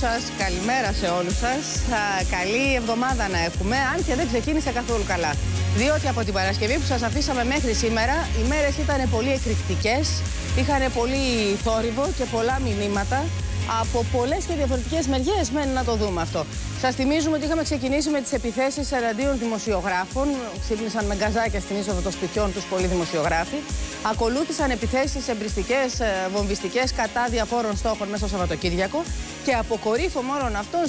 Καλημέρα σε όλους σας, καλημέρα σε όλους σας. καλή εβδομάδα να έχουμε, αν και δεν ξεκίνησε καθόλου καλά. Διότι από την Παρασκευή που σας αφήσαμε μέχρι σήμερα, οι μέρες ήταν πολύ εκρηκτικές, είχαν πολύ θόρυβο και πολλά μηνύματα από πολλές και διαφορετικές μεριές. Μένει να το δούμε αυτό. Σας θυμίζουμε ότι είχαμε ξεκινήσει με τις επιθέσεις εναντίον δημοσιογράφων. Ξύπνησαν με γκαζάκια στην είσοδο των σπιτιών τους πολλοί δημοσιογράφοι. Ακολούθησαν επιθέσεις εμπριστικές, ε, βομβιστικές κατά διαφόρων στόχων μέσα στο Σαββατοκύριακο. Και από κορύφο όλων αυτών,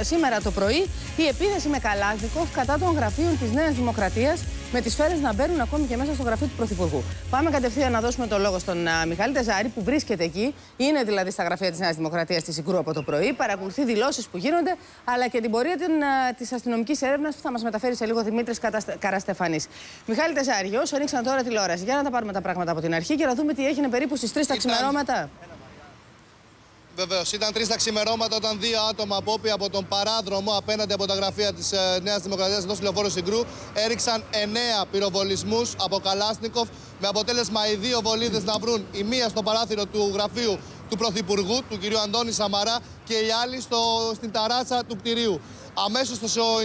σήμερα το πρωί, η επίθεση με Καλάζικοφ κατά των γραφείων της Νέας Δημοκρατίας με τις σφαίρες να μπαίνουν ακόμη και μέσα στο γραφείο του Πρωθυπουργού. Πάμε κατευθείαν να δώσουμε το λόγο στον uh, Μιχάλη Τεζάρη, που βρίσκεται εκεί. Είναι δηλαδή στα γραφεία της Νέας Δημοκρατίας της Συγκρού από το πρωί. Παρακολουθεί δηλώσεις που γίνονται, αλλά και την πορεία της αστυνομικής έρευνας που θα μας μεταφέρει σε λίγο Δημήτρης Καραστεφανής. Μιχάλη Τεζάρη, όσο ανοίξαν τώρα τηλεόραση, για να τα πάρουμε τα πράγματα από την αρχή και να δούμε τι έγινε περίπου στις 3 τα ξημερώματα. Βεβαίως, ήταν τρεις τα ξημερώματα όταν δύο άτομα απόπη από τον παράδρομο απέναντι από τα γραφεία της ε, Νέας Δημοκρατίας εδώ στη Λεωφόρο Συγκρού έριξαν εννέα πυροβολισμούς από Καλάσνικοφ με αποτέλεσμα οι δύο βολίδες να βρουν η μία στο παράθυρο του γραφείου του Πρωθυπουργού, του κ. Αντώνη Σαμαρά, και η άλλη στο, στην ταράτσα του κτηρίου. Αμέσως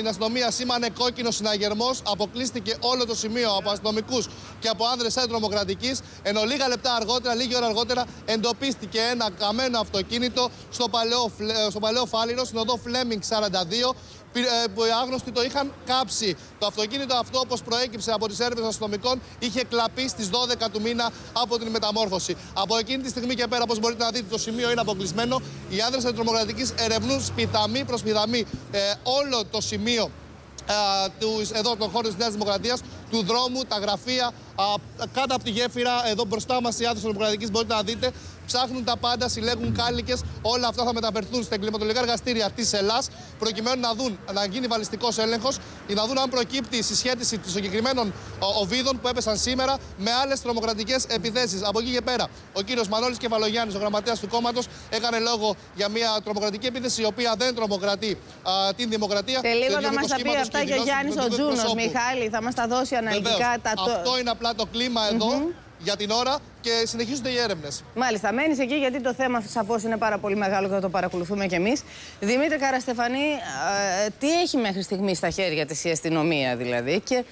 η αστυνομία σήμανε κόκκινος συναγερμός, αποκλείστηκε όλο το σημείο από αστυνομικούς και από άνδρες τρομοκρατικής. Ενώ λίγα λεπτά αργότερα, λίγη ώρα αργότερα, εντοπίστηκε ένα καμένο αυτοκίνητο στο παλαιό, στο παλαιό Φάληρο, στην οδό Φλέμινγκ 42, ε, που οι άγνωστοι το είχαν κάψει. Το αυτοκίνητο αυτό, όπως προέκυψε από τις έρευνες αστυνομικών, είχε κλαπεί στις 12 του μήνα από την μεταμόρφωση. Από εκείνη τη στιγμή και πέρα, όπως μπορείτε να δείτε, το σημείο είναι αποκλεισμένο. Οι άνδρες αντιτρομοκρατική ερευνούν σπιταμή προς σπιταμή ε, όλο το σημείο τους, εδώ τον χώρο της Νέας Δημοκρατίας, του δρόμου, τα γραφεία, α, κάτω από τη γέφυρα, εδώ μπροστά μας οι άντρε Δημοκρατική μπορείτε να δείτε ψάχνουν τα πάντα, συλλέγουν κάλικες. Όλα αυτά θα μεταφερθούν στα εγκληματολογικά εργαστήρια της Ελλάδα, προκειμένου να δουν, να γίνει βαλιστικός έλεγχος ή να δουν αν προκύπτει η συσχέτιση των συγκεκριμένων οβίδων που έπεσαν σήμερα με άλλες τρομοκρατικές επιθέσεις. Από εκεί και πέρα, ο κύριος Μανώλης Κεφαλογιάννης, ο γραμματέας του κόμματος, έκανε λόγο για μια τρομοκρατική επίθεση η οποία δεν τρομοκρατεί α, την δημοκρατία. Σε λίγο θα μας τα πει αυτά και ο Γιάννης ο Τζούνος, Μιχάλη, θα μας τα δώσει αναλυτικά. Τα... Αυτό είναι απλά το κλίμα εδώ για την ώρα και συνεχίζονται οι έρευνες. Μάλιστα, μένεις εκεί γιατί το θέμα σαφώς είναι πάρα πολύ μεγάλο και θα το παρακολουθούμε κι εμείς. Δημήτρη Καραστεφανή, ε, τι έχει μέχρι στιγμή στα χέρια της η αστυνομία δηλαδή και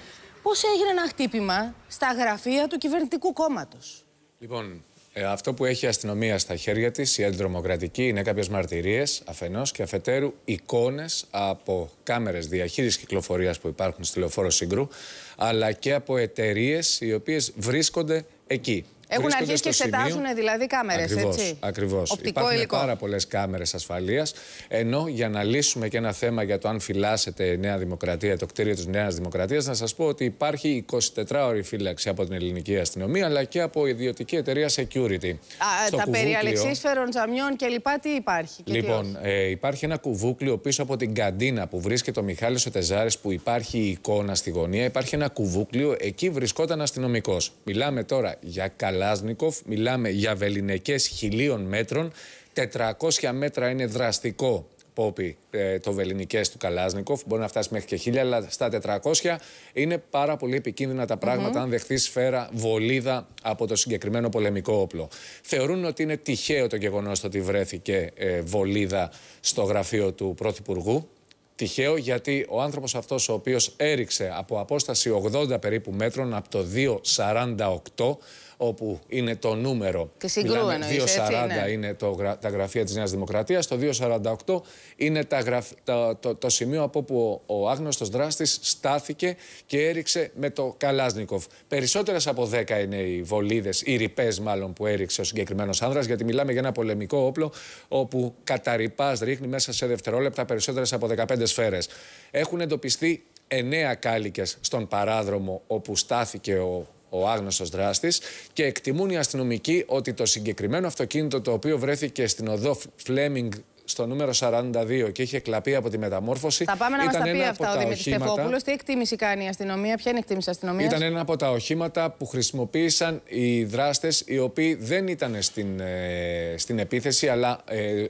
πώς έγινε ένα χτύπημα στα γραφεία του κυβερνητικού κόμματος; Λοιπόν, ε, αυτό που έχει η αστυνομία στα χέρια της, η αντιδρομοκρατική, είναι κάποιες μαρτυρίες αφενός και αφετέρου εικόνες από κάμερες διαχείρισης κυκλοφορίας που υπάρχουν στη λεωφόρο Σύγκρου, αλλά και από εταιρείες οι οποίες βρίσκονται εκεί. Έχουν αρχίσει και εξετάζουν δηλαδή κάμερες, έτσι. Ακριβώς. Υπάρχουν υλικό. πάρα πολλές κάμερες ασφαλείας. Ενώ για να λύσουμε και ένα θέμα για το αν φυλάσσεται η Νέα Δημοκρατία, το κτίριο της Νέας Δημοκρατίας, να σας πω ότι υπάρχει 24ωρη φύλαξη από την ελληνική αστυνομία αλλά και από ιδιωτική εταιρεία security. Α, τα περί αλεξίσφαιρων, τζαμιών κλπ. Τι υπάρχει. Και λοιπόν, ε, υπάρχει ένα κουβούκλιο πίσω από την καντίνα που βρίσκεται ο Μιχάλης ο Τεζάρης που υπάρχει η εικόνα στη γωνία. Υπάρχει ένα κουβούκλιο, εκεί βρισκόταν αστυνομικός. Μιλάμε τώρα για καλά Καλάζνικοφ. Μιλάμε για βεληνικές χιλίων μέτρων. 400 μέτρα είναι δραστικό πόπι ε, το βεληνικές του Καλάζνικοφ. Μπορεί να φτάσει μέχρι και 1000, αλλά στα 400 είναι πάρα πολύ επικίνδυνα τα πράγματα αν δεχθείς σφαίρα βολίδα από το συγκεκριμένο πολεμικό όπλο. Θεωρούν ότι είναι τυχαίο το γεγονός ότι βρέθηκε ε, βολίδα στο γραφείο του Πρωθυπουργού. Τυχαίο γιατί ο άνθρωπος αυτός ο οποίος έριξε από απόσταση 80 περίπου μέτρων από το 248 όπου είναι το νούμερο. Τη συγκρού 240 ναι. είναι το, τα γραφεία της Νέας Δημοκρατίας, το 248 είναι τα το, το, σημείο από όπου ο, ο άγνωστος δράστης στάθηκε και έριξε με το Καλάσνικοφ. Περισσότερες από 10 είναι οι βολίδες, οι ρηπές μάλλον που έριξε ο συγκεκριμένος άνδρας, γιατί μιλάμε για ένα πολεμικό όπλο όπου καταρρυπάς ρίχνει μέσα σε δευτερόλεπτα περισσότερες από 15 σφαίρες. Έχουν εντοπιστεί εννέα κάλικες στον παράδρομο όπου στάθηκε ο ο άγνωστος δράστης και εκτιμούν οι αστυνομικοί ότι το συγκεκριμένο αυτοκίνητο το οποίο βρέθηκε στην οδό Φλέμινγκ στο νούμερο 42 και είχε κλαπεί από τη μεταμόρφωση. Θα πάμε να μας τα πει αυτά ο Δημήτρης Στεφόπουλος. Τι εκτίμηση κάνει η αστυνομία, ποια είναι η εκτίμηση αστυνομίας; Ήταν ένα από τα οχήματα που χρησιμοποίησαν οι δράστες οι οποίοι δεν ήταν στην, ε, στην επίθεση αλλά ε,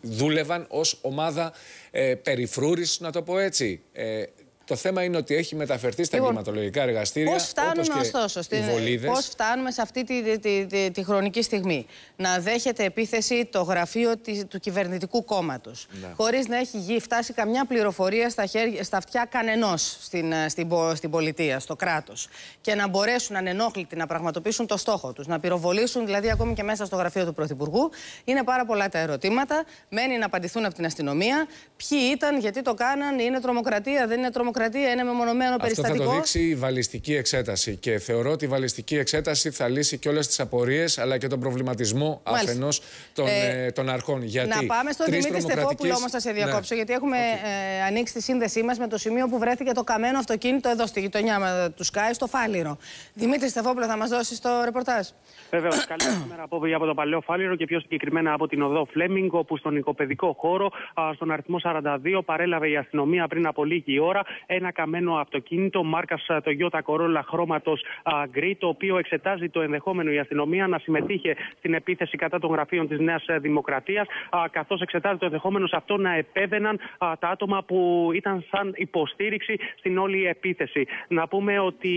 δούλευαν ως ομάδα ε, περιφρούρηση, να το πω έτσι. Ε, Το θέμα είναι ότι έχει μεταφερθεί στα λοιπόν, εγκληματολογικά εργαστήρια. Πώς φτάνουμε, ωστόσο, στην, πώς φτάνουμε σε αυτή τη, τη, τη, τη, χρονική στιγμή να δέχεται επίθεση το γραφείο του κυβερνητικού κόμματος. Ναι. Χωρίς να έχει φτάσει καμιά πληροφορία στα, χέρια, στα αυτιά κανενός στην, ε, στην, στην πολιτεία, στο κράτος. Και να μπορέσουν ανενόχλητοι να πραγματοποιήσουν το στόχο τους, να πυροβολήσουν δηλαδή ακόμη και μέσα στο γραφείο του Πρωθυπουργού. Είναι πάρα πολλά τα ερωτήματα. Μένει να απαντηθούν από την αστυνομία. Ποιοι ήταν, γιατί το κάναν, είναι τρομοκρατία, δεν είναι τρομοκρατία, είναι μεμονωμένο Αυτό περιστατικό. Αυτό θα το δείξει η βαλιστική εξέταση. Και θεωρώ ότι η βαλιστική εξέταση θα λύσει και όλες τις απορίες αλλά και τον προβληματισμό αφενός των, ε, των αρχών. Γιατί να πάμε στον Δημήτρη Στεφόπουλο όμως, θα σε διακόψω, ναι. γιατί έχουμε okay. ε, ανοίξει τη σύνδεσή μας με το σημείο που βρέθηκε το καμένο αυτοκίνητο εδώ στη γειτονιά του Σκάι, στο Φάληρο. Δημήτρη Στεφόπουλο, θα μας δώσεις το ρεπορτάζ. Βεβαίω, καλή σήμερα από, από το παλαιό Φάληρο και πιο συγκεκριμένα από την οδό Φλέμιγκ, όπου στον οικοπαιδικό χώρο, στον αριθμό 42, παρέλαβε η αστυνομία πριν από λίγη ώρα ένα καμένο αυτοκίνητο μάρκας το Ιώτα Κορόλα χρώματος γκρι, το οποίο εξετάζει το ενδεχόμενο η αστυνομία να συμμετείχε στην επίθεση κατά των γραφείων της Νέας Δημοκρατίας, καθώς εξετάζει το ενδεχόμενο σε αυτό να επέβαιναν τα άτομα που ήταν σαν υποστήριξη στην όλη επίθεση. Να πούμε ότι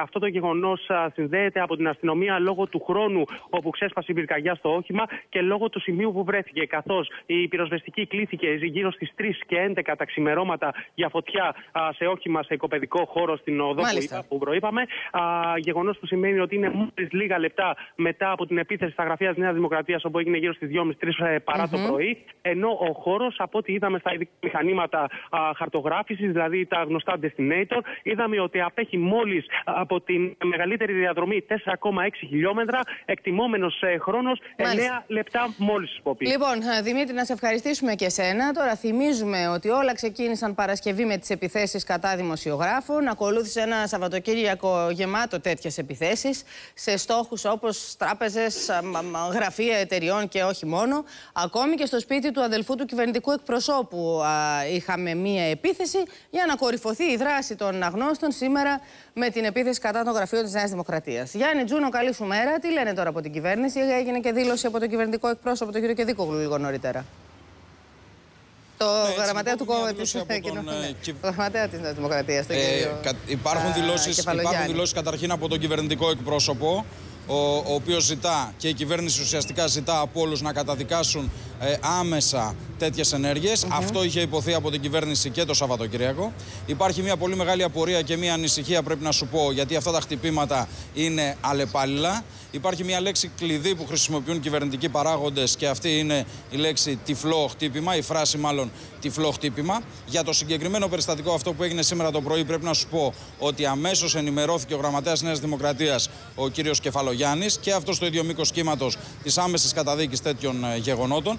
αυτό το γεγονός συνδέεται από την αστυνομία λόγω του χρόνου όπου ξέσπασε η πυρκαγιά στο όχημα και λόγω του σημείου που βρέθηκε. Καθώς η πυροσβεστική κλήθηκε γύρω στις 3 και 11 τα ξημερώματα για φωτιά σε όχημα σε οικοπαιδικό χώρο στην οδό που, είπα, που προείπαμε. Γεγονός που σημαίνει ότι είναι μόλις λίγα λεπτά μετά από την επίθεση στα γραφεία της Νέας Δημοκρατίας, όπου έγινε γύρω στις 2.30-3 ε, παρά το πρωί. Ενώ ο χώρος, από ό,τι είδαμε στα ειδικά μηχανήματα χαρτογράφησης, δηλαδή τα γνωστά Destinator, είδαμε ότι απέχει μόλις από την μεγαλύτερη διαδρομή 4,6 χιλιόμετρα, εκτιμόμενος ε, χρόνος 9 λεπτά μόλις, Ποπή. Λοιπόν, ε, Δημήτρη, να σε ευχαριστήσουμε και εσένα. Τώρα θυμίζουμε ότι όλα ξεκίνησαν Παρασκευή με τις επιθέσεις κατά δημοσιογράφων. Ακολούθησε ένα Σαββατοκύριακο γεμάτο τέτοιες επιθέσεις σε στόχους όπως τράπεζες, γραφεία εταιριών και όχι μόνο. Ακόμη και στο σπίτι του αδελφού του κυβερνητικού εκπροσώπου είχαμε μία επίθεση για να κορυφωθεί η δράση των αγνώστων σήμερα με την επίθεση κατά των γραφείων της Νέας Δημοκρατίας. Γιάννη Τζούνο, καλή σου μέρα. Τι λένε τώρα από την κυβέρνηση, έγινε και δήλωση από τον κυβερνητικό εκπρόσωπο, τον κύριο Κεδίκογλου, λίγο νωρίτερα. Το ναι, γραμματέα του κόμματος τη Γραμματέα της Νέας Δημοκρατίας. Υπάρχουν δηλώσεις καταρχήν από τον κυβερνητικό εκπρόσωπο ο, ο οποίος ζητά και η κυβέρνηση ουσιαστικά ζητά από όλους να καταδικάσουν ε, άμεσα τέτοιες ενέργειες. Αυτό είχε υποθεί από την κυβέρνηση και το Σαββατοκύριακο. Υπάρχει μια πολύ μεγάλη απορία και μια ανησυχία, πρέπει να σου πω, γιατί αυτά τα χτυπήματα είναι αλλεπάλληλα. Υπάρχει μια λέξη κλειδί που χρησιμοποιούν κυβερνητικοί παράγοντες και αυτή είναι η λέξη τυφλό χτύπημα, η φράση μάλλον τυφλό χτύπημα. Για το συγκεκριμένο περιστατικό αυτό που έγινε σήμερα το πρωί, πρέπει να σου πω ότι αμέσως ενημερώθηκε ο γραμματέας Νέας Δημοκρατίας, ο κύριος Κεφαλογιάννης, και αυτό το ίδιο μήκος κύματος της άμεσης καταδίκης τέτοιων ε, γεγονότων.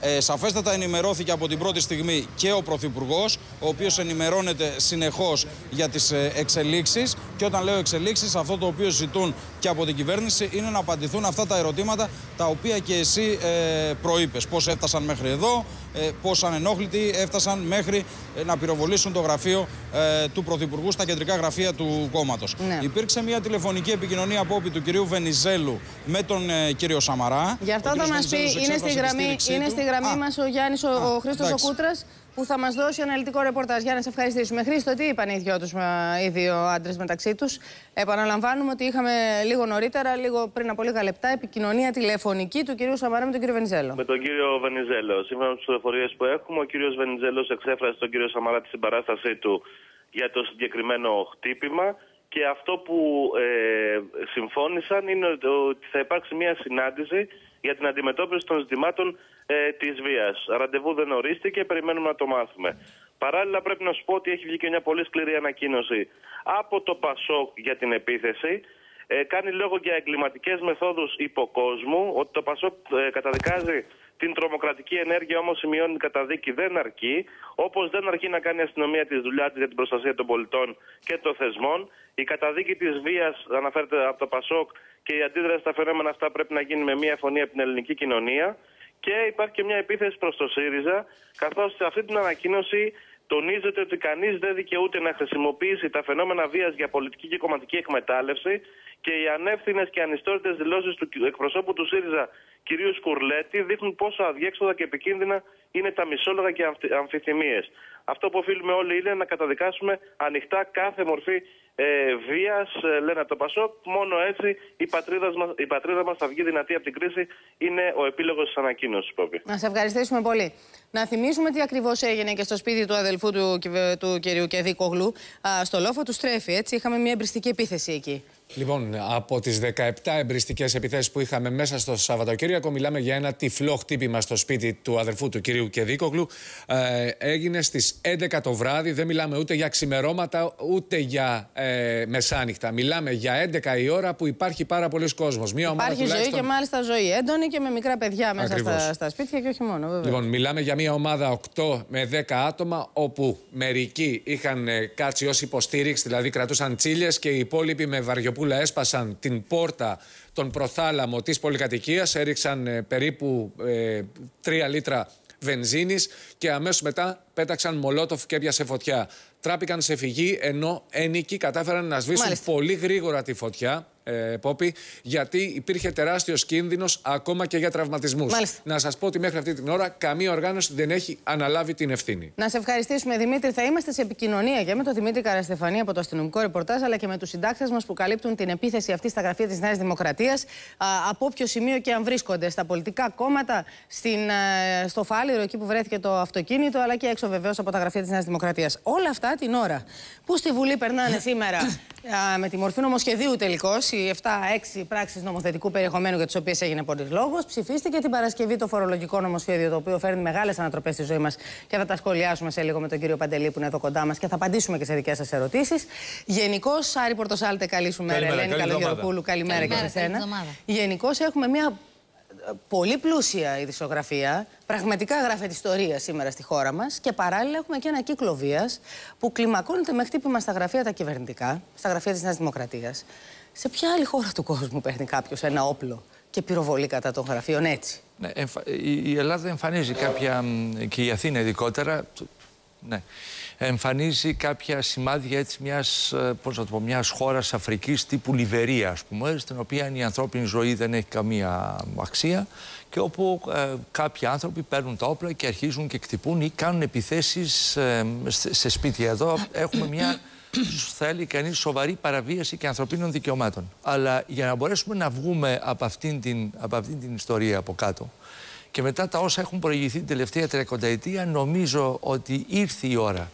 Ε, σαφέστατα ενημερώθηκε από την πρώτη στιγμή και ο Πρωθυπουργός, ο οποίος ενημερώνεται συνεχώς για τις ε, εξελίξεις. Και όταν λέω εξελίξεις, αυτό το οποίο ζητούν και από την κυβέρνηση είναι να απαντηθούν αυτά τα ερωτήματα τα οποία και εσύ ε, προείπες. Πώς έφτασαν μέχρι εδώ, ε, πώς ανενόχλητοι έφτασαν μέχρι ε, να πυροβολήσουν το γραφείο ε, του Πρωθυπουργού στα κεντρικά γραφεία του κόμματος. Ναι. Υπήρξε μια τηλεφωνική επικοινωνία απόψη του κυρίου Βενιζέλου με τον ε, κύριο Σαμαρά. Γι' αυτό θα μας πει, είναι στη γραμμή, είναι στη γραμμή μας ο Γιάννης ο, ο Χρήστος ο Κούτρα που θα μας δώσει αναλυτικό ρεπορτάζ. Για να σε ευχαριστήσουμε. Χρήστο, τι είπαν οι δυο τους οι δύο άντρες μεταξύ τους; Επαναλαμβάνουμε ότι είχαμε λίγο νωρίτερα, λίγο πριν από λίγα λεπτά, επικοινωνία τηλεφωνική του κυρίου Σαμαρά με τον κύριο Βενιζέλο. Με τον κύριο Βενιζέλο. Σύμφωνα με τις πληροφορίες που έχουμε, ο κύριος Βενιζέλος εξέφρασε τον κύριο Σαμαρά τη συμπαράστασή του για το συγκεκριμένο χτύπημα. Και αυτό που ε, συμφώνησαν είναι ότι θα υπάρξει μια συνάντηση για την αντιμετώπιση των ζητημάτων ε, της βίας. Ραντεβού δεν ορίστηκε, περιμένουμε να το μάθουμε. Παράλληλα, πρέπει να σου πω ότι έχει βγει και μια πολύ σκληρή ανακοίνωση από το ΠΑΣΟΚ για την επίθεση. Ε, κάνει λόγο για εγκληματικές μεθόδους υποκόσμου, ότι το ΠΑΣΟΚ ε, καταδικάζει την τρομοκρατική ενέργεια, όμως σημειώνει η καταδίκη δεν αρκεί. Όπως δεν αρκεί να κάνει η αστυνομία τη δουλειά της για την προστασία των πολιτών και των θεσμών. Η καταδίκη της βίας, αναφέρεται από το ΠΑΣΟΚ, και η αντίδραση στα φαινόμενα αυτά πρέπει να γίνει με μία φωνή από την ελληνική κοινωνία. Και υπάρχει και μια επίθεση προς το ΣΥΡΙΖΑ, καθώς σε αυτή την ανακοίνωση τονίζεται ότι κανείς δεν δικαιούται να χρησιμοποιήσει τα φαινόμενα βίας για πολιτική και κομματική εκμετάλλευση και οι ανεύθυνες και ανιστόρητες δηλώσεις του εκπροσώπου του ΣΥΡΙΖΑ κυρίου Κουρλέτη δείχνουν πόσο αδιέξοδα και επικίνδυνα είναι τα μισόλογα και αμφιθυμίες. Αυτό που οφείλουμε όλοι είναι να καταδικάσουμε ανοιχτά κάθε μορφή ε, βίας, ε, λένε από το Πασόκ. Μόνο έτσι η πατρίδας μα η πατρίδα μας θα βγει δυνατή από την κρίση. Είναι ο επίλογος της ανακοίνωσης, Πόπη. Να σε ευχαριστήσουμε πολύ. Να θυμίσουμε τι ακριβώς έγινε και στο σπίτι του αδελφού του, του κυρίου Κεδίκογλου. Στο λόφο του Στρέφη, έτσι. Είχαμε μια εμπριστική επίθεση εκεί. Λοιπόν, από τις 17 εμπριστικές επιθέσεις που είχαμε μέσα στο Σαββατοκύριακο, μιλάμε για ένα τυφλό χτύπημα στο σπίτι του αδερφού του κυρίου Κεδίκογλου. Ε, έγινε στις 11 το βράδυ. Δεν μιλάμε ούτε για ξημερώματα ούτε για ε, μεσάνυχτα. Μιλάμε για 11 η ώρα που υπάρχει πάρα πολλοί κόσμος. Υπάρχει ζωή και μάλιστα ζωή έντονη και με μικρά παιδιά μέσα στα, στα σπίτια και όχι μόνο. Βέβαια. Λοιπόν, μιλάμε για μια ομάδα 8 με 10 άτομα, όπου μερικοί είχαν ε, κάτσει ως υποστήριξη, δηλαδή κρατούσαν τσίλε και οι υπόλοιποι με βαριοπού πούλα έσπασαν την πόρτα τον προθάλαμο της πολυκατοικίας, έριξαν ε, περίπου ε, 3 λίτρα βενζίνης και αμέσως μετά πέταξαν μολότοφ και έπιασε φωτιά. Τράπηκαν σε φυγή ενώ ένικοι κατάφεραν να σβήσουν πολύ γρήγορα τη φωτιά ε, Πόπη, γιατί υπήρχε τεράστιος κίνδυνος ακόμα και για τραυματισμούς. Να σας πω ότι μέχρι αυτή την ώρα καμία οργάνωση δεν έχει αναλάβει την ευθύνη. Να σε ευχαριστήσουμε, Δημήτρη. Θα είμαστε σε επικοινωνία και με τον Δημήτρη Καραστεφανή από το αστυνομικό ρεπορτάζ, αλλά και με τους συντάκτε μας που καλύπτουν την επίθεση αυτή στα γραφεία της Νέας Δημοκρατίας. Από όποιο σημείο και αν βρίσκονται, στα πολιτικά κόμματα, στην, στο Φάληρο, εκεί που βρέθηκε το αυτοκίνητο, αλλά και έξω βεβαίως από τα γραφεία της Νέας Δημοκρατίας. Όλα αυτά την ώρα που στη Βουλή περνάνε σήμερα με τη μορφή νομοσχεδίου τελικώς οι 7-6 πράξεις νομοθετικού περιεχομένου για τις οποίες έγινε πολλή λόγο. Ψηφίστηκε την Παρασκευή το φορολογικό νομοσχέδιο, το οποίο φέρνει μεγάλες ανατροπές στη ζωή μας και θα τα σχολιάσουμε σε λίγο με τον κύριο Παντελή που είναι εδώ κοντά μας και θα απαντήσουμε και σε δικές σας ερωτήσεις. Γενικώ, Άρη Πορτοσάλτε, καλή σου μέρα. Ελένη Καλογεροπούλου, καλημέρα και σε σένα. Γενικώ έχουμε μια πολύ πλούσια ειδησιογραφία. Πραγματικά γράφεται ιστορία σήμερα στη χώρα μας. Και παράλληλα έχουμε και ένα κύκλο βίας που κλιμακώνεται με χτύπημα στα γραφεία τα κυβερνητικά, στα γραφεία της Νέας Δημοκρατίας. Σε ποια άλλη χώρα του κόσμου παίρνει κάποιος ένα όπλο και πυροβολεί κατά των γραφείων έτσι; Ναι, η Ελλάδα εμφανίζει κάποια, και η Αθήνα ειδικότερα, ναι, εμφανίζει κάποια σημάδια έτσι μιας, ε, πώς να το πω, μιας χώρας Αφρικής τύπου Λιβερία, ας πούμε, στην οποία η ανθρώπινη ζωή δεν έχει καμία αξία και όπου ε, κάποιοι άνθρωποι παίρνουν τα όπλα και αρχίζουν και κτυπούν ή κάνουν επιθέσεις ε, σε σπίτια. Εδώ έχουμε μια θέλει κανείς σοβαρή παραβίαση και ανθρωπίνων δικαιωμάτων. Αλλά για να μπορέσουμε να βγούμε από αυτήν την, από αυτήν την ιστορία από κάτω και μετά τα όσα έχουν προηγηθεί την τελευταία τριακονταετία, νομίζω ότι ήρθε η ώρα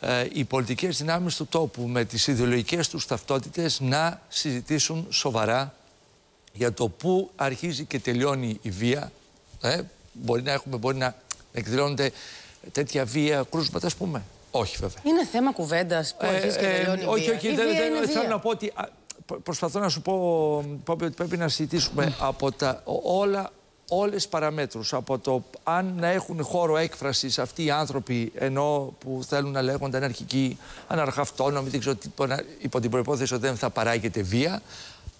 ε, οι πολιτικές δυνάμεις του τόπου με τις ιδεολογικές τους ταυτότητες να συζητήσουν σοβαρά για το πού αρχίζει και τελειώνει η βία. Ε, μπορεί να έχουμε, μπορεί να εκδηλώνονται τέτοια βία κρούσματα, ας πούμε. Όχι, βέβαια. Είναι θέμα κουβέντας που αρχίζει και τελειώνει. όχι, όχι, δεν θέλω να πω ότι. Προσπαθώ να σου πω, ότι πρέπει να συζητήσουμε από τα όλα όλες τις παραμέτρους από το αν να έχουν χώρο έκφρασης αυτοί οι άνθρωποι ενώ που θέλουν να λέγονται αναρχικοί, αναρχαυτόνομοι, δεν ξέρω, υπό την προπόθεση ότι δεν θα παράγεται βία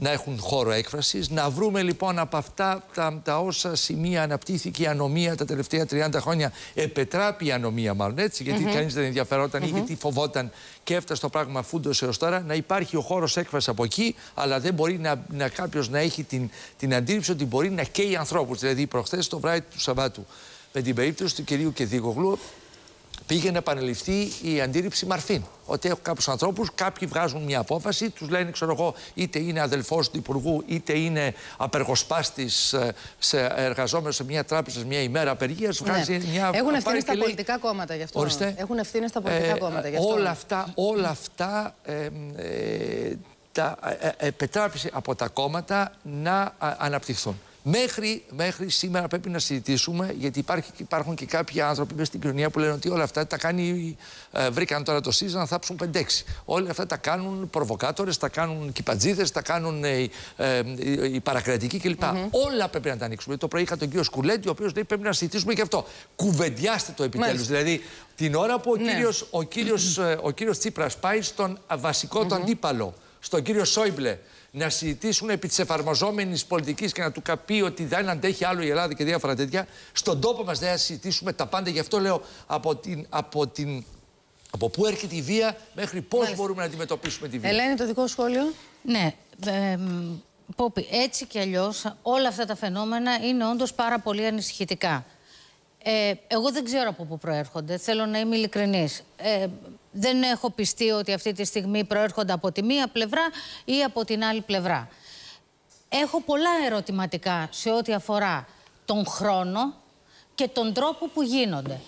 να έχουν χώρο έκφρασης. Να βρούμε λοιπόν από αυτά τα, τα όσα σημεία αναπτύχθηκε η ανομία τα τελευταία 30 χρόνια. Επετράπει η ανομία, μάλλον έτσι, γιατί mm -hmm. κανείς δεν ενδιαφερόταν mm -hmm. ή γιατί φοβόταν και έφτασε το πράγμα φούντωσε έως τώρα. Να υπάρχει ο χώρος έκφρασης από εκεί, αλλά δεν μπορεί να, να κάποιος να έχει την, την αντίληψη ότι μπορεί να καίει ανθρώπους. Δηλαδή, προχθές το βράδυ του Σαββάτου, με την περίπτωση του κυρίου Κεδίγογλου, πήγε να επανεληφθεί η αντίληψη Μαρφίν. Ότι έχω κάποιους ανθρώπους, κάποιοι βγάζουν μια απόφαση, τους λένε, ξέρω εγώ, είτε είναι αδελφός του Υπουργού, είτε είναι απεργοσπάστης ε, σε εργαζόμενος σε μια τράπεζα σε μια ημέρα απεργίας. Ναι. Βγάζει μια Έχουν ευθύνε στα πολιτικά κόμματα γι' αυτό. Ορίστε. Έχουν ευθύνε στα πολιτικά ε, κόμματα γι' αυτό. Όλα αυτά, όλα αυτά ε, ε, τα ε, ε από τα κόμματα να αναπτυχθούν. Μέχρι, μέχρι σήμερα πρέπει να συζητήσουμε, γιατί υπάρχει, υπάρχουν και κάποιοι άνθρωποι μέσα στην κοινωνία που λένε ότι όλα αυτά τα κάνει. Ε, βρήκαν τώρα το ΣΥΖΑ να θάψουν 5-6. Όλα αυτά τα κάνουν προβοκάτορες, τα κάνουν κυπατζίδες, τα κάνουν ε, ε, οι παρακρατικοί κλπ. Όλα πρέπει να τα ανοίξουμε. Το πρωί είχα τον κύριο Σκουλέτη, ο οποίος λέει πρέπει να συζητήσουμε και αυτό. Κουβεντιάστε το επιτέλους. Δηλαδή, την ώρα που ο ναι. κύριος, ο κύριος, ε, ο κύριος Τσίπρας πάει στον βασικό του αντίπαλο, στον κύριο Σόιμπλε, να συζητήσουν επί της εφαρμοζόμενης πολιτικής και να του καπεί ότι δεν αντέχει άλλο η Ελλάδα και διάφορα τέτοια. Στον τόπο μας δεν θα συζητήσουμε τα πάντα. Γι' αυτό λέω από την. Από την από πού έρχεται η βία μέχρι πώς μπορούμε να αντιμετωπίσουμε τη βία. Ελένη, το δικό σχόλιο; Ναι. Πόπι, έτσι κι αλλιώς όλα αυτά τα φαινόμενα είναι όντως πάρα πολύ ανησυχητικά. Ε, εγώ δεν ξέρω από πού προέρχονται. Θέλω να είμαι ειλικρινής. Ε, δεν έχω πιστεί ότι αυτή τη στιγμή προέρχονται από τη μία πλευρά ή από την άλλη πλευρά. Έχω πολλά ερωτηματικά σε ό,τι αφορά τον χρόνο και τον τρόπο που γίνονται.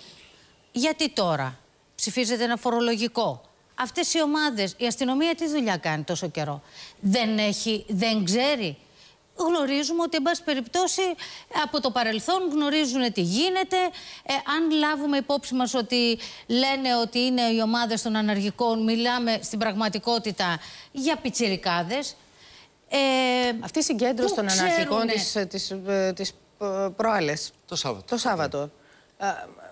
Γιατί τώρα ψηφίζεται ένα φορολογικό; Αυτές οι ομάδες, η αστυνομία τι δουλειά κάνει τόσο καιρό; Δεν, έχει, δεν ξέρει; Γνωρίζουμε ότι, εν πάση περιπτώσει, από το παρελθόν γνωρίζουν τι γίνεται. Ε, αν λάβουμε υπόψη μας ότι λένε ότι είναι οι ομάδες των αναργικών, μιλάμε στην πραγματικότητα για πιτσιρικάδες. Ε, Αυτή η συγκέντρωση των αναρχικών της, της, ε, της, προάλλες. Το Σάββατο. Το Σάββατο.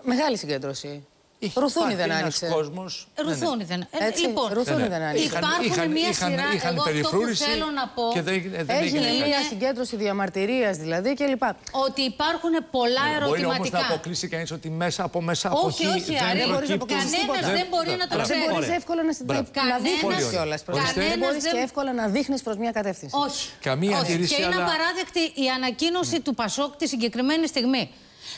μεγάλη συγκέντρωση. Ρουθούνι δεν άνοιξε. Κόσμος. Ρουθούνι ναι, δεν άνοιξε. Λοιπόν, Ρουθούνι δεν άνοιξε. Υπάρχουν μια σειρά. Εγώ αυτό που θέλω να πω. Και δεν, δεν Έγινε μια συγκέντρωση διαμαρτυρίας δηλαδή κλπ. Ότι υπάρχουν πολλά ερωτηματικά. Μπορεί όμως να αποκλείσει κανείς ότι μέσα από μέσα από όχι, όχι, δεν μπορείς να αποκλείσεις Κανένας δεν μπορεί να το ξέρει. Δεν μπορεί εύκολα να δείχνεις κιόλας. Δεν μπορείς και εύκολα να δείχνεις προς μια κατεύθυνση. Όχι. Καμία αντίρρηση. Και είναι απαράδεκτη η ανακοίνωση του Πασόκ τη συγκεκριμένη στιγμή.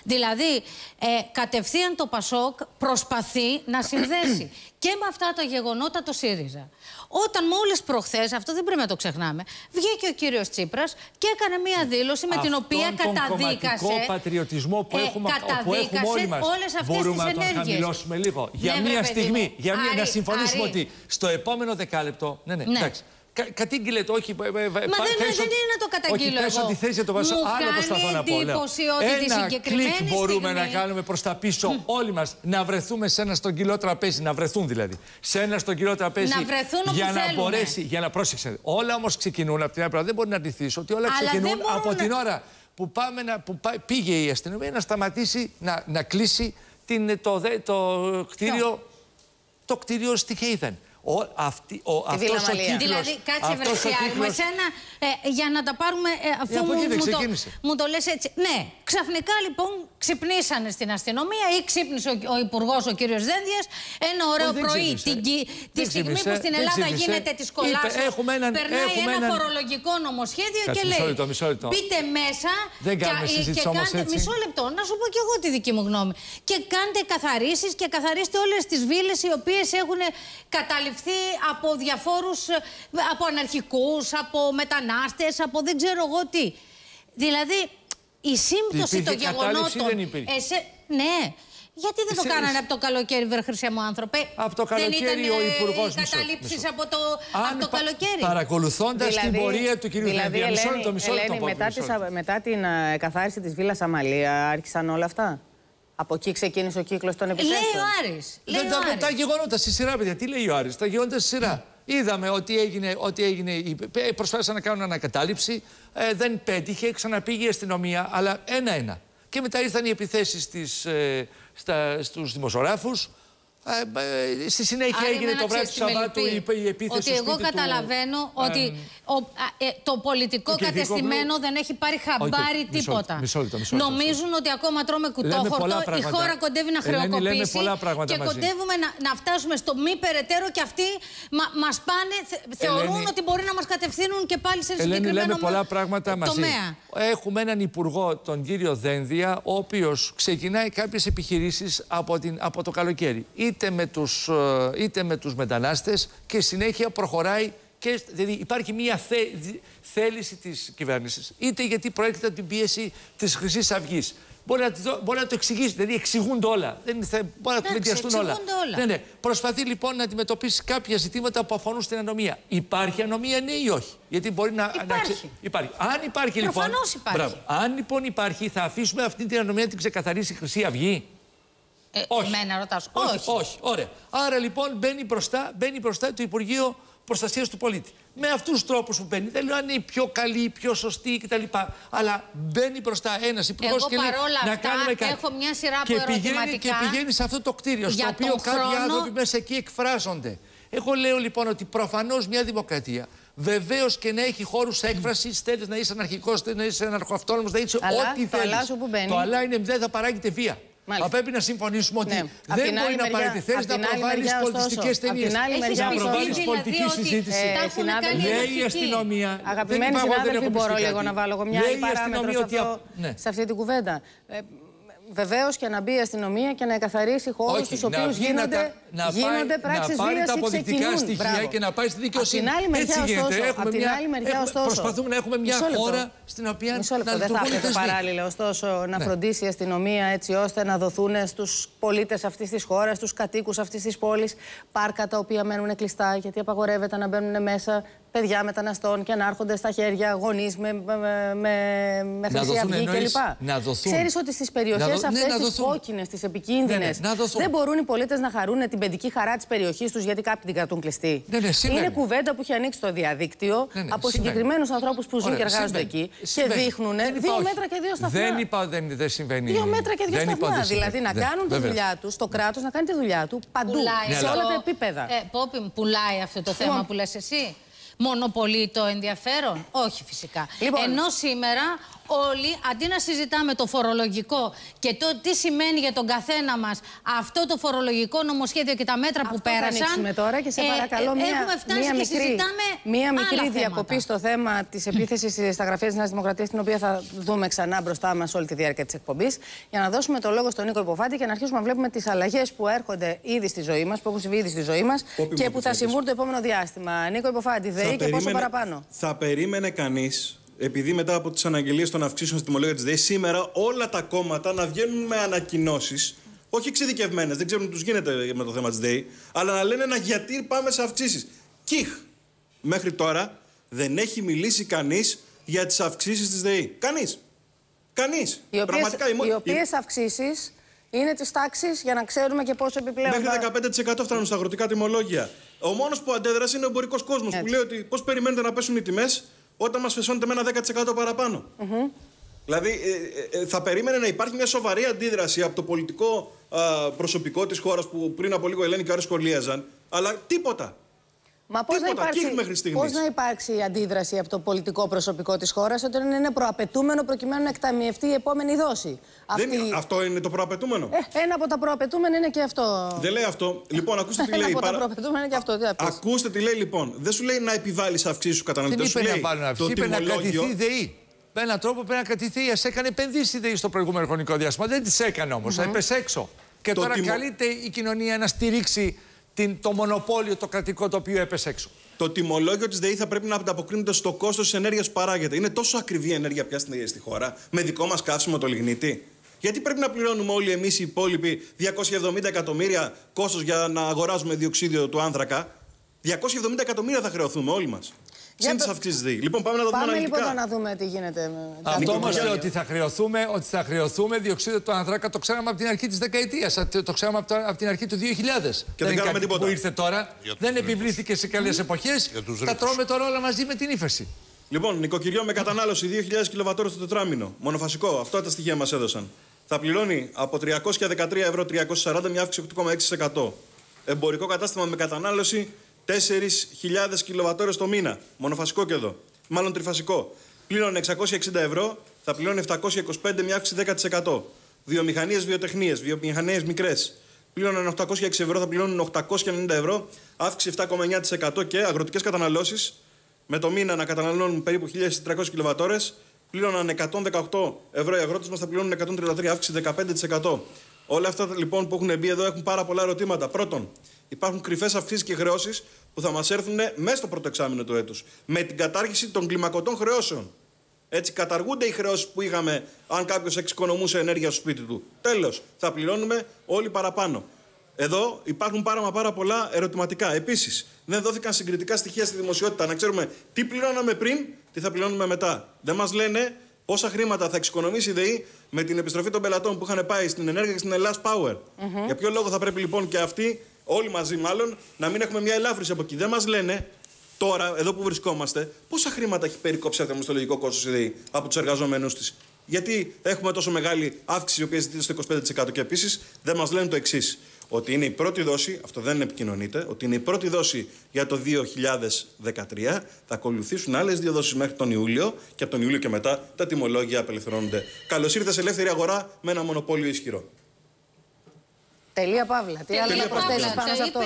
Δηλαδή, ε, κατευθείαν το Πασόκ προσπαθεί να συνδέσει και με αυτά τα γεγονότα το ΣΥΡΙΖΑ. Όταν μόλις προχθές, αυτό δεν πρέπει να το ξεχνάμε, βγήκε ο κύριος Τσίπρας και έκανε μία δήλωση με την οποία καταδίκασε... τον πατριωτισμό που, ε, έχουμε, που έχουμε όλοι μας. Όλες αυτές Μπορούμε τις να τον χαμηλώσουμε λίγο. Για ναι, μία στιγμή, για μία, να συμφωνήσουμε ότι στο επόμενο δεκάλεπτο... Ναι, ναι, ναι. εντάξει. Κα, κατήγγειλε το, όχι. Μα δεν, δεν είναι να το καταγγείλω όχι, εγώ. ότι θες για το βασό. Άλλο προσπαθώ να πω. Λέω. Ότι ένα κλικ μπορούμε να κάνουμε προς τα πίσω όλοι μας. Να βρεθούμε σε ένα στρογγυλό τραπέζι. Να βρεθούν δηλαδή. Σε ένα στρογγυλό τραπέζι. Να βρεθούν για να θέλουμε. μπορέσει. Για να πρόσεξε. Όλα όμως ξεκινούν από την άλλη Δεν μπορεί να αντιθεί ότι όλα Αλλά ξεκινούν από την ώρα που, πάμε να, που πήγε η αστυνομία να σταματήσει να, να κλείσει την, το, το, το κτίριο, το κτίριο στη Χέιδεν. Ο, αυτή, ο, αυτός ο κύκλος, δηλαδή, κάτσε βρεσιά, με σένα, ε, για να τα πάρουμε, ε, αφού μου, μου, το, μου το λες έτσι. Ναι, ξαφνικά λοιπόν ξυπνήσανε στην αστυνομία ή ξύπνησε ο, ο Υπουργός ο κύριος Δένδιας ένα ωραίο πρωί, την, τη στιγμή που στην Ελλάδα γίνεται τη κολάσεως, περνάει έχουμε ένα έναν... φορολογικό νομοσχέδιο Κάτσε, και λέει, λεπτό, μισό λεπτό. μπείτε μέσα Δεν και, και κάντε, έτσι. μισό λεπτό, να σου πω και εγώ τη δική μου γνώμη, και κάντε καθαρίσεις και καθαρίστε όλες τις βίλες οι οποίες έχουν καταληφθεί από διαφόρους, ε, από αναρχικούς, από μετανάστες, από δεν ξέρω εγώ τι. Δηλαδή, η σύμπτωση των γεγονότων... Δεν υπήρχε; ναι, γιατί δεν το κάνανε από το καλοκαίρι, βρε χρυσέ μου άνθρωπε; Από το καλοκαίρι δεν ο Υπουργός Μισό. καταλήψει από το, από το καλοκαίρι. Παρακολουθώντας δηλαδή, την πορεία του κ. δηλαδή, Μισό λεπτό, μισό λεπτό. Μετά, μετά την uh, καθάριση της Βίλας Αμαλία άρχισαν όλα αυτά; Από εκεί ξεκίνησε ο κύκλος των επιθέσεων. Λέει ο Άρης. Λέει Δεν τα, τα γεγονότα στη σειρά, παιδιά. Τι λέει ο Άρης; Τα γεγονότα στη σειρά. Είδαμε ότι έγινε, ότι έγινε προσπάθησαν να κάνουν ανακατάληψη, ε, δεν πέτυχε, ξαναπήγε η αστυνομία, αλλά ένα-ένα. Και μετά ήρθαν οι επιθέσεις ε, στους δημοσιογράφους, ε, ε, στη συνέχεια Άρα έγινε το βράδυ του Σαββάτου η, η επίθεση Ότι εγώ καταλαβαίνω του, ότι ο, ε, το πολιτικό κατεστημένο δεν έχει πάρει χαμπάρι okay, τίποτα. Μισό λεπτό, μισό λεπτό, Νομίζουν ότι ακόμα τρώμε κουτόχορτο, η χώρα κοντεύει να χρεοκοπήσει και μαζί. κοντεύουμε να, να φτάσουμε στο μη περαιτέρω και αυτοί μα, μας πάνε, θεωρούν ότι μπορεί να μας κατευθύνουν και πάλι σε Ελένη, συγκεκριμένο λέμε πολλά πράγματα μαζί. Έχουμε έναν υπουργό, τον κύριο Δένδια, ο οποίος ξεκινάει κάποιες επιχειρήσεις από, από το καλοκαίρι είτε με τους, ε, είτε με τους μετανάστες και συνέχεια προχωράει και δηλαδή υπάρχει μια θε, θέληση της κυβέρνησης είτε γιατί προέρχεται από την πίεση της χρυσής αυγής. Μπορεί να, το, μπορεί να το εξηγήσει, δηλαδή εξηγούνται όλα. Δεν θα, μπορεί να κουβεντιαστούν όλα. όλα. Ναι, ναι. Προσπαθεί λοιπόν να αντιμετωπίσει κάποια ζητήματα που αφορούν στην ανομία. Υπάρχει ανομία, ναι ή όχι; Γιατί μπορεί να. Υπάρχει. Να υπάρχει. Αν υπάρχει λοιπόν. υπάρχει. Μπράβο. Αν λοιπόν υπάρχει, θα αφήσουμε αυτή την ανομία να την ξεκαθαρίσει η Χρυσή Αυγή; Ε, όχι. Εμένα ρωτάς. Όχι. όχι. όχι. Ωραία. Άρα λοιπόν μπαίνει μπροστά, μπαίνει μπροστά το Υπουργείο Προστασίας του Πολίτη. Με αυτούς τους τρόπους που μπαίνει. Δεν λέω αν είναι η πιο καλή, η πιο σωστή κτλ. Αλλά μπαίνει μπροστά ένας υπουργός και λέει να αυτά, κάνουμε κάτι. Έχω μια σειρά και από πηγαίνει, και πηγαίνει σε αυτό το κτίριο, στο οποίο κάποιοι χρόνο... άνθρωποι μέσα εκεί εκφράζονται. Εγώ λέω λοιπόν ότι προφανώς μια δημοκρατία Βεβαίως και να έχει χώρους έκφρασης, θέλεις να είσαι αναρχικός, θέλεις να είσαι αναρχοαυτόνομο, να είσαι ό,τι θέλει. Το αλλά σου που μπαίνει. Το αλλά είναι δεν θα παράγεται βία. Μάλιστα. πρέπει να συμφωνήσουμε ότι ναι. δεν μπορεί να παραιτηθείς να προβάλλεις πολιτιστικές ταινίες. Να προβάλλεις πολιτική συζήτηση. Λέει η αστυνομία. Αγαπημένοι συνάδελφοι, μπορώ λίγο να βάλω μια άλλη παράμετρο ναι. σε αυτή την κουβέντα. Ε, Βεβαίως και να μπει η αστυνομία και να εκαθαρίσει χώρους στους οποίους γίνονται, να, γίνονται πράξει βία. Να πάρει τα αποδεικτικά στοιχεία Μπράβο. και να πάει στη δικαιοσύνη. Από την άλλη μεριά, ωστόσο, από την άλλη μεριά, ωστόσο προσπαθούμε να έχουμε μια χώρα στην οποία Μισό λεπτό, να δεν θα έπρεπε παράλληλα, ωστόσο, να ναι. φροντίσει η αστυνομία έτσι ώστε να δοθούν στους πολίτες αυτής της χώρας, στους κατοίκους αυτής της πόλης, πάρκα τα οποία μένουν κλειστά, γιατί απαγορεύεται να μπαίνουν μέσα παιδιά μεταναστών και να έρχονται στα χέρια γονείς με, με, με, με χρυσή αυγή κλπ. Ξέρεις ότι στις περιοχές αυτές, ναι, τις κόκκινες, τις επικίνδυνες, ναι, ναι, δεν μπορούν οι πολίτες να χαρούν την παιδική χαρά της περιοχής τους γιατί κάποιοι την κρατούν κλειστή. Ναι, ναι, Είναι κουβέντα που έχει ανοίξει το διαδίκτυο ναι, από συγκεκριμένους ανθρώπους που ζουν και εργάζονται εκεί και δείχνουν δύο μέτρα και δύο σταθμά. Δεν είπα δεν, δεν συμβαίνει. Δύο μέτρα και δύο σταθμά. Δηλαδή να κάνουν τη δουλειά τους, το κράτος να κάνει τη δουλειά του παντού, σε όλα τα επίπεδα. Ε, Πόπι, πουλάει αυτό το θέμα λοιπόν, που λες εσύ; Μονοπολεί το ενδιαφέρον; Όχι φυσικά. Λοιπόν. Ενώ σήμερα όλοι, αντί να συζητάμε το φορολογικό και το τι σημαίνει για τον καθένα μας αυτό το φορολογικό νομοσχέδιο και τα μέτρα που πέρασαν. Θα τώρα και σε ε, παρακαλώ μία, μία μικρή, μία μικρή διακοπή στο θέμα της επίθεσης στα γραφεία της Νέας Δημοκρατίας, την οποία θα δούμε ξανά μπροστά μας όλη τη διάρκεια της εκπομπής, για να δώσουμε το λόγο στον Νίκο Υποφάτη και να αρχίσουμε να βλέπουμε τις αλλαγές που έρχονται ήδη στη ζωή μας, που έχουν συμβεί ήδη στη ζωή μας και που θα συμβούν το επόμενο διάστημα. Νίκο Υποφάτη, ΔΕΗ και πόσο παραπάνω. Θα περίμενε κανείς επειδή μετά από τις αναγγελίες των αυξήσεων στη τιμολόγια της ΔΕΗ, σήμερα όλα τα κόμματα να βγαίνουν με ανακοινώσεις, όχι εξειδικευμένες, δεν ξέρουν τι τους γίνεται με το θέμα της ΔΕΗ, αλλά να λένε ένα γιατί πάμε σε αυξήσεις. Κιχ! Μέχρι τώρα δεν έχει μιλήσει κανείς για τις αυξήσεις της ΔΕΗ. Κανείς. Κανείς. Πραγματικά οι οποίες αυξήσεις είναι της τάξης για να ξέρουμε και πόσο επιπλέον. Μέχρι 15% φτάνουν στα αγροτικά τιμολόγια. Ο μόνος που αντέδρασε είναι ο εμπορικός κόσμος που λέει ότι πώς περιμένετε να πέσουν οι τιμές; Όταν μας φεσώνεται με ένα 10% παραπάνω. Mm -hmm. Δηλαδή, ε, ε, ε, θα περίμενε να υπάρχει μια σοβαρή αντίδραση από το πολιτικό α, προσωπικό της χώρας που πριν από λίγο Ελένη και ο σχολίαζαν, αλλά τίποτα. Μα πώς να, υπάρξει, πώς να υπάρξει αντίδραση από το πολιτικό προσωπικό της χώρας όταν είναι προαπαιτούμενο προκειμένου να εκταμιευτεί η επόμενη δόση. Αυτή... αυτό είναι το προαπαιτούμενο; Ε, ένα από τα προαπαιτούμενα είναι και αυτό. Δεν λέει αυτό. Λοιπόν, ακούστε τι λέει. Ένα από τα προαπαιτούμενα είναι και αυτό. Τι ακούστε τι λέει λοιπόν. Δεν σου λέει να επιβάλλεις αυξήσεις στους καταναλωτές. Δεν είπε να πάρει να αυξήσεις. Είπε να κρατηθεί ΔΕΗ. Με έναν τρόπο πρέπει να κρατηθεί. Α έκανε επενδύσεις ΔΕΗ στο προηγούμενο χρονικό διάστημα. Δεν τις έκανε όμως. Mm -hmm. Έπεσε έξω. Και το τώρα τιμο... καλείται η κοινωνία να στηρίξει την, το μονοπόλιο το κρατικό το οποίο έπεσε έξω. Το τιμολόγιο της ΔΕΗ θα πρέπει να ανταποκρίνεται στο κόστος της ενέργειας που παράγεται. Είναι τόσο ακριβή η ενέργεια πια στη χώρα, με δικό μας καύσιμο το λιγνίτη. Γιατί πρέπει να πληρώνουμε όλοι εμείς οι υπόλοιποι 270 εκατομμύρια κόστος για να αγοράζουμε διοξίδιο του άνθρακα; 270 εκατομμύρια θα χρεωθούμε όλοι μα. Συν τι αυξήσει ΔΕΗ. Λοιπόν, πάμε να το δούμε Πάμε λοιπόν να δούμε τι γίνεται. Με... Αυτό όμω λέει ότι θα χρεωθούμε, ότι θα χρεωθούμε διοξείδιο του άνθρακα. Το ξέραμε από την αρχή της δεκαετίας. Το ξέραμε από την αρχή του 2000. Και δεν, δεν κάναμε τίποτα. Που ήρθε τώρα. δεν επιβλήθηκε σε καλές εποχές. Τα τρώμε τώρα όλα μαζί με την ύφεση. Λοιπόν, νοικοκυριό με κατανάλωση 2.000 κιλοβατόρες το τετράμινο. Μονοφασικό. Αυτά τα στοιχεία μας έδωσαν. Θα πληρώνει από 313 ευρώ 340 μια αύξηση 8,6%. Εμπορικό κατάστημα με κατανάλωση 4.000 κιλοβατόρες το μήνα. Μονοφασικό και εδώ. Μάλλον τριφασικό. Πλήρωνε 660 ευρώ, θα πληρώνει 725, μια αύξηση 10%. Βιομηχανίες, βιοτεχνίες, βιομηχανίες μικρές. Πλήρωναν 806 ευρώ, θα πληρώνουν 890 ευρώ, αύξηση 7,9% και αγροτικές καταναλώσεις με το μήνα να καταναλώνουν περίπου 1.300 κιλοβατόρες. Πλήρωναν 118 ευρώ οι αγρότες μας, θα πληρώνουν 133, αύξηση 15%. Όλα αυτά λοιπόν που έχουν μπει εδώ έχουν πάρα πολλά ερωτήματα. Πρώτον, υπάρχουν κρυφές αυξήσεις και χρεώσεις που θα μας έρθουν μέσα στο πρώτο εξάμεινο του έτους. Με την κατάργηση των κλιμακωτών χρεώσεων. Έτσι, καταργούνται οι χρεώσεις που είχαμε αν κάποιος εξοικονομούσε ενέργεια στο σπίτι του. Τέλος, θα πληρώνουμε όλοι παραπάνω. Εδώ υπάρχουν πάρα, μα πάρα πολλά ερωτηματικά. Επίσης, δεν δόθηκαν συγκριτικά στοιχεία στη δημοσιότητα να ξέρουμε τι πληρώναμε πριν, τι θα πληρώνουμε μετά. Δεν μας λένε πόσα χρήματα θα εξοικονομήσει η ΔΕΗ με την επιστροφή των πελατών που είχαν πάει στην ενέργεια και στην Ελλάδα Power. Mm Για ποιο λόγο θα πρέπει λοιπόν και αυτοί όλοι μαζί μάλλον, να μην έχουμε μια ελάφρυνση από εκεί. Δεν μας λένε τώρα, εδώ που βρισκόμαστε, πόσα χρήματα έχει περικόψει το λογικό κόστος η ΔΕΗ από τους εργαζομένους της. Γιατί έχουμε τόσο μεγάλη αύξηση, η οποία ζητείται στο 25%. Και επίσης δεν μας λένε το εξής. Ότι είναι η πρώτη δόση, αυτό δεν επικοινωνείται, ότι είναι η πρώτη δόση για το 2013. Θα ακολουθήσουν άλλες δύο δόσεις μέχρι τον Ιούλιο και από τον Ιούλιο και μετά τα τιμολόγια απελευθερώνονται. Καλώς ήρθες σε ελεύθερη αγορά με ένα μονοπόλιο ισχυρό. Τελεία Παύλα. Τι άλλο να προσθέσεις πάνω σε αυτό;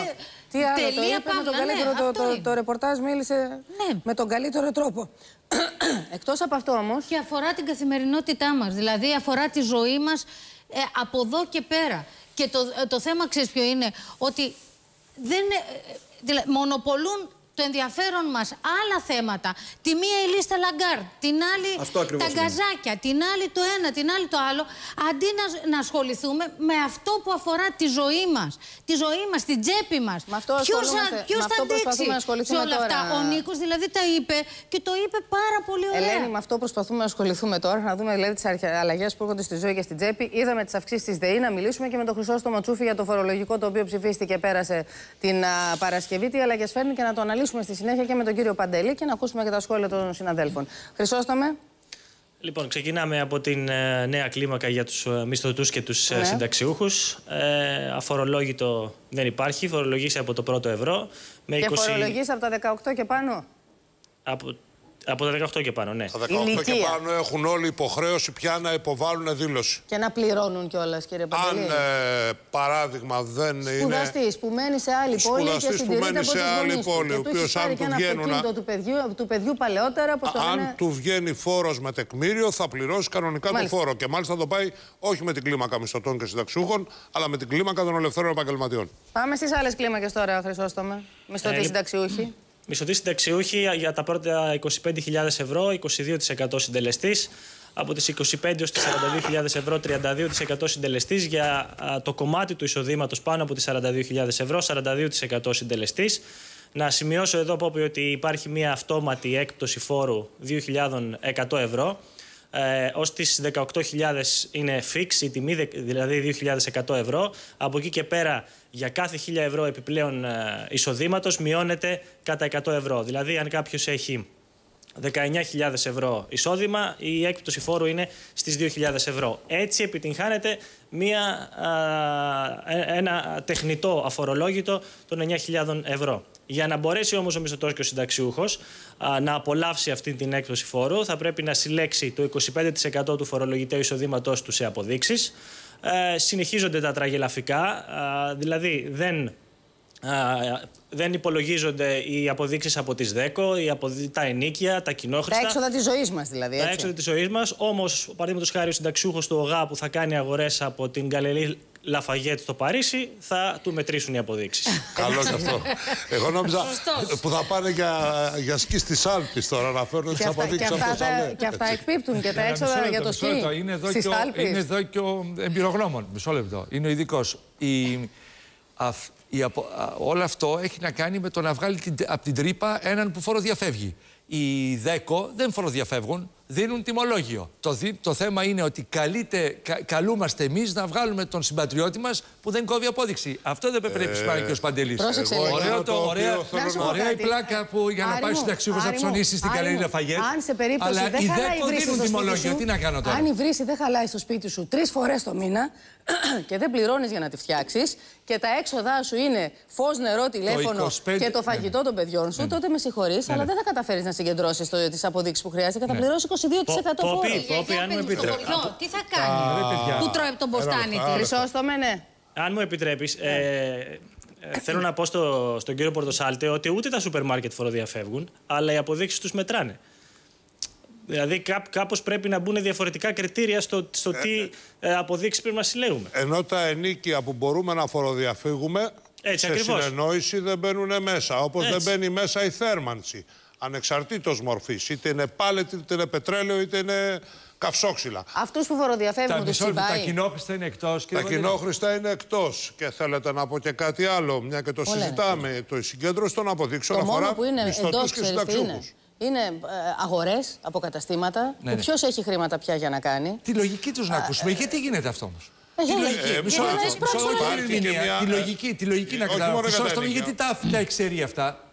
Τι άλλο το είπε με τον καλύτερο το, το, το, ρεπορτάζ μίλησε ναι. με τον καλύτερο τρόπο. Εκτός από αυτό όμως... Και αφορά την καθημερινότητά μας, δηλαδή αφορά τη ζωή μας ε, από εδώ και πέρα. Και το, ε, το θέμα ξέρεις ποιο είναι, ότι δεν, ε, δηλαδή, μονοπωλούν το ενδιαφέρον μας άλλα θέματα. Τη μία η λίστα Λαγκάρντ, την άλλη τα γκαζάκια, την άλλη το ένα, την άλλη το άλλο. Αντί να, να ασχοληθούμε με αυτό που αφορά τη ζωή μας, τη ζωή μας, την τσέπη μας. Ποιος θα αντέξει σε όλα τώρα. αυτά. Ο Νίκος δηλαδή τα είπε και το είπε πάρα πολύ ωραία. Ελένη, με αυτό προσπαθούμε να ασχοληθούμε τώρα. Να δούμε δηλαδή τις αλλαγές που έρχονται στη ζωή και στην τσέπη. Είδαμε τις αυξήσεις της ΔΕΗ. Να μιλήσουμε και με τον Χρυσόστομο Τσούφι για το φορολογικό το οποίο ψηφίστηκε πέρασε την α, Παρασκευή. Τι αλλαγές φέρνει και να το αναλύσουμε μιλήσουμε στη συνέχεια και με τον κύριο Παντελή και να ακούσουμε και τα σχόλια των συναδέλφων. Χρυσόστομε. Λοιπόν, ξεκινάμε από την ε, νέα κλίμακα για τους ε, μισθωτούς και τους ε, ναι. συνταξιούχους. Ε, αφορολόγητο δεν υπάρχει, φορολογήσει από το πρώτο ευρώ. Με και 20... φορολογήσει από τα 18 και πάνω; Από από τα 18 και πάνω, ναι. Τα 18 και πάνω έχουν όλοι υποχρέωση πια να υποβάλουν δήλωση. Και να πληρώνουν κιόλας, κύριε Παντελή. Αν ε, παράδειγμα δεν Σπουδαστής, είναι. Σπουδαστής που μένει σε άλλη πόλη και που μένει σε άλλη πόλη. Ο οποίος αν του βγαίνουν. Να... του, παιδιού, του παιδιού παλαιότερα. Πώς το αν λένε... του βγαίνει φόρος με τεκμήριο, θα πληρώσει κανονικά μάλιστα. το φόρο. Και μάλιστα θα το πάει όχι με την κλίμακα μισθωτών και συνταξιούχων, αλλά με την κλίμακα των ελευθέρων επαγγελματιών. Πάμε στις άλλες κλίμακες τώρα, Χρυσόστομε. Μισθωτοί ε, συνταξιούχοι. Μισθωτή συνταξιούχη για τα πρώτα 25.000 ευρώ, 22% συντελεστής. Από τις 25 έως τις 42.000 ευρώ, 32% συντελεστής. Για το κομμάτι του εισοδήματος πάνω από τις 42.000 ευρώ, 42% συντελεστής. Να σημειώσω εδώ, Πόπη, ότι υπάρχει μια αυτόματη έκπτωση φόρου 2.100 ευρώ. Ε, ως τις 18.000 είναι fix η τιμή, δηλαδή 2.100 ευρώ. Από εκεί και πέρα για κάθε 1.000 ευρώ επιπλέον ε, εισοδήματος μειώνεται κατά 100 ευρώ. Δηλαδή αν κάποιος έχει 19.000 ευρώ εισόδημα, η έκπτωση φόρου είναι στις 2.000 ευρώ. Έτσι επιτυγχάνεται μια, ε, ένα τεχνητό αφορολόγητο των 9.000 ευρώ. Για να μπορέσει όμως ο μισθωτός και ο συνταξιούχος να απολαύσει αυτή την έκπτωση φόρου, θα πρέπει να συλλέξει το 25% του φορολογητέου εισοδήματός του σε αποδείξεις. Ε, συνεχίζονται τα τραγελαφικά, δηλαδή δεν δεν υπολογίζονται οι αποδείξεις από τις ΔΕΚΟ, οι τα ενίκια, τα κοινόχρηστα. Τα έξοδα της ζωής μας δηλαδή. Έτσι. Τα έξοδα της ζωής μας. Όμως, παραδείγματος χάρη, ο συνταξιούχος του ΟΓΑ που θα κάνει αγορές από την Γκαλερή Λαφαγέτ στο Παρίσι, θα του μετρήσουν οι αποδείξεις. Καλό αυτό. Εγώ νόμιζα που θα πάνε για, για σκι στι Άλπε τώρα να φέρουν τις αποδείξεις από το Και αυτά εκπίπτουν και τα έξοδα για το σκι. Είναι εδώ, και ο, είναι εδώ και ο εμπειρογνώμων. Μισό λεπτό. Είναι ο ειδικός. Η, η, όλο αυτό έχει να κάνει με το να βγάλει την, από την τρύπα έναν που φοροδιαφεύγει. Οι ΔΕΚΟ δεν φοροδιαφεύγουν, δίνουν τιμολόγιο. Το, το θέμα είναι ότι καλείτε, καλούμαστε εμείς να βγάλουμε τον συμπατριώτη μας που δεν κόβει απόδειξη. Αυτό δεν πρέπει να επισημάνει και ο Σπαντελή. Ωραίο το, ωραία, ωραία η πλάκα που για να πάει στο ταξίδι να ψωνίσει στην καλή Λαφαγέτ. Αν σε περίπτωση αλλά δεν χαλάει η βρύση δίνουν τιμολόγιο. Τι να κάνω τώρα; Αν η βρύση δεν χαλάει στο σπίτι σου τρεις φορές το μήνα και δεν πληρώνεις για να τη φτιάξεις και τα έξοδά σου είναι φως, νερό, τηλέφωνο και το φαγητό των παιδιών σου, τότε με συγχωρείς, αλλά δεν θα καταφέρεις να συγκεντρώσεις τις αποδείξεις που χρειάζεται και θα πληρώσεις 22% φόρο. Πόπι, αν μου επιτρέπεις. Τι θα κάνει; Πού τρώει τον ποστάνι τη. Χρυσόστομε, ναι. Αν μου επιτρέπεις, ε, θέλω να πω στο, στον κύριο Πορτοσάλτε ότι ούτε τα σούπερ μάρκετ φοροδιαφεύγουν, αλλά οι αποδείξεις τους μετράνε. Δηλαδή κάπως πρέπει να μπουν διαφορετικά κριτήρια στο, στο τι ε, αποδείξεις πρέπει να συλλέγουμε. Ενώ τα ενίκια που μπορούμε να φοροδιαφύγουμε Έτσι, σε ακριβώς. συνεννόηση δεν μπαίνουν μέσα. Όπως δεν μπαίνει μέσα η θέρμανση. Ανεξαρτήτως μορφής. Είτε είναι πάλετη, είτε είναι πετρέλαιο, είτε είναι καυσόξυλα. Αυτούς που φοροδιαφεύγουν τους τσιμπάει. Τα κοινόχρηστα είναι εκτός. Τα κοινόχρηστα είναι εκτός. Και θέλετε να πω και κάτι άλλο, μια και το συζητάμε. Το συγκέντρωση των αποδείξεων το αφορά που είναι εντός, και συνταξιούχους. Είναι; Ε, αγορές από καταστήματα ναι, που ναι. ποιος έχει χρήματα πια για να κάνει; Τη λογική τους να ακούσουμε. Γιατί γίνεται αυτό όμως; Τη λογική, τη λογική να καταλάβουμε. Γιατί τα εξαιρεί αυτά.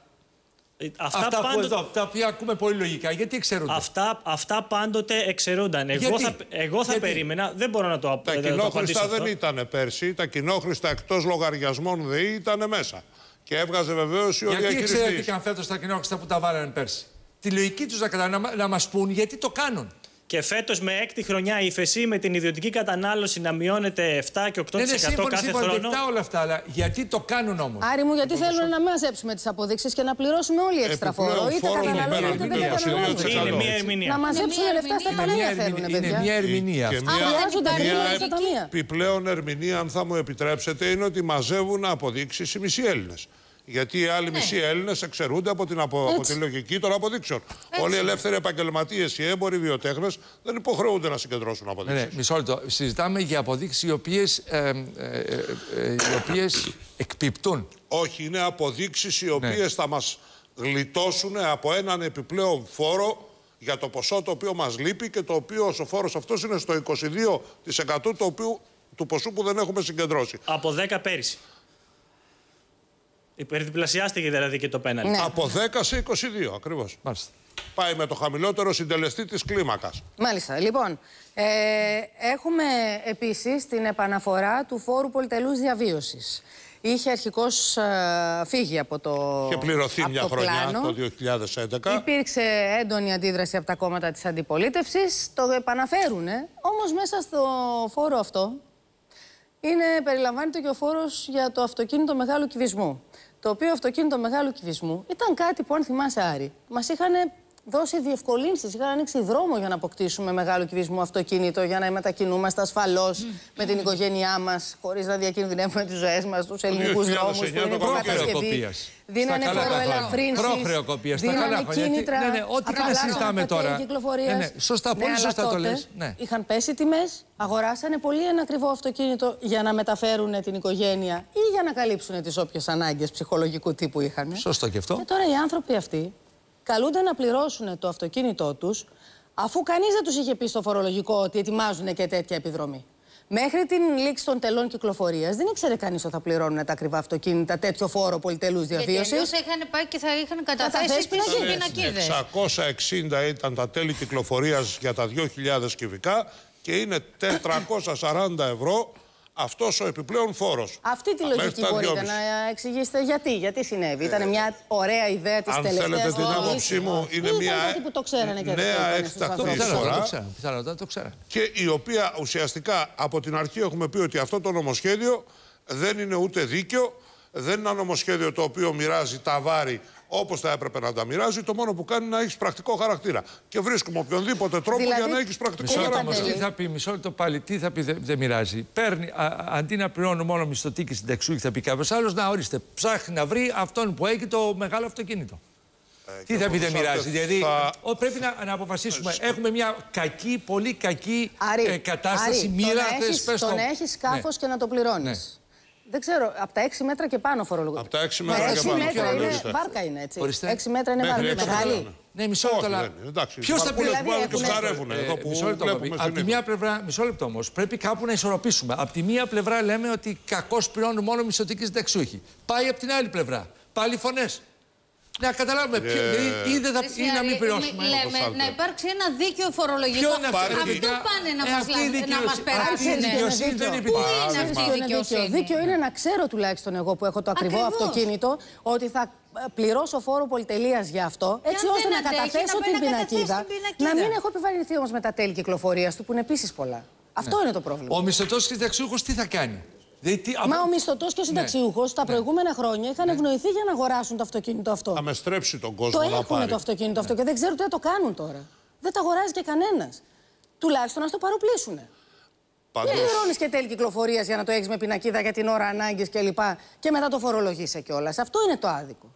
Ε, αυτά, αυτά που εδώ, τα οποία ακούμε πολύ λογικά, γιατί εξαιρούνται; Αυτά, αυτά πάντοτε εξαιρούνταν. Εγώ θα, εγώ θα περίμενα, δεν μπορώ να το Τα κοινόχρηστα δεν ήταν πέρσι, τα κοινόχρηστα εκτός λογαριασμών ΔΕΗ ήταν μέσα. Και έβγαζε βεβαίως η Γιατί εξαιρέθηκαν φέτος τα κοινόχρηστα που τα βάλανε πέρσι; Τη λογική τους να, να, να μας πούν γιατί το κάνουν. Και φέτος με έκτη χρονιά ύφεση, με την ιδιωτική κατανάλωση να μειώνεται 7 και 8% ναι, ναι, σύμφωνο, κάθε σύμφωνο, χρόνο. όλα αυτά, αλλά γιατί το κάνουν όμως; Άρη μου, γιατί θέλουν να μαζέψουμε τις αποδείξεις και να πληρώσουμε όλοι έξτρα φόρο. Είτε καταναλώνουν είτε δεν καταναλώνουν. Είναι μια ερμηνεία. Να μαζέψουν λεφτά στα ταμεία θέλουν, παιδιά. Είναι μια ερμηνεία. Χρειάζονται χρήματα στα ταμεία. Επιπλέον ερμηνεία, αν θα μου επιτρέψετε, είναι ότι μαζεύουν αποδείξεις οι μισοί Έλληνες. Γιατί οι άλλοι ναι. μισοί Έλληνες εξαιρούνται από την, απο... από τη λογική των αποδείξεων. Έτσι. Όλοι οι ελεύθεροι επαγγελματίες, οι έμποροι, οι βιοτέχνες δεν υποχρεούνται να συγκεντρώσουν αποδείξεις. Ναι, ναι, μισό λεπτό. Συζητάμε για αποδείξεις οι οποίες ε, ε, ε, οποίες εκπιπτούν. Όχι, είναι αποδείξεις οι οποίες ναι. θα μας γλιτώσουν από έναν επιπλέον φόρο για το ποσό το οποίο μας λείπει και το οποίο ο φόρος αυτός είναι στο 22% το οποίο, του ποσού που δεν έχουμε συγκεντρώσει. Από 10 πέρυσι. Υπερδιπλασιάστηκε δηλαδή και το πέναλτι. Ναι. Από 10 σε 22 ακριβώς. Πάει με το χαμηλότερο συντελεστή της κλίμακας. Μάλιστα. Λοιπόν, ε, έχουμε επίσης την επαναφορά του φόρου πολυτελούς διαβίωσης. Είχε αρχικώς ε, φύγει από το. Είχε πληρωθεί μια το χρονιά το 2011. Υπήρξε έντονη αντίδραση από τα κόμματα της αντιπολίτευσης. Το επαναφέρουν. Όμως μέσα στο φόρο αυτό είναι, περιλαμβάνεται και ο φόρο για το αυτοκίνητο μεγάλου κυβισμού. Το οποίο αυτοκίνητο μεγάλου κυβισμού ήταν κάτι που, αν θυμάσαι, Άρη, μας είχαν δώσει διευκολύνσεις. Είχαν ανοίξει δρόμο για να αποκτήσουμε μεγάλο κυβισμό αυτοκίνητο, για να μετακινούμαστε ασφαλώς με την οικογένειά μας, χωρίς να διακινδυνεύουμε τις ζωές μας στου ελληνικούς δρόμους που είναι προκατασκευή. Δίνανε φοροελαφρύνσεις. Προχρεοκοπία. Δίνανε κίνητρα. Ναι, ναι, ό,τι και να συζητάμε τώρα. Ναι, ναι, σωστά, πολύ ναι, σωστά το λες. Ναι. Είχαν πέσει τιμές, αγοράσανε πολύ ένα ακριβό αυτοκίνητο για να μεταφέρουν την οικογένεια ή για να καλύψουν τις όποιες ανάγκες ψυχολογικού τύπου είχαν. Σωστό και αυτό. Και τώρα οι άνθρωποι αυτοί καλούνται να πληρώσουν το αυτοκίνητό τους, αφού κανείς δεν τους είχε πει στο φορολογικό ότι ετοιμάζουν και τέτοια επιδρομή. Μέχρι την λήξη των τελών κυκλοφορίας δεν ήξερε κανείς ότι θα πληρώνουν τα ακριβά αυτοκίνητα τέτοιο φόρο πολυτελούς διαβίωσης. Γιατί είχαν πάει και θα είχαν καταθέσει πινακίδες. 660 ήταν τα τέλη κυκλοφορίας για τα 2.000 κυβικά και είναι 440 ευρώ αυτός ο επιπλέον φόρος. Αυτή τη λογική μπορείτε να εξηγήσετε γιατί, γιατί συνέβη; Ήταν ε, μια ωραία ιδέα της τελευταίας Αν θέλετε την άποψή μου, είναι μια που το ξέρανε και νέα έκτακτη εισφορά. Πιθανότατα το ξέρανε. Και η οποία ουσιαστικά από την αρχή έχουμε πει ότι αυτό το νομοσχέδιο δεν είναι ούτε δίκαιο, δεν είναι ένα νομοσχέδιο το οποίο μοιράζει τα βάρη όπως θα έπρεπε να τα μοιράζει. Το μόνο που κάνει είναι να έχεις πρακτικό χαρακτήρα. Και βρίσκουμε οποιονδήποτε τρόπο δηλαδή, για να έχεις πρακτικό χαρακτήρα. τι θα πει, μισό λεπτό πάλι, τι θα πει δεν δε μοιράζει. Παίρνει, α, αντί να πληρώνω μόνο μισθωτή και συνταξιούχη, θα πει κάποιος άλλος, να ορίστε, ψάχνει να βρει αυτόν που έχει το μεγάλο αυτοκίνητο. Ε, Τι θα πει δεν μοιράζει, Δηλαδή, ο, πρέπει να, να αποφασίσουμε. Ε, Έχουμε μια κακή, πολύ κακή ε, κατάσταση. Μοίρα θες Το να έχει σκάφος ναι. και να το πληρώνεις. Ναι. Δεν ξέρω, από τα 6 μέτρα και πάνω φορολογούνται. Από τα 6 μέτρα και πάνω. μέτρα είναι βάρκα είναι έτσι. 6 μέτρα είναι βάρκα. Μεγάλη. Ναι, μισό λεπτό. Ποιος θα πει δηλαδή, που ψαρεύουν εδώ που μισό λεπτό, Από τη μία πλευρά, μισό λεπτό όμως, πρέπει κάπου να ισορροπήσουμε. Από τη μία πλευρά λέμε ότι κακώς πληρώνουν μόνο μισθωτικοί συνταξιούχοι. Πάει από την άλλη πλευρά. Πάλι φωνές. Να καταλάβουμε ποιο. Ε, ή, δεν θα, ή να μην πληρώσουμε. Λέμε να υπάρξει ένα δίκαιο φορολογικό. Αυτό πάνε να μας μας περάσουν. Πού είναι αυτή η δικαιοσύνη. Δίκαιο είναι να ξέρω τουλάχιστον εγώ που έχω το ακριβό αυτοκίνητο ότι θα πληρώσω φόρο πολυτελείας για αυτό, έτσι ώστε να καταθέσω την πινακίδα. Να μην έχω επιβαρυνθεί όμως με τα τέλη κυκλοφορίας του, που είναι επίσης πολλά. Αυτό ναι. είναι το πρόβλημα. Ο μισθωτός και συνταξιούχος τι θα κάνει; Δηλαδή, Μα ο μισθωτός και ο συνταξιούχος ναι. τα ναι. προηγούμενα χρόνια είχαν ναι. ευνοηθεί για να αγοράσουν το αυτοκίνητο αυτό. Θα με στρέψει τον κόσμο το να έχουν το αυτοκίνητο αυτό και δεν ξέρουν τι θα το κάνουν τώρα. Δεν τα αγοράζει και κανένας. Τουλάχιστον να το παροπλήσουν. Πάντως... Δεν πληρώνεις και τέλη κυκλοφορίας για να το έχεις με πινακίδα για την ώρα ανάγκης κλπ. Και, και μετά το φορολογήσει κιόλας. Αυτό είναι το άδικο.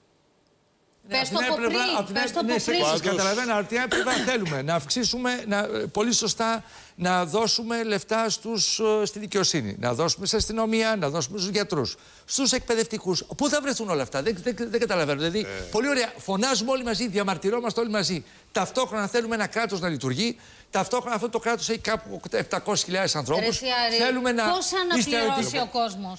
Πες το από πριν, πες το από πριν. Καταλαβαίνω, από την άλλη πλευρά θέλουμε να αυξήσουμε, να, πολύ σωστά, να δώσουμε λεφτά στους, ε, στη δικαιοσύνη, να δώσουμε στην αστυνομία, να δώσουμε στους γιατρούς, στους εκπαιδευτικούς. Πού θα βρεθούν όλα αυτά, δεν, δεν, δεν καταλαβαίνω. Δηλαδή, ε. πολύ ωραία, φωνάζουμε όλοι μαζί, διαμαρτυρόμαστε όλοι μαζί. Ταυτόχρονα θέλουμε ένα κράτος να λειτουργεί, Ταυτόχρονα αυτό το κράτος έχει κάπου 700.000 ανθρώπους. Θέλουμε να. Πόσα να πληρώσει ο κόσμος;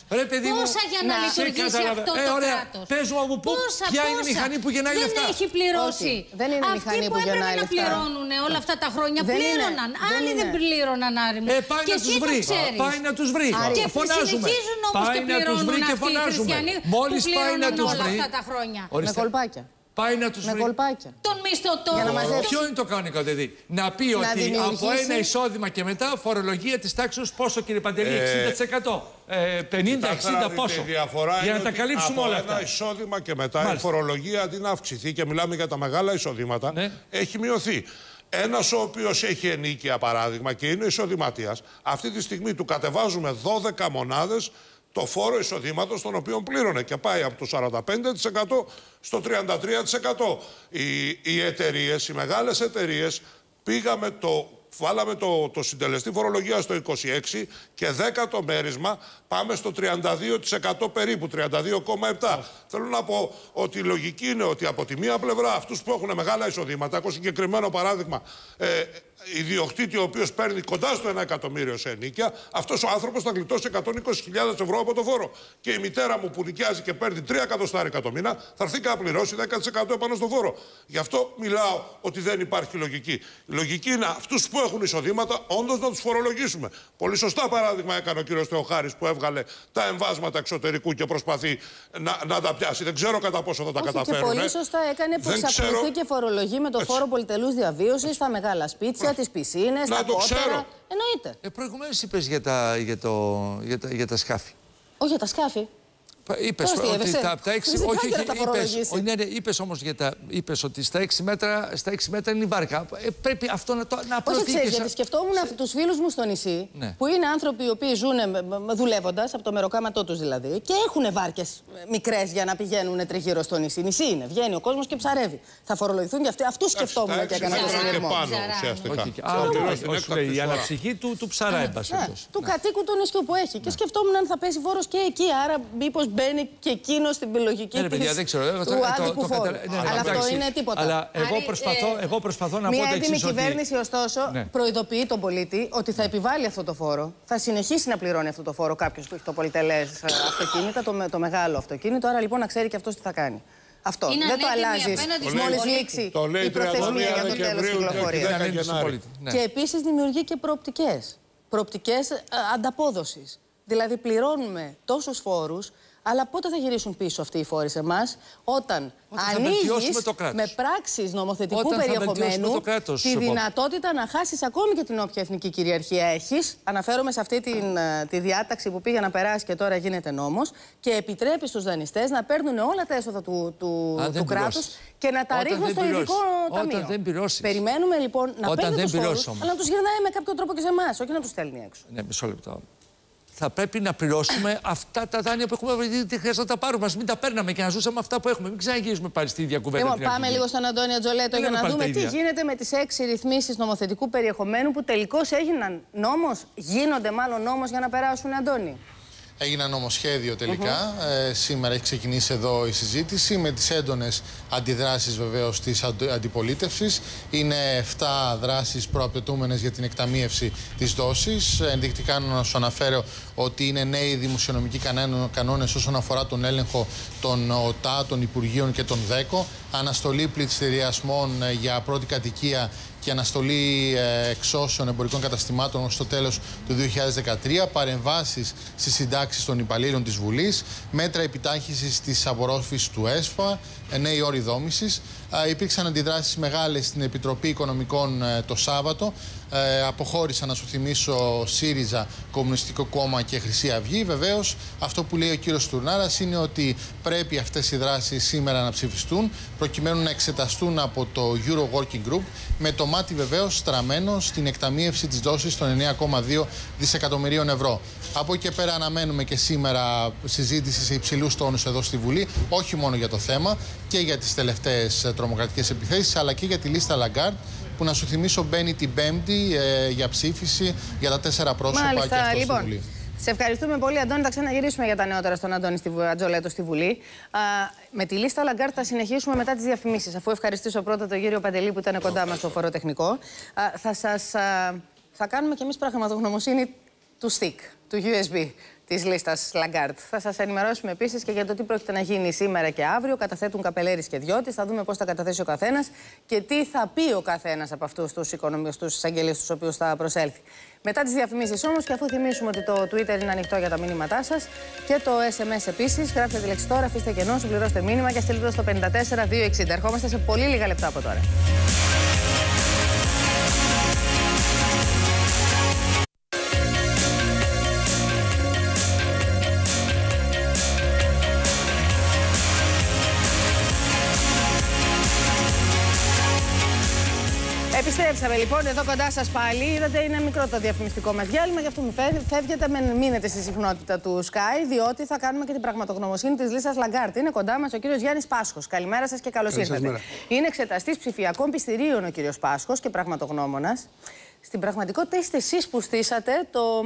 Πόσα για να, να λειτουργήσει αυτό ε, το κράτος; Πες μου από πού. Ποια είναι η μηχανή που γεννάει λεφτά; Δεν έχει πληρώσει. δεν είναι η μηχανή που, γεννάει λεφτά. Αυτοί που έπρεπε να πληρώνουν όλα αυτά τα χρόνια πλήρωναν. Άλλοι δεν πλήρωναν άρη μου. Ε, πάει να τους βρεις. Πάει να τους βρεις. Και συνεχίζουν όμως και πληρώνουν αυτοί οι χριστιανοί. Μόλις πάει να τους βρει. Με κολπάκια. Πάει να τους Με κολπάκια. Τον μισθωτό. Για να μαζέψει. Ποιο είναι το κανονικό δηλαδή. Να πει Να ότι δημιουργήσει- από ένα εισόδημα και μετά φορολογία της τάξης πόσο κύριε Παντελή, Ε, 60%. Ε, 50, 60 πόσο; Η διαφορά Για είναι να τα ότι καλύψουμε από όλα ένα αυτά. εισόδημα και μετά η Μάλιστα. φορολογία αντί να αυξηθεί και μιλάμε για τα μεγάλα εισοδήματα, Ναι. έχει μειωθεί. Ένας ο οποίος έχει ενίκεια παράδειγμα και είναι εισοδηματίας, αυτή τη στιγμή του κατεβάζουμε 12 μονάδες το φόρο εισοδήματος τον οποίο πλήρωνε και πάει από το 45% στο 33%. Οι, οι εταιρείες, οι μεγάλες εταιρείες, πήγαμε το Βάλαμε το, το συντελεστή φορολογία στο 26 και 10 το μέρισμα πάμε στο 32% περίπου, 32,7. Θέλω να πω ότι η λογική είναι ότι από τη μία πλευρά αυτούς που έχουν μεγάλα εισοδήματα, έχω συγκεκριμένο παράδειγμα, ε, ιδιοκτήτη ο οποίος παίρνει κοντά στο 1 εκατομμύριο σε ενίκεια, αυτός ο άνθρωπος θα γλιτώσει 120.000 ευρώ από το φόρο. Και η μητέρα μου που νοικιάζει και παίρνει 3 εκατοστάρικα το μήνα, θα έρθει και να πληρώσει 10% επάνω στο φόρο. Γι' αυτό μιλάω ότι δεν υπάρχει λογική. Η λογική είναι αυτούς που έχουν εισοδήματα όντως να τους φορολογήσουμε. Πολύ σωστά παράδειγμα έκανε ο κύριος Θεοχάρης που έβγαλε τα εμβάσματα εξωτερικού και προσπαθεί να, να τα πιάσει. Δεν ξέρω κατά πόσο θα τα Όχι, καταφέρουν. Και πολύ σωστά έκανε που Δεν εξαπλωθεί ξέρω- και φορολογεί με το Έτσι. φόρο πολυτελούς διαβίωσης στα μεγάλα σπίτια, τι πισίνες, Να τα το κότερα. ξέρω. Εννοείται. Ε, Προηγουμένως είπες για τα, για, το, για, τα, για τα σκάφη. Όχι για τα σκάφη. Είπες Πώς ότι αστείευεσαι; τα, τα έξι. Φυσικά όχι, και όχι, να τα είπες, φορολογήσει. όχι, ναι, ναι, είπες όμως για τα. Είπες ότι στα έξι μέτρα, στα έξι μέτρα είναι η βάρκα. Ε, πρέπει αυτό να το να Όχι, απλωθεί ξέρεις, και γιατί σαν- σκεφτόμουν σε... τους φίλους μου στο νησί, Ναι. που είναι άνθρωποι οι οποίοι ζουν δουλεύοντας, από το μεροκάματό τους δηλαδή, και έχουν βάρκες μικρές για να πηγαίνουν τριγύρω στο νησί. Νησί είναι, βγαίνει ο κόσμος και ψαρεύει. Θα φορολογηθούν και αυτοί. Αυτούς σκεφτόμουν τα και έξι έκανα το μέτρα και συνειρμό. πάνω Ψαρά. ουσιαστικά. Όχι, Θα α, πληρώσει όχι, την όχι, έκτακτη λέει, η φορά. αναψυχή του, του ψαρά, εν πάση Ναι, περιπτώσει. του κατοίκου του νησιού που έχει. Και σκεφτόμουν αν θα πέσει φόρος και εκεί. Άρα, μήπως μπαίνει και εκείνο στην λογική Ναι, ρε παιδιά, της- δεν ξέρω. Εγώ του το- το- άδικου το φόρου. καταλα- ναι, ναι, Αλλά αυτό εντάξει. είναι τίποτα. Αλλά εγώ Άρη, προσπαθώ, ε, εγώ προσπαθώ να πω Μια τα έτοιμη εξής ότι... κυβέρνηση, ωστόσο, Ναι. προειδοποιεί τον πολίτη ότι θα επιβάλλει αυτό το φόρο. Θα συνεχίσει να πληρώνει αυτό το φόρο κάποιος που έχει το πολυτελές αυτοκίνητα, το, με- το μεγάλο αυτοκίνητο. Άρα λοιπόν να ξέρει και αυτός τι θα κάνει. Αυτό. Είναι δεν το ανέτοιμη αλλάζεις απέναντι στον μόλι πολίτη. λήξει Το λέει η προθεσμία 31 για το τέλος Δεκεμβρίου και κυκλοφορίας. έχει Είναι 10 ανέμειξη του Γενάρη. πολίτη. Ναι. Και επίσης δημιουργεί και προοπτικές. Προοπτικές ανταπόδοσης. Δηλαδή πληρώνουμε τόσους φόρους, αλλά πότε θα γυρίσουν πίσω αυτοί οι φόροι σε εμάς, όταν, Όταν θα ανοίγει βελτιώσουμε το κράτος. με πράξεις νομοθετικού Όταν θα βελτιώσουμε περιεχομένου το κράτος, τη Σοπό. δυνατότητα να χάσεις ακόμη και την όποια εθνική κυριαρχία έχεις. Αναφέρομαι σε αυτή την, ε, τη διάταξη που πήγε να περάσει και τώρα γίνεται νόμος και επιτρέπει στους δανειστές να παίρνουν όλα τα έσοδα του, του, Αν δεν του κράτους πληρώσεις. και να τα Όταν ρίχνουν δεν στο ειδικό πληρώσεις. Όταν ταμείο. δεν πληρώσεις. Περιμένουμε λοιπόν να Όταν παίρνει δεν τους φόρους, πληρώσεις όμως. αλλά να τους γυρνάει με κάποιο τρόπο και σε εμάς, όχι να τους στέλνει έξω. Ναι, μισό λεπτό. Θα πρέπει να πληρώσουμε αυτά τα δάνεια που έχουμε βρει. Δεν χρειάζεται να τα πάρουμε. Ας μην τα παίρναμε και να ζούσαμε αυτά που έχουμε. Μην ξαναγυρίσουμε πάλι στη ίδια κουβέντα. Λοιπόν, την πάμε αρχική. λίγο στον Αντώνιο Τζολέτο Δεν για λέμε να πάλι δούμε τα τι ίδια. γίνεται με τις έξι ρυθμίσεις νομοθετικού περιεχομένου που τελικώς έγιναν νόμος, γίνονται μάλλον νόμος για να περάσουν, Αντώνη. Έγινε νομοσχέδιο τελικά. Ε, σήμερα έχει ξεκινήσει εδώ η συζήτηση με τις έντονες αντιδράσεις βεβαίως της αντι- αντιπολίτευσης. Είναι 7 δράσεις προαπαιτούμενες για την εκταμείευση της δόσης. Ενδεικτικά να σου αναφέρω ότι είναι νέοι δημοσιονομικοί κανένο- κανόνες όσον αφορά τον έλεγχο των ΟΤΑ, των Υπουργείων και των ΔΕΚΟ. Αναστολή πληστηριασμών ε, για πρώτη κατοικία και αναστολή ε, εξώσεων εμπορικών καταστημάτων στο τέλος του 2013, παρεμβάσεις στις συντάξεις των υπαλλήλων της Βουλής, μέτρα επιτάχυσης της απορρόφησης του ΕΣΦΑ, ε, νέοι όροι δόμησης. Ε, Υπήρξαν αντιδράσεις μεγάλες στην Επιτροπή Οικονομικών ε, το Σάββατο. Ε, Αποχώρησαν, να σου θυμίσω, ΣΥΡΙΖΑ, Κομμουνιστικό Κόμμα και Χρυσή Αυγή. Βεβαίως, αυτό που λέει ο κύριος Τουρνάρας είναι ότι πρέπει αυτές οι δράσεις σήμερα να ψηφιστούν προκειμένου να εξεταστούν από το Euro Working Group με το μάτι βεβαίως στραμμένο στην εκταμείευση της δόσης των 9,2 δισεκατομμυρίων ευρώ. Από εκεί και πέρα αναμένουμε και σήμερα συζήτηση σε υψηλούς τόνους εδώ στη Βουλή, όχι μόνο για το θέμα και για τις τελευταίες τρομοκρατικές επιθέσεις, αλλά και για τη λίστα Lagarde που να σου θυμίσω μπαίνει την Πέμπτη ε, για ψήφιση για τα τέσσερα πρόσωπα και Μάλιστα, αυτό στη λοιπόν. Βουλή. Σε ευχαριστούμε πολύ, Αντώνη. Θα ξαναγυρίσουμε για τα νεότερα στον Αντώνη στη, Βου- Ατζολέτο στη Βουλή. Α, με τη λίστα Λαγκάρντ θα συνεχίσουμε μετά τις διαφημίσεις. Αφού ευχαριστήσω πρώτα τον κύριο Παντελή που ήταν κοντά μας στο φοροτεχνικό, α, θα, σας, α, θα κάνουμε κι εμείς πραγματογνωμοσύνη του stick, του USB. Της λίστας Λαγκάρντ. Θα σας ενημερώσουμε επίσης και για το τι πρόκειται να γίνει σήμερα και αύριο. Καταθέτουν Καπελέρης και Διώτης. Θα δούμε πώς θα καταθέσει ο καθένας και τι θα πει ο καθένας από αυτούς τους οικονομικούς εισαγγελείς τους οποίους θα προσέλθει. Μετά τις διαφημίσεις όμως, και αφού θυμίσουμε ότι το Twitter είναι ανοιχτό για τα μήνυματά σας και το SMS επίσης, γράφετε τη λέξη τώρα, αφήστε κενό, συμπληρώστε μήνυμα και στείλτε το στο 54260. Ερχόμαστε σε πολύ λίγα λεπτά από τώρα. Λοιπόν εδώ κοντά σας πάλι. Είδατε, είναι μικρό το διαφημιστικό μας διάλειμμα. Γι' αυτό μου φεύγετε, με, μείνετε στη συχνότητα του ΣΚΑΪ, διότι θα κάνουμε και την πραγματογνωμοσύνη της λίστας Λαγκάρντ. Είναι κοντά μας ο κύριος Γιάννης Πάσχος. Καλημέρα σας και καλώς ήρθατε. Είναι εξεταστής ψηφιακών πειστηρίων ο κύριος Πάσχος και πραγματογνώμονας. Στην πραγματικότητα είστε εσείς που στήσατε το,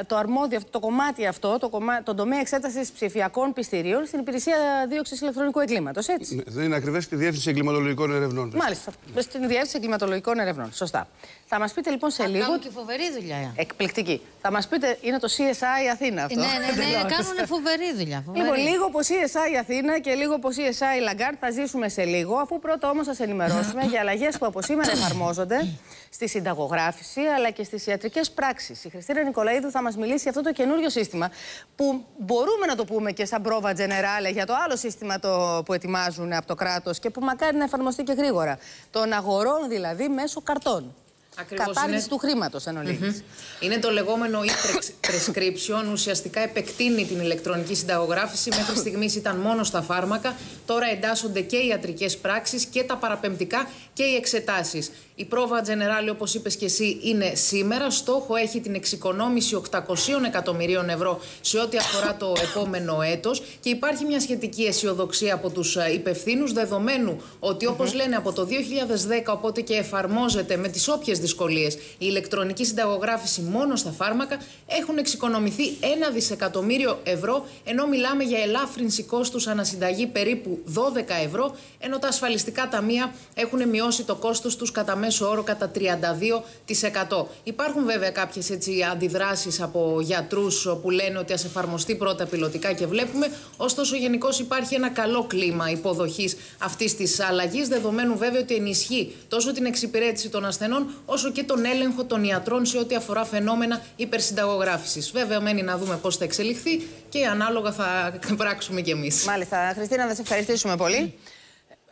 ε, το αρμόδιο, το κομμάτι αυτό, το κομμά, τον τομέα εξέτασης ψηφιακών πειστηρίων στην υπηρεσία δίωξης ηλεκτρονικού εγκλήματος, έτσι. Ναι, δεν είναι ακριβές στη διεύθυνση εγκληματολογικών ερευνών. Μάλιστα. Στην διεύθυνση εγκληματολογικών ερευνών. Σωστά. Θα μας πείτε λοιπόν σε λίγο. Κάνουν και φοβερή δουλειά. Εκπληκτική. Θα μας πείτε, είναι το CSI Αθήνα αυτό. Ναι, ναι, ναι, κάνουν φοβερή δουλειά. Φοβερή. Λοιπόν, λίγο από CSI Αθήνα και λίγο από CSI Λαγκάρντ θα ζήσουμε σε λίγο, αφού πρώτα όμως σας ενημερώσουμε για αλλαγές που από σήμερα εφαρμόζονται στη συνταγογράφηση αλλά και στις ιατρικές πράξεις. Η Χριστίνα Νικολαίδου θα μας μιλήσει για αυτό το καινούριο σύστημα που μπορούμε να το πούμε και σαν πρόβα τζενεράλε για το άλλο σύστημα το που ετοιμάζουν από το κράτος και που μακάρι να εφαρμοστεί και γρήγορα. Των αγορών δηλαδή μέσω καρτών. Ακριβώς Κατάργηση είναι... του χρήματος εν ολίγης. Είναι το λεγόμενο e-prescription. Ουσιαστικά επεκτείνει την ηλεκτρονική συνταγογράφηση. Μέχρι στιγμής ήταν μόνο στα φάρμακα. Τώρα εντάσσονται και οι ιατρικές πράξεις και τα παραπεμπτικά και οι εξετάσεις. Η πρόβα Generale, όπως είπες και εσύ, είναι σήμερα. Στόχο έχει την εξοικονόμηση 800 εκατομμυρίων ευρώ σε ό,τι αφορά το επόμενο έτος. Και υπάρχει μια σχετική αισιοδοξία από τους ε, υπευθύνους, δεδομένου ότι, όπως λένε, από το 2010, οπότε και εφαρμόζεται με τις όποιες δυσκολίες η ηλεκτρονική συνταγογράφηση μόνο στα φάρμακα, έχουν εξοικονομηθεί ένα δισεκατομμύριο ευρώ, ενώ μιλάμε για ελάφρυνση κόστους ανασυνταγή περίπου 12 ευρώ, ενώ τα ασφαλιστικά ταμεία έχουν μειώσει το κόστος τους κατά μέσο όρο κατά 32%. Υπάρχουν βέβαια κάποιες αντιδράσεις από γιατρούς που λένε ότι ας εφαρμοστεί πρώτα πιλωτικά και βλέπουμε. Ωστόσο, γενικώς υπάρχει ένα καλό κλίμα υποδοχής αυτής της αλλαγής, δεδομένου βέβαια ότι ενισχύει τόσο την εξυπηρέτηση των ασθενών, όσο και τον έλεγχο των ιατρών σε ό,τι αφορά φαινόμενα υπερσυνταγογράφησης. Βέβαια, μένει να δούμε πώς θα εξελιχθεί και ανάλογα θα πράξουμε κι εμείς. Μάλιστα. Χριστίνα, θα σε ευχαριστήσουμε πολύ.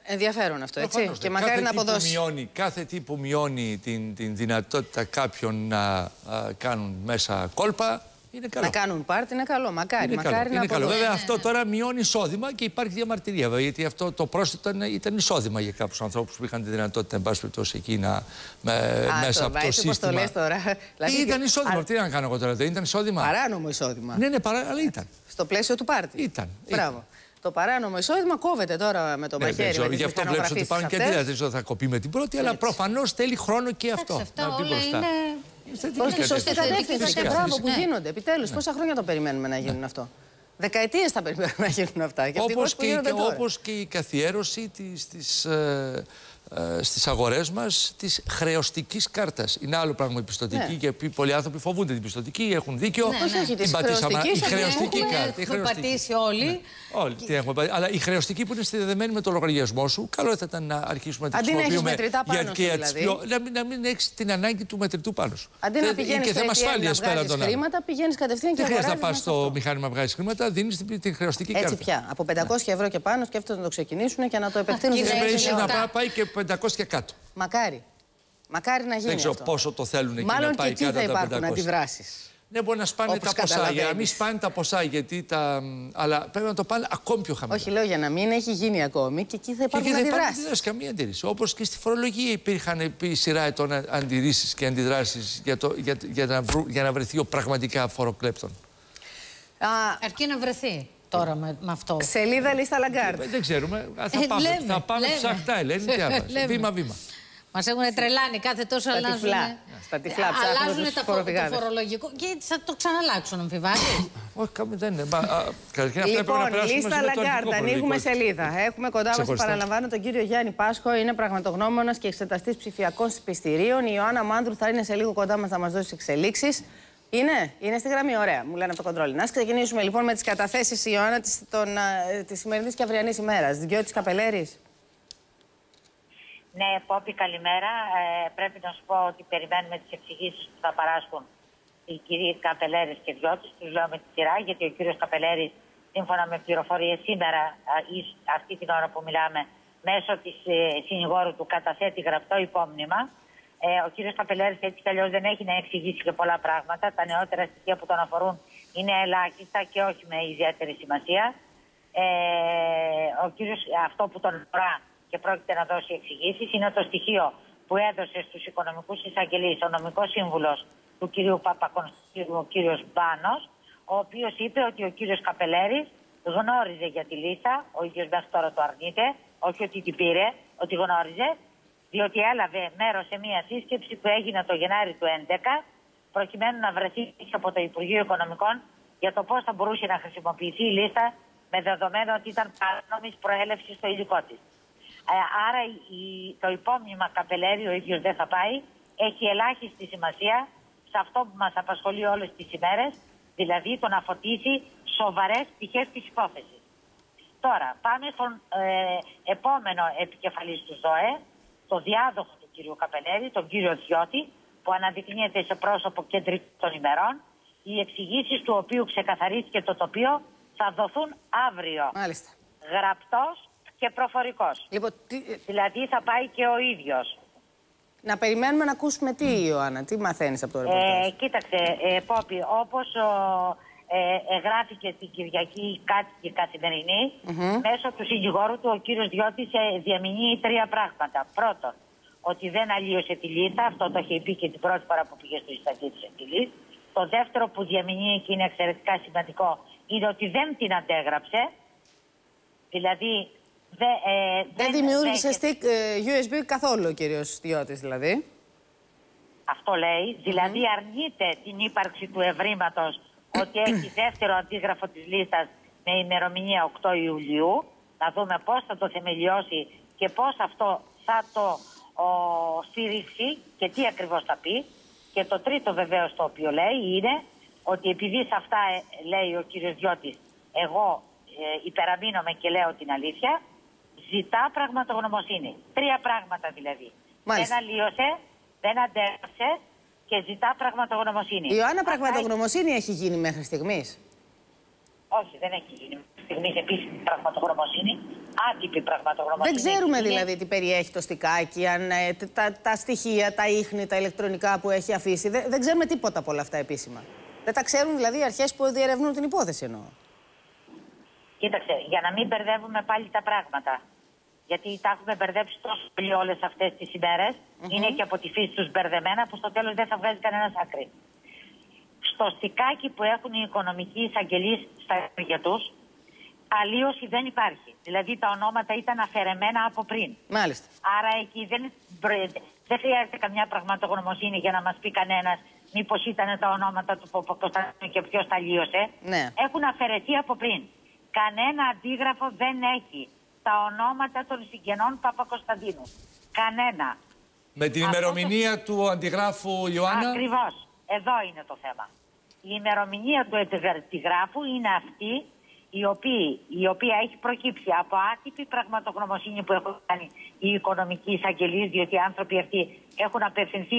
Ενδιαφέρον αυτό, έτσι. και μακάρι να αποδώσει. Μειώνει, κάθε τι που μειώνει την, την δυνατότητα κάποιων να κάνουν μέσα κόλπα, είναι καλό. Να κάνουν πάρτι είναι καλό. Μακάρι, είναι μακάρι καλό. να είναι καλό. Βέβαια, αυτό τώρα μειώνει εισόδημα και υπάρχει διαμαρτυρία. Βέβαια, γιατί αυτό το πρόσθετο ήταν, ήταν εισόδημα για κάποιους ανθρώπους που είχαν τη δυνατότητα, εν πάση περιπτώσει, εκεί να, με, Α, μέσα το, από το σύστημα. Το λες τώρα. Δηλαδή, ήταν εισόδημα. Α... Τι να κάνω εγώ τώρα, δεν ήταν εισόδημα; Παράνομο εισόδημα. Ναι, ναι, παρά... αλλά ήταν. Στο πλαίσιο του πάρτι. Ήταν. Μπράβο. Το παράνομο εισόδημα κόβεται τώρα με το ναι, μαχαίρι. Ναι, γι' αυτό βλέπω ότι πάνε και αντίδραση. Δεν θα κοπεί με την πρώτη, αλλά προφανώς θέλει χρόνο και αυτό. Αυτά όλα είναι. Προ της σωστή κατεύθυνση και μπράβο που γίνονται. Επιτέλους, πόσα χρόνια το περιμένουμε να γίνουν αυτό; Δεκαετίες θα περιμένουμε να γίνουν αυτά. Όπως και, όπως και η καθιέρωση της, ε, ε, στις αγορές μας της χρεωστικής κάρτας. Είναι άλλο πράγμα η πιστοτική ναι. και πολλοί άνθρωποι φοβούνται την πιστοτική, έχουν δίκιο. Ναι, ναι. Την πατήσαμε. Η χρεωστική κάρτα. Έχουμε πατήσει όλοι. Ναι. Όλοι τι έχουμε πατήσει. Αλλά η χρεωστική που είναι συνδεδεμένη με το λογαριασμό σου, καλό θα ήταν να αρχίσουμε να τη χρησιμοποιούμε. Αντί να έχεις μετρητά πάνω δηλαδή. να μην, να μην έχεις την ανάγκη του μετρητού πάνω σου. Αντί να πηγαίνεις και θέμα ασφάλειας πέραν των χρήματα, πηγαίνεις κατευθείαν και Δεν χρειάζεται να πας στο μηχάνημα βγάζεις χρήματα, δίνεις την χρεωστική κάρτα. Έτσι πια. Από 500 ευρώ και πάνω σκέφτονται να το ξεκινήσουν και να το επεκτείνουν. Να πάει και 500 και κάτω. Μακάρι. Μακάρι να γίνει. Δεν ξέρω αυτό. πόσο το θέλουν εκεί Μάλλον να πάει και εκεί θα υπάρχουν αντιδράσεις. Ναι, μπορεί να σπάνε τα ποσά. Για να μην σπάνε τα ποσά, γιατί τα. Αλλά πρέπει να το πάνε ακόμη πιο χαμηλά. Όχι, λέω για να μην έχει γίνει ακόμη και εκεί θα υπάρχουν και αντιδράσεις. Δεν υπάρχει καμία αντίρρηση. Όπως και στη φορολογία υπήρχαν επί σειρά ετών αντιρρήσεις και αντιδράσεις για, για, για, να για να βρεθεί ο πραγματικά φοροκλέπτων. Α, Αρκεί να βρεθεί τώρα με, με αυτό. Σελίδα λίστα Λαγκάρντ. Δεν ξέρουμε. Θα ε, πάμε, λέμε, θα πάμε λέμε. ψαχτά, Ελένη. Βήμα-βήμα. Μας έχουν τρελάνει κάθε τόσο Στα αλλάζουν. Τυφλά. Στα τυφλά αλλάζουν τα φο, το φορολογικό και θα το ξαναλλάξουν, αμφιβάλλεις; Όχι, δεν είναι. Λοιπόν, λίστα Λαγκάρντ, ανοίγουμε σελίδα. Έχουμε κοντά μας, παραλαμβάνω, τον κύριο Γιάννη Πάσχο, είναι πραγματογνώμονας και εξεταστής ψηφιακών πειστηρίων. Η Ιωάννα Μάντρου θα είναι σε λίγο κοντά μας να μας δώσει εξελίξεις. Είναι, είναι στη γραμμή, ωραία. Μου λένε από το κοντρόλ. Να ξεκινήσουμε λοιπόν με τις καταθέσεις, Ιωάννα, της σημερινής και αυριανής ημέρας. Διότι Καπελέρης. Ναι, Πόπη, καλημέρα. Ε, πρέπει να σου πω ότι περιμένουμε τις εξηγήσεις που θα παράσχουν οι κυρίε Καπελέρη και Διώτη. Τους λέω με τη σειρά, γιατί ο κύριος Καπελέρης, σύμφωνα με πληροφορίες σήμερα, ή αυτή την ώρα που μιλάμε, μέσω της ε, συνηγόρου του καταθέτει γραπτό υπόμνημα. Ε, ο κύριος Καπελέρη έτσι κι αλλιώς δεν έχει να εξηγήσει και πολλά πράγματα. Τα νεότερα στοιχεία που τον αφορούν είναι ελάχιστα και όχι με ιδιαίτερη σημασία. Ε, ο κύριος, αυτό που τον αφορά και πρόκειται να δώσει εξηγήσεις είναι το στοιχείο που έδωσε στους οικονομικούς εισαγγελείς ο νομικός σύμβουλος του κυρίου Παπακονσταντίνου, ο κύριος Μπάνος, ο οποίος είπε ότι ο κύριος Καπελέρη γνώριζε για τη λίστα, ο ίδιος μέχρι τώρα το αρνείται, όχι ότι την πήρε, ότι γνώριζε, διότι έλαβε μέρος σε μια σύσκεψη που έγινε το Γενάρη του 2011, προκειμένου να βρεθεί από το Υπουργείο Οικονομικών για το πώς θα μπορούσε να χρησιμοποιηθεί η λίστα με δεδομένο ότι ήταν παράνομης προέλευσης στο υλικό της. Ε, άρα η, το υπόμνημα καπελέρι ο ίδιος δεν θα πάει. Έχει ελάχιστη σημασία σε αυτό που μας απασχολεί όλες τις ημέρες, δηλαδή το να φωτίσει σοβαρές πτυχές της υπόθεσης. Τώρα, πάμε στον ε, επόμενο επικεφαλής του ЗΟΕ, το διάδοχο του κύριου Καπελέρη, τον κύριο Διώτη, που αναδεικνύεται σε πρόσωπο κεντρικό των ημερών, οι εξηγήσεις του οποίου ξεκαθαρίστηκε το τοπίο θα δοθούν αύριο. Μάλιστα. Γραπτός και προφορικός. Λοιπόν, Δηλαδή θα πάει και ο ίδιος. Να περιμένουμε να ακούσουμε τι, Ιωάννα, τι μαθαίνεις από το ρεπορτάζ. Ε, κοίταξε, ε, Πόπη, όπως ε, εγγράφηκε στην Κυριακή κάτοικη καθημερινή, μέσω του συνηγόρου του ο κύριος Διώτη ε, διαμηνύει τρία πράγματα. Πρώτον, ότι δεν αλλίωσε τη λίστα, αυτό το είχε πει και την πρώτη φορά που πήγε στο Ιστατή της Εκτιλή. Το δεύτερο που διαμηνύει και είναι εξαιρετικά σημαντικό είναι ότι δεν την αντέγραψε. Δηλαδή Δε, ε, δεν δημιούργησε stick ε, USB καθόλου ο κύριος Διώτης, δηλαδή. Αυτό λέει. Δηλαδή αρνείται την ύπαρξη του ευρήματος ότι έχει δεύτερο αντίγραφο της λίστας με ημερομηνία 8 Ιουλίου. Να δούμε πώς θα το θεμελιώσει και πώς αυτό θα το ο, στηρίξει και τι ακριβώς θα πει. Και το τρίτο βεβαίως το οποίο λέει είναι ότι επειδή σε αυτά ε, λέει ο κύριος Διώτης εγώ ε, υπεραμείνομαι και λέω την αλήθεια ζητά πραγματογνωμοσύνη. Τρία πράγματα δηλαδή. Μάλιστα. Δεν αλλίωσε, δεν αντέγραψε και ζητά πραγματογνωμοσύνη. Η Ιωάννα, πραγματογνωμοσύνη έχει γίνει μέχρι στιγμής; Όχι, δεν έχει γίνει μέχρι στιγμής επίσημη πραγματογνωμοσύνη. Άτυπη πραγματογνωμοσύνη. Δεν ξέρουμε δηλαδή τι περιέχει το στικάκι, αν, ε, τα, τα στοιχεία, τα ίχνη, τα ηλεκτρονικά που έχει αφήσει. Δεν, δεν ξέρουμε τίποτα από όλα αυτά επίσημα. Δεν τα ξέρουν δηλαδή οι αρχές που διερευνούν την υπόθεση εννοώ. Κοίταξε, για να μην μπερδεύουμε πάλι τα πράγματα γιατί τα έχουμε μπερδέψει τόσο πολύ όλες αυτές τις ημέρες. Είναι και από τη φύση τους μπερδεμένα που στο τέλος δεν θα βγάζει κανένας άκρη. Στο στικάκι που έχουν οι οικονομικοί εισαγγελείς στα έργα τους, αλλίωση δεν υπάρχει. Δηλαδή τα ονόματα ήταν αφαιρεμένα από πριν. Μάλιστα. Άρα εκεί δεν, δεν χρειάζεται καμιά πραγματογνωμοσύνη για να μας πει κανένας μήπως ήταν τα ονόματα του Παπακοσταντίνου και ποιος τα αλλίωσε. Ναι. Έχουν αφαιρεθεί από πριν. Κανένα αντίγραφο δεν έχει τα ονόματα των συγγενών Παπακοσταντίνου. Κανένα. Με την ημερομηνία του αντιγράφου Ιωάννα; Ακριβώς. Εδώ είναι το θέμα. Η ημερομηνία του αντιγράφου είναι αυτή η οποία, η οποία έχει προκύψει από άτυπη πραγματογνωμοσύνη που έχουν κάνει οι οικονομικοί εισαγγελείς, διότι οι άνθρωποι αυτοί έχουν απευθυνθεί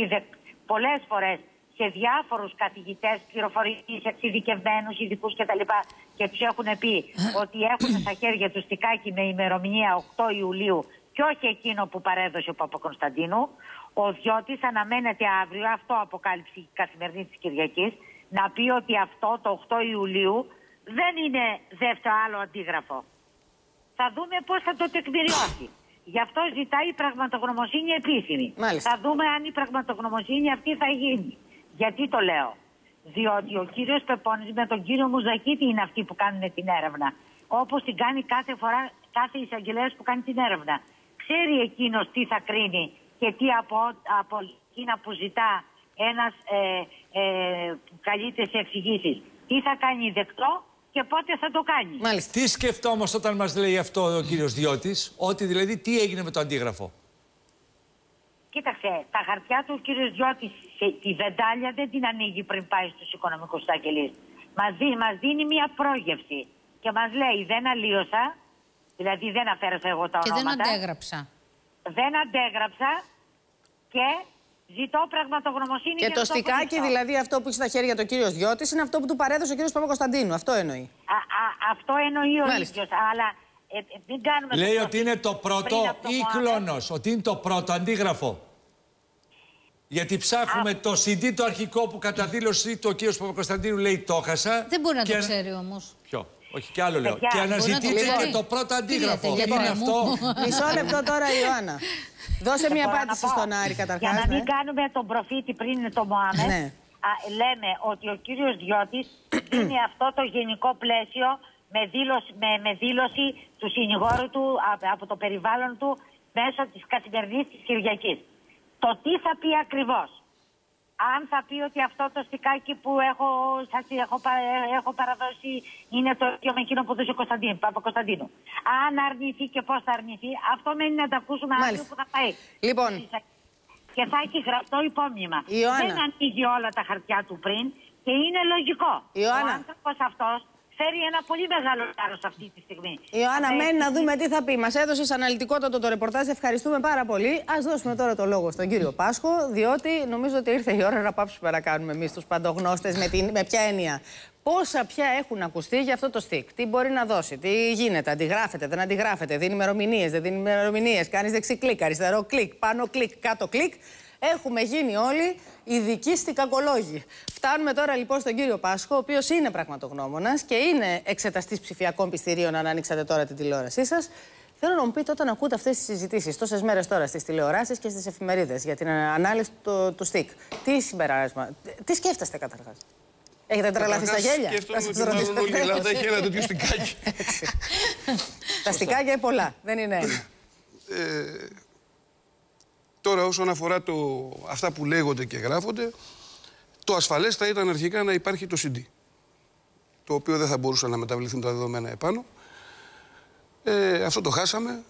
πολλές φορές σε διάφορους καθηγητές, πληροφορικούς, εξειδικευμένους, ειδικούς κτλ. Και τους έχουν πει ότι έχουν στα χέρια τους στικάκι με ημερομηνία 8 Ιουλίου και όχι εκείνο που παρέδωσε ο Παπακονσταντίνου. Ο Διώτης αναμένεται αύριο, αυτό αποκάλυψε η καθημερινή της Κυριακής, να πει ότι αυτό το 8 Ιουλίου δεν είναι δεύτερο άλλο αντίγραφο. Θα δούμε πώς θα το τεκμηριώσει. Γι' αυτό ζητάει η πραγματογνωμοσύνη επίσημη. Θα δούμε αν η πραγματογνωμοσύνη αυτή θα γίνει. Γιατί το λέω. Διότι ο κύριος Πεπώνης με τον κύριο Μουζακίτη είναι αυτοί που κάνουν την έρευνα. Όπως την κάνει κάθε φορά κάθε εισαγγελέας που κάνει την έρευνα. Ξέρει εκείνος τι θα κρίνει και τι από, από εκείνα που ζητά ένας ε, ε, καλείται σε εξηγήσεις. Τι θα κάνει δεκτό και πότε θα το κάνει. Μάλιστα. Τι σκεφτόμαστε όταν μας λέει αυτό ο κύριος Διώτης, ότι δηλαδή τι έγινε με το αντίγραφο; Κοίταξε, τα χαρτιά του ο κύριος Διώτης τη βεντάλια δεν την ανοίγει πριν πάει στους οικονομικούς αγγελείς. Μας, δίνει, μας δίνει μια πρόγευση και μας λέει δεν αλλίωσα, δηλαδή δεν αφαίρεσα εγώ τα και ονόματα. Και δεν αντέγραψα. Δεν αντέγραψα και ζητώ πραγματογνωμοσύνη. Και το στικάκι, δηλαδή αυτό που έχει στα χέρια του κύριος Διώτη, είναι αυτό που του παρέδωσε ο κύριος Παπακοσταντίνου. Αυτό εννοεί. Α, α, αυτό εννοεί ο ίδιος. Αλλά ε, ε, μην κάνουμε. Λέει ότι είναι το πρώτο ή κλόνο. Ότι είναι το πρώτο αντίγραφο. Γιατί ψάχνουμε το CD το αρχικό που κατά δήλωση του ο κ. Παπακοσταντίνου λέει το έχασα. Δεν μπορεί να το ξέρει όμως. Ποιο; Όχι, και άλλο λέω. και αναζητείτε και το πρώτο αντίγραφο. Γιατί είναι αυτό; Μισό λεπτό τώρα, Ιωάννα. Δώσε μια απάντηση στον Άρη καταρχάς. Για να μην ναι. κάνουμε τον προφήτη πριν το Μωάμεθ. Ναι. λέμε ότι ο κύριος Διώτης είναι αυτό το γενικό πλαίσιο με δήλωση, με, με δήλωση του συνηγόρου του από το περιβάλλον του μέσω της καθημερινής της Κυριακής. Το τι θα πει ακριβώς. Αν θα πει ότι αυτό το στικάκι που έχω, σας έχω, έχω παραδώσει είναι το ίδιο με εκείνο που δώσει ο Κωνσταντίνου, Κωνσταντίνου. Αν αρνηθεί και πώς θα αρνηθεί, αυτό μένει να τα ακούσουμε αύριο που θα πάει. Λοιπόν. Και θα έχει γραπτό υπόμνημα. Δεν ανοίγει όλα τα χαρτιά του πριν και είναι λογικό. Ιωάννα. Ο άνθρωπος αυτός φέρει ένα πολύ μεγάλο βάρος αυτή τη στιγμή. Ιωάννα, μένει να δούμε τι θα πει. Μας έδωσες αναλυτικότατο το ρεπορτάζ. Ευχαριστούμε πάρα πολύ. Ας δώσουμε τώρα το λόγο στον κύριο Πάσχο, διότι νομίζω ότι ήρθε η ώρα να πάψουμε να κάνουμε εμείς τους παντογνώστες με, με ποια έννοια. Πόσα πια έχουν ακουστεί για αυτό το stick, τι μπορεί να δώσει, τι γίνεται, αντιγράφεται, δεν αντιγράφεται, δίνει ημερομηνίες, δεν δίνει ημερομηνίες, κάνεις δεξί κλικ, αριστερό κλικ, πάνω κλικ, κάτω κλικ; Έχουμε γίνει όλοι ειδικοί κακολόγοι. Φτάνουμε τώρα λοιπόν στον κύριο Πάσχο, ο οποίος είναι πραγματογνώμονας και είναι εξεταστής ψηφιακών πιστηρίων, αν ανοίξατε τώρα την τηλεόρασή σας. Θέλω να μου πείτε όταν ακούτε αυτές τις συζητήσεις, τόσες μέρες τώρα στις τηλεοράσεις και στις εφημερίδες για την ανάλυση του, του ΣΤΙΚ. Τι συμπεράσμα, τι σκέφτεστε καταρχάς; Έχετε τρελαθεί στα γέλια; Σκέφτομαι ότι μάλλον όλη η Ελλάδα έχει ένα τέτοιο στικάκι. Τα στικάκια είναι πολλά, δεν είναι ένα. Ε, Τώρα όσον αφορά το, αυτά που λέγονται και γράφονται, το ασφαλές θα ήταν αρχικά να υπάρχει το CD. Το οποίο δεν θα μπορούσαν να μεταβληθούν τα δεδομένα επάνω. Ε, αυτό το χάσαμε.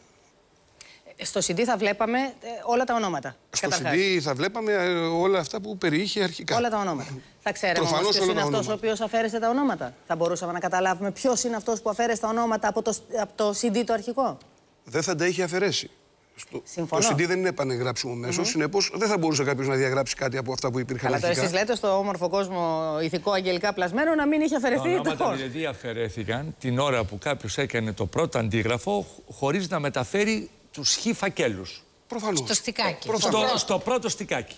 Στο CD θα βλέπαμε ε, όλα τα ονόματα. Στο καταρχάς. CD θα βλέπαμε ε, όλα αυτά που περιείχε αρχικά. Όλα τα ονόματα. Θα ξέραμε όμως ποιος είναι αυτός ο οποίος αφαίρεσε τα ονόματα. Θα μπορούσαμε να καταλάβουμε ποιος είναι αυτός που αφαίρεσε τα ονόματα από το, από το CD το αρχικό. Δεν θα τα είχε αφαιρέσει. Στο, το CD δεν είναι επανεγράψιμο μέσος. Mm -hmm. Συνεπώς δεν θα μπορούσε κάποιος να διαγράψει κάτι από αυτά που υπήρχαν Αλλά τώρα εσείς λέτε στο όμορφο κόσμο ηθικό αγγελικά πλασμένο να μην είχε αφαιρεθεί το χώρο. δηλαδή αφαιρέθηκαν την ώρα που κάποιος έκανε το πρώτο αντίγραφο χωρίς να μεταφέρει τους χ φακέλους. Προφανώς. Στο στικάκι. Στο, στο πρώτο στικάκι.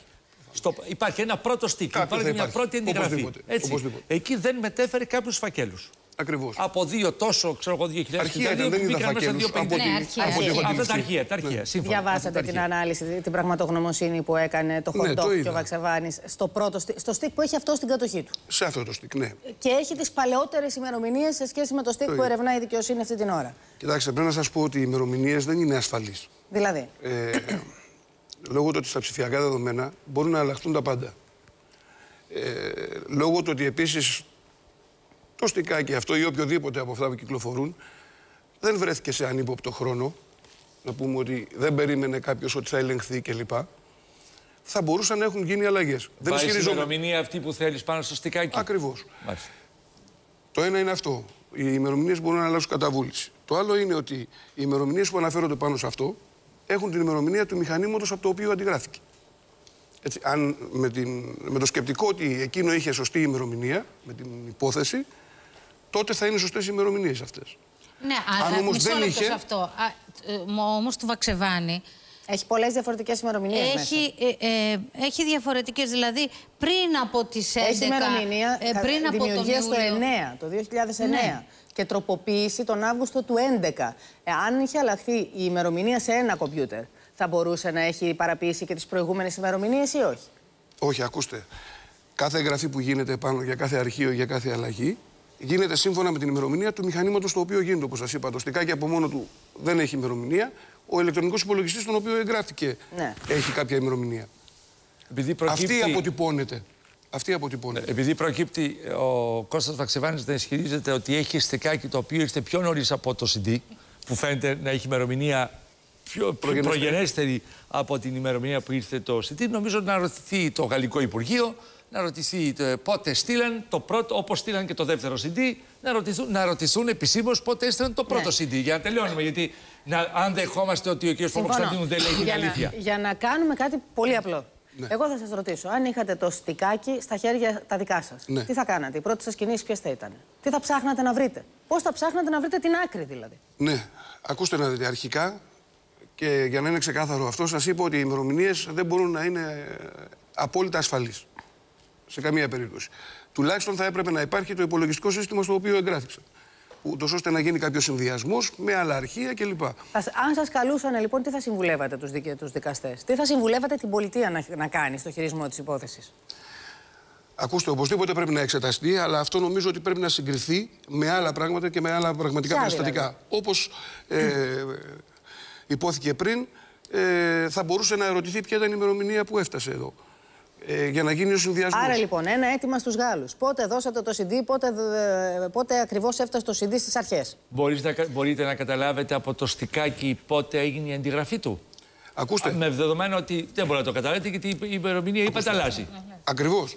Στο, υπάρχει ένα πρώτο στικ, υπάρχει μια πρώτη αντιγραφή. Έτσι. Εκεί δεν μετέφερε κάποιους φακέλους. Ακριβώς. Από δύο τόσο, ξέρω εγώ, 2.000 αρχεία δεν είδα φακέλους. Από την, ναι, Αυτά τα αρχεία, τα αρχεία, ναι. Διαβάσατε την ανάλυση, την πραγματογνωμοσύνη που έκανε το Χοντόκ ναι, και ο Βαξεβάνης στο, πρώτο, στο στικ που έχει αυτό στην κατοχή του. Σε αυτό το στικ, ναι. Και έχει τις παλαιότερες ημερομηνίες σε σχέση με το στικ που ερευνάει η δικαιοσύνη αυτή την ώρα. Κοιτάξτε, πρέπει να σας πω ότι οι ημερομηνίες δεν είναι ασφαλείς. Δηλαδή. Ε, λόγω του ότι στα ψηφιακά δεδομένα μπορούν να αλλάχθουν τα πάντα. Ε, λόγω του ότι επίσης το στικάκι αυτό ή οποιοδήποτε από αυτά που κυκλοφορούν δεν βρέθηκε σε ανύποπτο χρόνο. Να πούμε ότι δεν περίμενε κάποιος ότι θα ελεγχθεί κλπ. Θα μπορούσαν να έχουν γίνει αλλαγές. Δεν ισχυριζόμαι. η ημερομηνία αυτή που θέλεις πάνω στο στικάκι. Ακριβώς. Το ένα είναι αυτό. Οι ημερομηνίες μπορούν να αλλάξουν κατά βούληση. Το άλλο είναι ότι οι ημερομηνίες που αναφέρονται πάνω σε αυτό έχουν την ημερομηνία του μηχανήματος από το οποίο αντιγράφηκε. Έτσι, αν με, την, με το σκεπτικό ότι εκείνο είχε σωστή ημερομηνία, με την υπόθεση, τότε θα είναι σωστές οι ημερομηνίες αυτές. Ναι, αλλά Αν όμως δεν είχε... αυτό. Ε, Όμως του Βαξεβάνη. Έχει πολλές διαφορετικές ημερομηνίες. Έχει, ε, ε, έχει διαφορετικές. Δηλαδή πριν από τις 11. Έχει ημερομηνία ε, πριν από δημιουργία στο 9, το 2009. Ναι. Και τροποποίηση τον Αύγουστο του 2011. Ε, αν είχε αλλάχθει η ημερομηνία σε ένα κομπιούτερ, θα μπορούσε να έχει παραποίησει και τις προηγούμενες ημερομηνίες ή όχι; Όχι, ακούστε. Κάθε εγγραφή που γίνεται πάνω για κάθε αρχείο, για κάθε αλλαγή, γίνεται σύμφωνα με την ημερομηνία του μηχανήματος το οποίο γίνεται. Όπως σας είπα, το στικάκι από μόνο του δεν έχει ημερομηνία. Ο ηλεκτρονικός υπολογιστής, τον οποίο εγγράφηκε, ναι. έχει κάποια ημερομηνία. Επειδή προκύπτει... Αυτή αποτυπώνεται. Αυτή αποτυπώνεται. Επειδή προκύπτει ο Κώστας Βαξεβάνης να ισχυρίζεται ότι έχει στικάκι το οποίο ήρθε πιο νωρίς από το CD, που φαίνεται να έχει ημερομηνία πιο προγενέστερη από την ημερομηνία που ήρθε το CD. Νομίζω να ρωτηθεί το Γαλλικό Υπουργείο, να ρωτηθεί πότε στείλαν το πρώτο, όπως στείλαν και το δεύτερο CD, να ρωτηθούν, να ρωτηθούν επισήμως πότε έστειλαν το πρώτο ναι. CD. Για να τελειώνουμε. Γιατί να, αν δεχόμαστε ότι ο κ. Παπακοσταντίνου δεν λέει την αλήθεια. για να κάνουμε κάτι πολύ απλό. Ναι. Εγώ θα σας ρωτήσω, αν είχατε το στικάκι στα χέρια τα δικά σας, ναι. τι θα κάνατε, οι πρώτε σας κινήσει ποιες θα ήταν, τι θα ψάχνατε να βρείτε, πώς θα ψάχνατε να βρείτε την άκρη δηλαδή; Ναι, ακούστε να δείτε, αρχικά και για να είναι ξεκάθαρο αυτό, σας είπα ότι οι ημερομηνίες δεν μπορούν να είναι απόλυτα ασφαλείς. Σε καμία περίπτωση. Τουλάχιστον θα έπρεπε να υπάρχει το υπολογιστικό σύστημα στο οποίο εγγράφηξαν ούτως ώστε να γίνει κάποιος συνδυασμός με άλλα αρχεία κλπ. Αν σας καλούσαν λοιπόν, τι θα συμβουλεύατε τους δικαι... δικαστές, τι θα συμβουλεύατε την πολιτεία να, να κάνει στο χειρισμό της υπόθεσης; Ακούστε, οπωσδήποτε πρέπει να εξεταστεί, αλλά αυτό νομίζω ότι πρέπει να συγκριθεί με άλλα πράγματα και με άλλα πραγματικά περιστατικά. Δηλαδή; Όπως ε, υπόθηκε πριν, ε, θα μπορούσε να ερωτηθεί ποια ήταν η ημερομηνία που έφτασε εδώ ε, για να γίνει ο συνδυασμός. Άρα λοιπόν, ένα αίτημα στους Γάλλους. Πότε δώσατε το CD, πότε, πότε ακριβώς έφτασε το CD στις αρχές; Μπορείτε να καταλάβετε από το στικάκι πότε έγινε η αντιγραφή του; Ακούστε. Με δεδομένο ότι δεν μπορείτε να το καταλάβετε γιατί η ημερομηνία είπατε αλλάζει. Ακριβώς.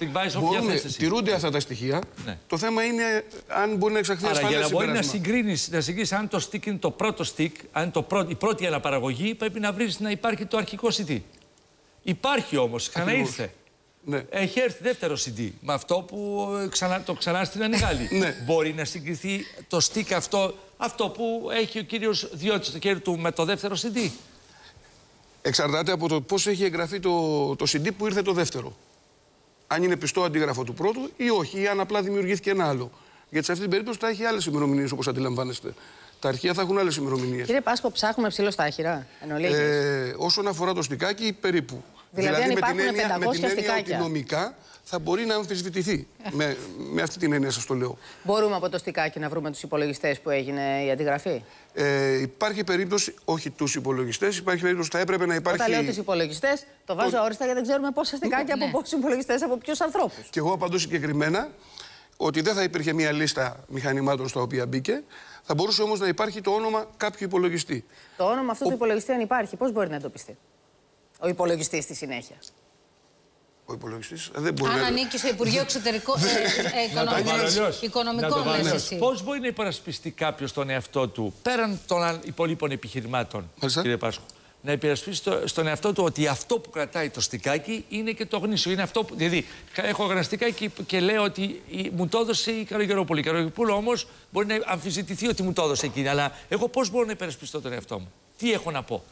Τηρούνται αυτά τα στοιχεία. Ναι. Το θέμα είναι αν μπορεί να εξαχθεί Άρα, για να μπορεί να συγκρίνεις, να συγκρίνεις αν το stick είναι το πρώτο stick, αν το πρώτο, η πρώτη αναπαραγωγή, πρέπει να βρεις να υπάρχει το αρχικό CD. Υπάρχει όμως, ξαναήρθε. Ναι. Έχει έρθει δεύτερο CD. Με αυτό που ξανά, το ξανά στην Γάλλοι. ναι. Μπορεί να συγκριθεί το stick αυτό, αυτό που έχει ο κύριος Διώτης στο χέρι του με το δεύτερο CD. Εξαρτάται από το πώς έχει εγγραφεί το, το CD που ήρθε το δεύτερο. Αν είναι πιστό αντίγραφο του πρώτου ή όχι, ή αν απλά δημιουργήθηκε ένα άλλο. Γιατί σε αυτή την περίπτωση θα έχει άλλες ημερομηνίες όπως αντιλαμβάνεστε. Τα αρχεία θα έχουν άλλες ημερομηνίες. Κύριε Πάσκο, ψάχνουμε ψήλο στα άχυρα. Ε, όσον αφορά το στικάκι, περίπου. Δηλαδή, δηλαδή με, την έννοια, με την έννοια ότι νομικά θα μπορεί να αμφισβητηθεί. με, με αυτή την έννοια σας το λέω. Μπορούμε από το στικάκι να βρούμε τους υπολογιστές που έγινε η αντιγραφή; Ε, υπάρχει περίπτωση, όχι τους υπολογιστές, υπάρχει περίπτωση θα έπρεπε να υπάρχει. Όταν λέω τους υπολογιστές, το βάζω το... αόριστα γιατί δεν ξέρουμε πόσα στικάκια ναι. από πόσους υπολογιστές, από ποιους ανθρώπους. Και εγώ απαντώ συγκεκριμένα ότι δεν θα υπήρχε μια λίστα μηχανημάτων στα οποία μπήκε. Θα μπορούσε όμως να υπάρχει το όνομα κάποιου υπολογιστή. Το όνομα αυτού Ο... του υπολογιστή, αν υπάρχει, πώς μπορεί να εντοπιστεί; Ο υπολογιστής στη συνέχεια. Ο υπολογιστής δεν μπορεί Αν να... ανήκει στο Υπουργείο Εξωτερικών ε, Οικονομικών, Πώς μπορεί να υπερασπιστεί κάποιος τον εαυτό του πέραν των υπολείπων επιχειρημάτων, κύριε Πάσχο να υπερασπίσει στον εαυτό του ότι αυτό που κρατάει το στικάκι είναι και το γνήσιο. Είναι αυτό που. Δηλαδή, έχω γραστικάκι και, και λέω ότι μου το έδωσε η Καρογερόπουλη. Η Καρογεροπούλου όμως μπορεί να αμφισβητηθεί ότι μου το έδωσε εκείνη. Αλλά εγώ πώς μπορώ να υπερασπιστώ τον εαυτό μου; Τι έχω να πω;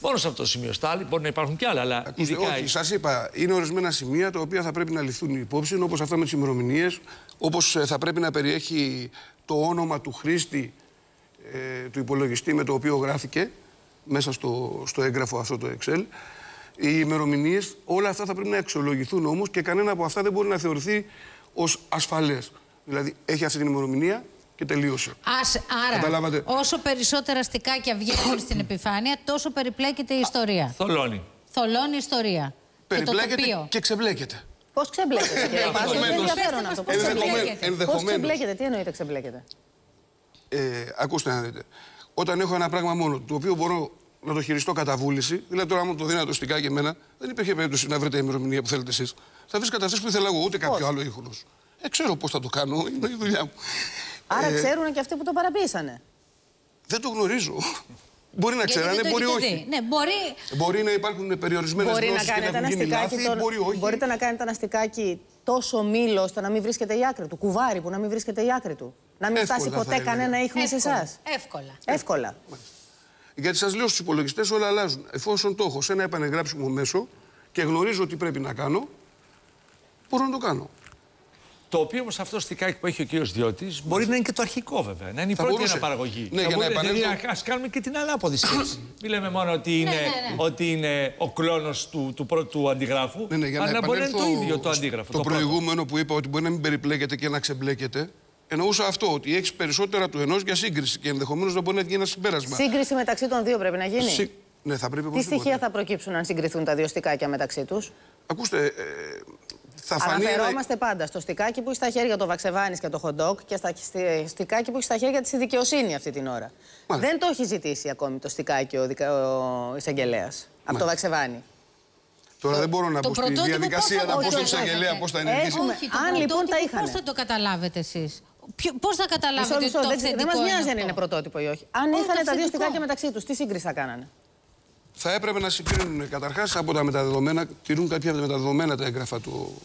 Μόνο σε αυτό το σημείο. Στα άλλη μπορεί να υπάρχουν κι άλλα. Αλλά Ακούστε, όχι, σας είπα, είναι ορισμένα σημεία τα οποία θα πρέπει να ληφθούν υπόψη, όπως αυτά με τις ημερομηνίες, όπως ε, θα πρέπει να περιέχει το όνομα του χρήστη ε, του υπολογιστή με το οποίο γράφηκε μέσα στο, στο έγγραφο αυτό το Excel. Οι ημερομηνίες, όλα αυτά θα πρέπει να αξιολογηθούν όμως και κανένα από αυτά δεν μπορεί να θεωρηθεί ως ασφαλές. Δηλαδή, έχει αυτή την ημερομηνία και τελείωσε. Ας, άρα, Καταλάβατε. όσο περισσότερα αστικάκια βγαίνουν στην επιφάνεια, τόσο περιπλέκεται η ιστορία. Θολώνει. Θολώνει η ιστορία. Περιπλέκεται και, και ξεμπλέκεται. Πώς ξεμπλέκεται, κύριε Πάσο, δεν ενδιαφέρον αυτό. Πώς ξεμπλέκεται, τι εννοείται ξεμπλέκεται; Ε, ακούστε να δείτε όταν έχω ένα πράγμα μόνο, το οποίο μπορώ να το χειριστώ κατά βούληση, δηλαδή τώρα, άμα το δίνατε το στικά και εμένα, δεν υπήρχε περίπτωση να βρείτε η ημερομηνία που θέλετε εσείς. Θα βρεις κατά που ήθελα εγώ, ούτε κάποιο άλλο ήχο. Ε, ξέρω πώς θα το κάνω, είναι η δουλειά μου. Άρα ε, ξέρουν και αυτοί που το παραπείσανε. Δεν το γνωρίζω. Μπορεί να ξέρανε, μπορεί όχι. Ναι, μπορεί... μπορεί να υπάρχουν περιορισμένες γνώσει και να έχουν γίνει λάθη, τον... μπορεί όχι. Μπορείτε να κάνετε ένα αστικάκι τόσο μήλο ώστε να μην βρίσκεται η άκρη του. Κουβάρι που να μην βρίσκεται η άκρη του. Να μην φτάσει ποτέ κανένα ίχνος σε εσάς. Εύκολα. Εύκολα. Γιατί σας λέω στους υπολογιστές όλα αλλάζουν. Εφόσον το έχω σε ένα επανεγράψιμο μέσο και γνωρίζω τι πρέπει να κάνω, μπορώ να το κάνω. Το οποίο όμως αυτό στικάκι που έχει ο κύριος Διώτης μπορεί να είναι και το αρχικό βέβαια. Να είναι η πρώτη αναπαραγωγή. Ναι, για να επανέλθω... Δηλαδή, α κάνουμε και την ανάποδη σκέψη. Μην λέμε μόνο ότι είναι, ναι, ναι, ναι. ότι είναι ο κλόνος του, του πρώτου αντιγράφου. Ναι, ναι, για αλλά μπορεί να είναι το ίδιο το αντίγραφο. Το, το προηγούμενο που είπα ότι μπορεί να μην περιπλέκεται και να ξεμπλέκεται. Εννοούσα αυτό, ότι έχει περισσότερα του ενός για σύγκριση και ενδεχομένως να μπορεί να γίνει ένα συμπέρασμα. Σύγκριση μεταξύ των δύο πρέπει να γίνει; Συ... Ναι, θα πρέπει Τι στοιχεία θα προκύψουν αν συγκριθούν τα δύο στικάκια μεταξύ τους; Ακούστε, ε, θα φανεί Αναφερόμαστε πάντα στο στικάκι που έχει στα χέρια το Βαξεβάνης και το Χοντόκ και στα στικάκι που έχει στα χέρια της δικαιοσύνη αυτή την ώρα. Δεν το έχει ζητήσει ακόμη το στικάκι ο, δικα... ο εισαγγελέας από το Βαξεβάνη. Τώρα δεν μπορώ να πω στη διαδικασία να πω στον εισαγγελέα πώς θα ενεργήσει. Αν λοιπόν τα είχαν. Πώ θα το καταλάβετε εσείς; Πώς θα καταλάβετε το αυθεντικό Δεν μας νοιάζει αν είναι πρωτότυπο ή όχι. Αν είχαν τα δύο στικάκια μεταξύ τους, τι σύγκριση θα κάνανε; Θα έπρεπε να συγκρίνουν καταρχάς από τα μεταδεδομένα, τηρούν κάποια από τα μεταδεδομένα τα έγγραφα του,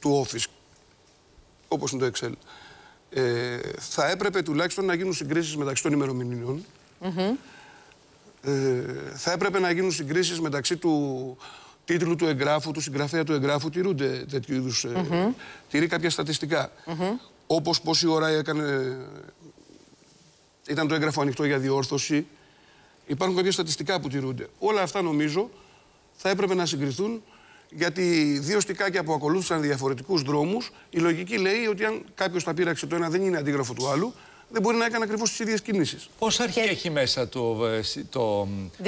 του Office, όπως είναι το Excel. Ε, θα έπρεπε τουλάχιστον να γίνουν συγκρίσεις μεταξύ των ημερομηνιών. Mm -hmm. ε, θα έπρεπε να γίνουν συγκρίσεις μεταξύ του τίτλου του εγγράφου, του συγγραφέα του εγγράφου. Τηρούνται τέτοιου είδους. Mm -hmm. ε, τηρεί κάποια στατιστικά. Mm -hmm. Όπως πόση ώρα έκανε. Ήταν το έγγραφο ανοιχτό για διόρθωση. Υπάρχουν κάποια στατιστικά που τηρούνται. Όλα αυτά νομίζω θα έπρεπε να συγκριθούν γιατί δύο στικάκια που ακολούθησαν διαφορετικούς δρόμους, η λογική λέει ότι αν κάποιος τα πήραξε το ένα δεν είναι αντίγραφο του άλλου, δεν μπορεί να έκανε ακριβώς τις ίδιες κινήσεις. Πόσα αρχεία έχει μέσα το, ε, το 2059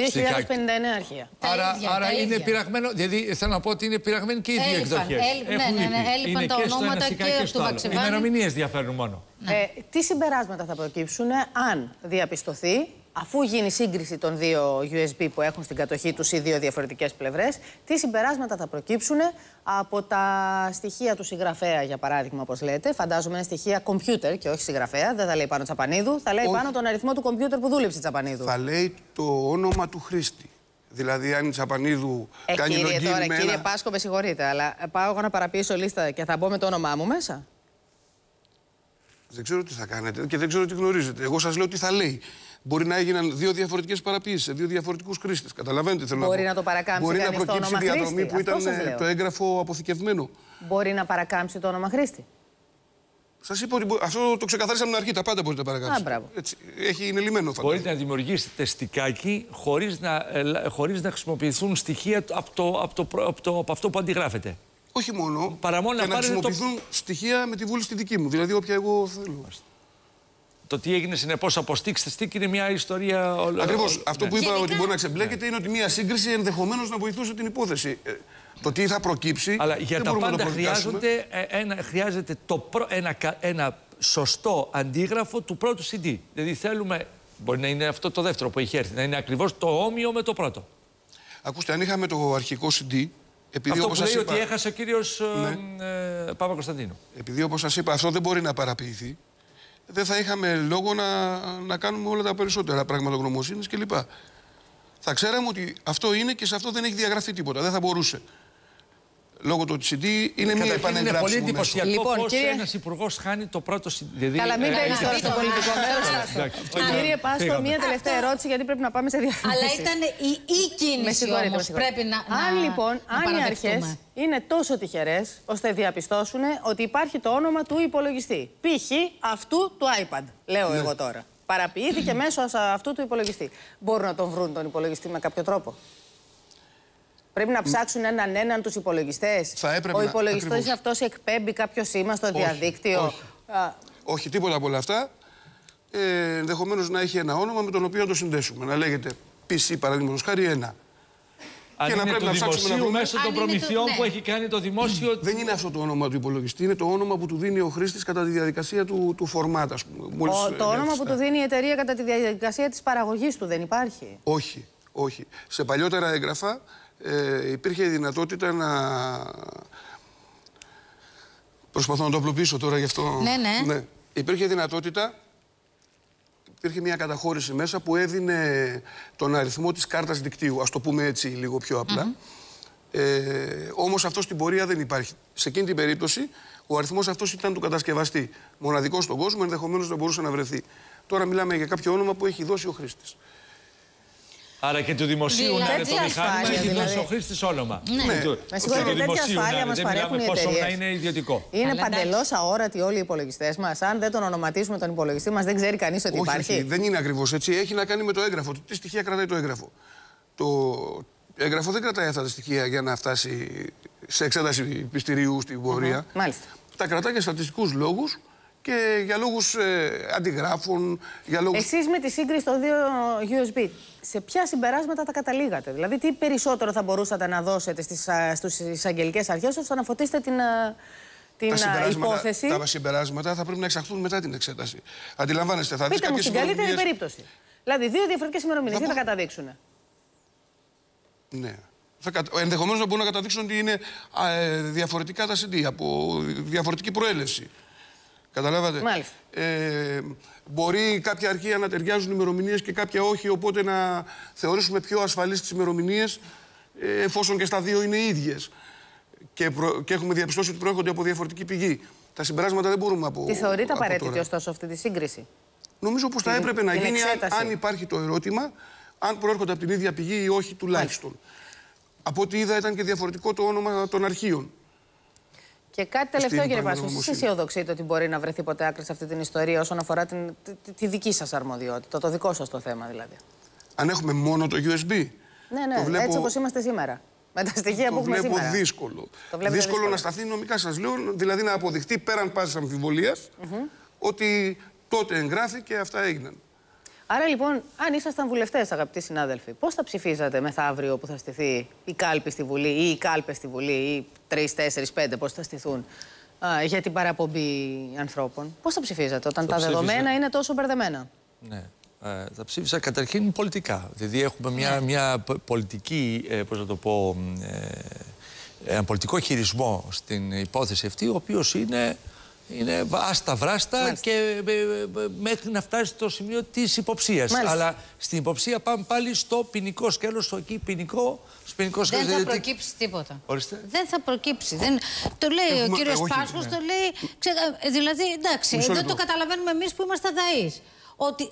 αρχεία. Άρα, άρα είναι πειραγμένο. Δηλαδή θέλω να πω ότι είναι πειραγμένοι και οι δύο εκδοχές. Ναι, ναι, ναι, έλειπαν τα ονόματα και, και του Βαξεβάνη. Οι ημερομηνίες διαφέρουν μόνο. Ναι. Ε, τι συμπεράσματα θα προκύψουν αν διαπιστωθεί αφού γίνει σύγκριση των δύο USB που έχουν στην κατοχή τους οι δύο διαφορετικές πλευρές, τι συμπεράσματα θα προκύψουν από τα στοιχεία του συγγραφέα, για παράδειγμα, όπως λέτε; Φαντάζομαι είναι στοιχεία κομπιούτερ και όχι συγγραφέα. Δεν θα λέει πάνω Τσαπανίδου. Θα λέει πάνω τον αριθμό του κομπιούτερ που δούλεψε Τσαπανίδου. Θα λέει το όνομα του χρήστη. Δηλαδή, αν η Τσαπανίδου ε, κάνει κύριε, τώρα, με Κύριε ένα... Πάσκο, με συγχωρείτε, αλλά πάω εγώ να παραποιήσω λίστα και θα μπω με το όνομά μου μέσα; Δεν ξέρω τι θα κάνετε και δεν ξέρω τι γνωρίζετε. Εγώ σας λέω τι θα λέει. Μπορεί να έγιναν δύο διαφορετικές παραποίησεις σε δύο διαφορετικούς χρήστες. Καταλαβαίνετε, θέλω Μπορεί να, να το παρακάμψει Μπορεί να προκύψει διαδρομή που ήταν ε, το έγγραφο αποθηκευμένο. Μπορεί να παρακάμψει το όνομα χρήστη. Σας είπα ότι αυτό το ξεκαθάρισαμε την αρχή. Τα πάντα μπορείτε να παρακάμψετε. Έτσι, έχει, είναι λιμένο φαντάζομαι. Μπορείτε να δημιουργήσετε στικάκι χωρίς να, χωρίς να χρησιμοποιηθούν στοιχεία από, το, από, το, από, το, από αυτό που αντιγράφετε. Όχι μόνο. Παρά μόνο να, να χρησιμοποιηθούν το... στοιχεία με τη βούληση τη δική μου. Δηλαδή, όποια εγώ θέλω. Το τι έγινε συνεπώς από στίξ στίκ είναι μια ιστορία. Ακριβώς. Αυτό που είπα ότι μπορεί να ξεμπλέκεται είναι ότι μια σύγκριση ενδεχομένως να βοηθούσε την υπόθεση. Ε, το τι θα προκύψει. Αλλά για τα πάντα χρειάζονται, ε, ένα, χρειάζεται το ένα, ένα σωστό αντίγραφο του πρώτου CD. Δηλαδή θέλουμε. Μπορεί να είναι αυτό το δεύτερο που έχει έρθει, να είναι ακριβώς το όμοιο με το πρώτο. Ακούστε, αν είχαμε το αρχικό CD, επειδή αυτό που λέει είπα... ότι έχασε ο κύριος ναι. ε, Πάπα Κωνσταντίνου. Επειδή όπως σας είπα, αυτό δεν μπορεί να παραποιηθεί δεν θα είχαμε λόγο να, να κάνουμε όλα τα περισσότερα πραγματογνωμοσύνης κλπ. Θα ξέραμε ότι αυτό είναι και σε αυτό δεν έχει διαγραφεί τίποτα. Δεν θα μπορούσε. Λόγω του CD είναι μία επανεγγραφή. Είναι πολύ εντυπωσιακό λοιπόν, πώς κύριε... ένας υπουργός χάνει το πρώτο CD. Δηλαδή... Καλά, μην μπαίνεις τώρα στο πολιτικό μέρος. Κύριε Πάσκο, μία τελευταία ερώτηση γιατί πρέπει να πάμε σε διαφορετικές. Αλλά ήταν η, η κίνηση όμως πρέπει να Αν λοιπόν, αν οι αρχές είναι τόσο τυχερές ώστε διαπιστώσουν ότι υπάρχει το όνομα του υπολογιστή. Π.χ. αυτού του iPad, λέω ναι. εγώ τώρα. Παραποιήθηκε μέσω αυτού του υπολογιστή. Μπορούν να τον βρουν τον υπολογιστή με κάποιο τρόπο; Πρέπει να ψάξουν έναν έναν τους υπολογιστές. Ο υπολογιστής αυτός εκπέμπει κάποιος σήμα στο διαδίκτυο. Όχι, όχι. τίποτα από όλα αυτά. Ε, Ενδεχομένως να έχει ένα όνομα με τον οποίο να το συνδέσουμε. Να λέγεται PC παραδείγματος χάρη 1. Αν και είναι να πρέπει να ψάξουμε να μέσω των προμηθειών ναι. που έχει κάνει το δημόσιο. Δεν είναι αυτό το όνομα του υπολογιστή, είναι το όνομα που του δίνει ο χρήστης κατά τη διαδικασία του, του φορμάτ, ας πούμε. το όνομα που του δίνει η εταιρεία κατά τη διαδικασία της παραγωγής του δεν υπάρχει; Όχι, όχι. Σε παλιότερα έγγραφα ε, υπήρχε η δυνατότητα να... Προσπαθώ να το απλοποιήσω τώρα γι' αυτό. Ναι, ναι. ναι. Υπήρχε δυνατότητα, υπήρχε μια καταχώρηση μέσα που έδινε τον αριθμό της κάρτας δικτύου, ας το πούμε έτσι λίγο πιο απλά. ε, όμως αυτός στην πορεία δεν υπάρχει. Σε εκείνη την περίπτωση ο αριθμός αυτός ήταν του κατασκευαστή. Μοναδικός στον κόσμο, ενδεχομένως δεν μπορούσε να βρεθεί. Τώρα μιλάμε για κάποιο όνομα που έχει δώσει ο χρήστης. Άρα και του δημοσίου να είναι το μηχάνημα έχει δώσει δηλαδή. ο χρήστης όνομα. Ναι. ναι. Με συγχωρείτε, τέτοια ασφάλεια μας παρέχουν οι εταιρείες. να είναι ιδιωτικό. Είναι παντελώς αόρατοι όλοι οι υπολογιστές μας. Αν δεν τον ονοματίσουμε τον υπολογιστή μας, δεν ξέρει κανείς ότι υπάρχει. Όχι, δεν είναι ακριβώς έτσι. Έχει να κάνει με το έγγραφο. Τι στοιχεία κρατάει το έγγραφο. Το έγγραφο δεν κρατάει αυτά τα στοιχεία για να φτάσει σε εξέταση πιστηρίου στην πορεία. Μάλιστα. Τα κρατάει για στατιστικούς λόγους και για λόγους ε, αντιγράφων, για λόγους... Εσείς με τη σύγκριση των δύο USB, σε ποια συμπεράσματα τα καταλήγατε; Δηλαδή, τι περισσότερο θα μπορούσατε να δώσετε στις, στους εισαγγελικές αρχές ώστε να φωτίσετε την, την τα συμπεράσματα, υπόθεση; Τα συμπεράσματα θα πρέπει να εξαχθούν μετά την εξέταση. Αντιλαμβάνεστε, θα Πείτε μου στην καλύτερη περίπτωση. Δηλαδή, δύο διαφορετικές ημερομηνίες. Τι θα καταδείξουν. Ναι. Ενδεχομένως να μπορούν να καταδείξουν ότι είναι ε, διαφορετικά τα CD, από διαφορετική προέλευση. Καταλάβατε; Μάλιστα. Ε, μπορεί κάποια αρχεία να ταιριάζουν ημερομηνίες και κάποια όχι, οπότε να θεωρήσουμε πιο ασφαλείς τις ημερομηνίες, ε, εφόσον και στα δύο είναι ίδιες. Και, και έχουμε διαπιστώσει ότι προέρχονται από διαφορετική πηγή. Τα συμπεράσματα δεν μπορούμε από. Τι θεωρείτε απαραίτητη ωστόσο αυτή τη σύγκριση; Νομίζω πως θα έπρεπε να γίνει αν, αν, υπάρχει το ερώτημα, αν προέρχονται από την ίδια πηγή ή όχι τουλάχιστον. Από ό,τι είδα ήταν και διαφορετικό το όνομα των αρχείων. Και κάτι τελευταίο, κύριε Πάσχο. Εσεί αισιοδοξείτε ότι μπορεί να βρεθεί ποτέ άκρη σε αυτή την ιστορία όσον αφορά την, τη, τη δική σας αρμοδιότητα, το δικό σας το θέμα δηλαδή. Αν έχουμε μόνο το USB. Ναι, ναι, βλέπω... έτσι όπως είμαστε σήμερα. Με τα στοιχεία το που έχουμε σήμερα. δύσκολο. Το δύσκολο. δύσκολο να σταθεί νομικά, σας λέω, δηλαδή να αποδειχτεί πέραν πάσης αμφιβολίας mm -hmm. ότι τότε εγγράφηκε αυτά έγιναν. Άρα λοιπόν, αν ήσασταν βουλευτές, αγαπητοί συνάδελφοι, πώς θα ψηφίζατε μεθαύριο που θα στηθεί η κάλπη στη Βουλή ή οι κάλπες στη Βουλή ή τρεις, τέσσερις, πέντε, πώς θα στηθούν α, για την παραπομπή ανθρώπων; Πώς θα ψηφίζατε όταν τα δεδομένα είναι τόσο μπερδεμένα; Ναι. Ε, θα ψήφισα καταρχήν πολιτικά. Δηλαδή έχουμε μια, ναι. μια πολιτική, ε, πώς να το πω, ε, ένα πολιτικό χειρισμό στην υπόθεση αυτή, ο οποίος είναι είναι άστα βράστα και ε, ε, μέχρι να φτάσει στο σημείο της υποψίας. Αλλά στην υποψία πάμε πάλι στο ποινικό σκέλος, στο εκεί ποινικό, ποινικό Δεν θα δηλαδή, προκύψει τίποτα. Ορίστε. Δεν θα προκύψει. Δεν... Το λέει Έχουμε, ο κύριος Πάσχο, ναι. το λέει. Ε, δηλαδή, εντάξει, δεν το καταλαβαίνουμε εμείς που είμαστε δαεί. Ότι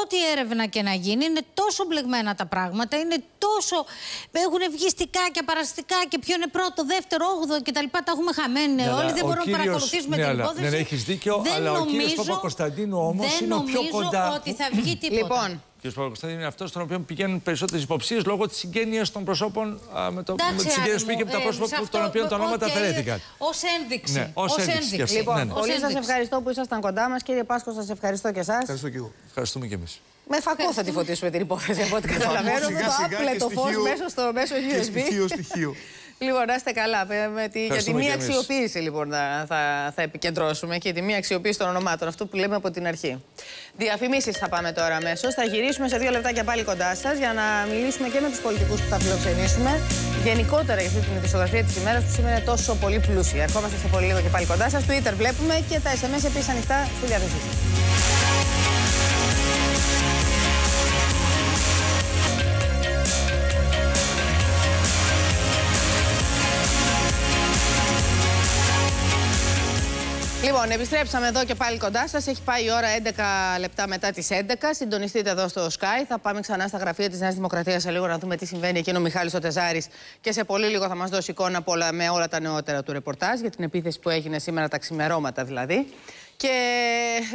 ό,τι έρευνα και να γίνει, είναι τόσο μπλεγμένα τα πράγματα, είναι τόσο. Έχουν βγει στικάκια, παραστικά και ποιο είναι πρώτο, δεύτερο, όγδοο κτλ. Τα έχουμε χαμένοι ναι, όλοι. Δεν μπορούμε να παρακολουθήσουμε ναι, την υπόθεση. Ναι, έχεις δίκιο, δεν αλλά νομίζω, ο κύριος Παπα-Κωνσταντίνου όμως είναι ο πιο κοντά. Δεν νομίζω ότι θα βγει τίποτα. Λοιπόν, κ. Παπα-Κωνσταντίνου είναι αυτός στον οποίο πηγαίνουν περισσότερες υποψίες λόγω της συγγένειας των προσώπων με, το, με τις συγγένειες που είχε με τα πρόσωπα των οποίων τα ονόματα αφαιρέθηκαν. Ω ένδειξη. Ναι, ως ένδειξη. Λοιπόν, ναι, ναι. πολύ σας ευχαριστώ που ήσασταν κοντά μας. Κύριε Πάσκο, σας ευχαριστώ και εσάς. Ευχαριστώ και εγώ. Ευχαριστούμε και εμείς. Με φακό θα τη φωτίσουμε την υπόθεση από ό,τι καταλαβαίνω. Το άπλετο φως μέσα στο μέσο USB. Στοιχείο, στοιχείο. Λοιπόν, να είστε καλά. Με τη, για τη μία αξιοποίηση λοιπόν θα, θα, θα επικεντρώσουμε και τη μία αξιοποίηση των ονομάτων. Αυτό που λέμε από την αρχή. Διαφημίσεις θα πάμε τώρα αμέσως. Θα γυρίσουμε σε δύο λεπτάκια πάλι κοντά σας για να μιλήσουμε και με τους πολιτικούς που θα φιλοξενήσουμε. Γενικότερα για αυτή την ειδησιογραφία της ημέρας που σήμερα είναι τόσο πολύ πλούσια. Ερχόμαστε σε πολύ λίγο και πάλι κοντά σας. Twitter βλέπουμε και τα SMS επίσης ανοιχτά στη διάθεσή Λοιπόν, επιστρέψαμε εδώ και πάλι κοντά σας. Έχει πάει η ώρα 11 λεπτά μετά τις 11. Συντονιστείτε εδώ στο Sky. Θα πάμε ξανά στα γραφεία της Νέας Δημοκρατίας σε λίγο να δούμε τι συμβαίνει εκείνο ο Μιχάλης ο Τεζάρης. Και σε πολύ λίγο θα μας δώσει εικόνα όλα, με όλα τα νεότερα του ρεπορτάζ για την επίθεση που έγινε σήμερα, τα ξημερώματα δηλαδή. Και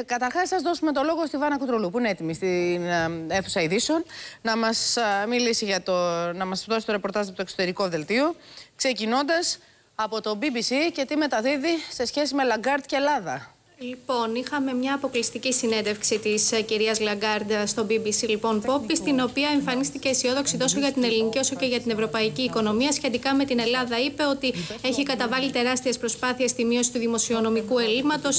καταρχάς, σας δώσουμε το λόγο στη Βάνα Κουτρολού, που είναι έτοιμη στην ε, αίθουσα ειδήσεων, να μας ε, μιλήσει για το. να μας δώσει το ρεπορτάζ από το εξωτερικό δελτίο. Ξεκινώντας από το BBC και τι μεταδίδει σε σχέση με Λαγκάρντ και Ελλάδα. Λοιπόν, είχαμε μια αποκλειστική συνέντευξη της ε, κυρίας Λαγκάρντ στο BBC, λοιπόν, Πόπη, στην οποία εμφανίστηκε αισιόδοξη τόσο για την ελληνική όσο και για την ευρωπαϊκή οικονομία. Σχετικά με την Ελλάδα, είπε ότι έχει καταβάλει τεράστιες προσπάθειες στη μείωση του δημοσιονομικού ελλείμματος.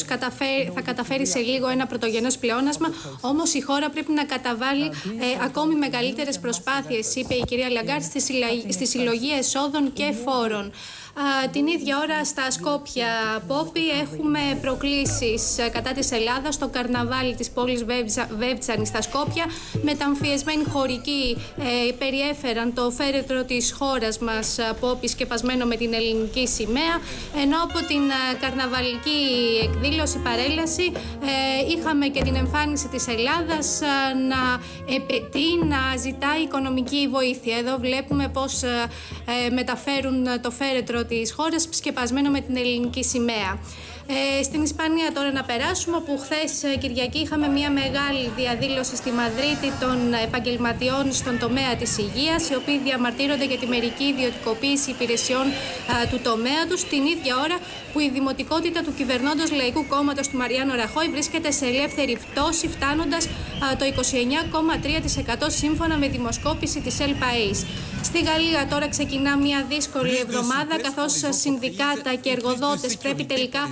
Θα καταφέρει σε λίγο ένα πρωτογενές πλεόνασμα. Όμως η χώρα πρέπει να καταβάλει ε, ακόμη μεγαλύτερες προσπάθειες, είπε η κυρία Λαγκάρντ, στη συλλογή εσόδων και φόρων την ίδια ώρα στα Σκόπια Πόπη έχουμε προκλήσεις ε, κατά της Ελλάδας στο καρναβάλι της πόλης Βεύτσανη στα Σκόπια. Μεταμφιεσμένοι χωρικοί ε, περιέφεραν το φέρετρο της χώρας μας ε, Πόπη σκεπασμένο με την ελληνική σημαία ενώ από την ε, καρναβαλική εκδήλωση παρέλαση είχαμε και την εμφάνιση της Ελλάδας να επαιτεί, να ζητάει οικονομική βοήθεια. Εδώ βλέπουμε πώς μεταφέρουν το φέρετρο κέντρο της χώρας σκεπασμένο με την ελληνική σημαία. Ε, στην Ισπανία τώρα να περάσουμε, όπου χθες ε, Κυριακή είχαμε μια μεγάλη διαδήλωση στη Μαδρίτη των επαγγελματιών στον τομέα της υγείας, οι οποίοι διαμαρτύρονται για τη μερική ιδιωτικοποίηση υπηρεσιών του τομέα τους, την ίδια ώρα που η δημοτικότητα του κυβερνώντος Λαϊκού Κόμματος του Μαριάνο Ραχώη βρίσκεται σε ελεύθερη πτώση, φτάνοντας το 29,3% σύμφωνα με δημοσκόπηση της ΕΛΠΑΕΙΣ. Στη Γαλλία τώρα ξεκινά μια δύσκολη εβδομάδα, καθώς συνδικάτα και εργοδότες πρέπει τελικά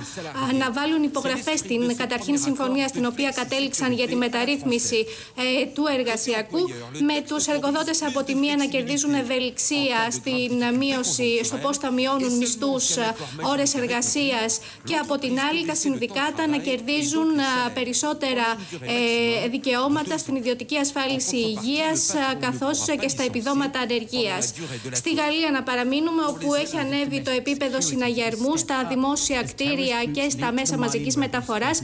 να βάλουν υπογραφές στην καταρχήν συμφωνία στην οποία κατέληξαν για τη μεταρρύθμιση ε, του εργασιακού, με τους εργοδότες από τη μία να κερδίζουν ευελιξία στην μείωση, στο πώς θα μειώνουν μισθούς, ώρες εργασίας. και από την άλλη τα συνδικάτα να κερδίζουν περισσότερα ε, δικαιώματα στην ιδιωτική ασφάλιση υγείας καθώς και στα επιδόματα ανεργίας. Στη Γαλλία να παραμείνουμε όπου έχει ανέβει το επίπεδο συναγερμού στα δημόσια κτίρια και στα μέσα μαζικής μεταφοράς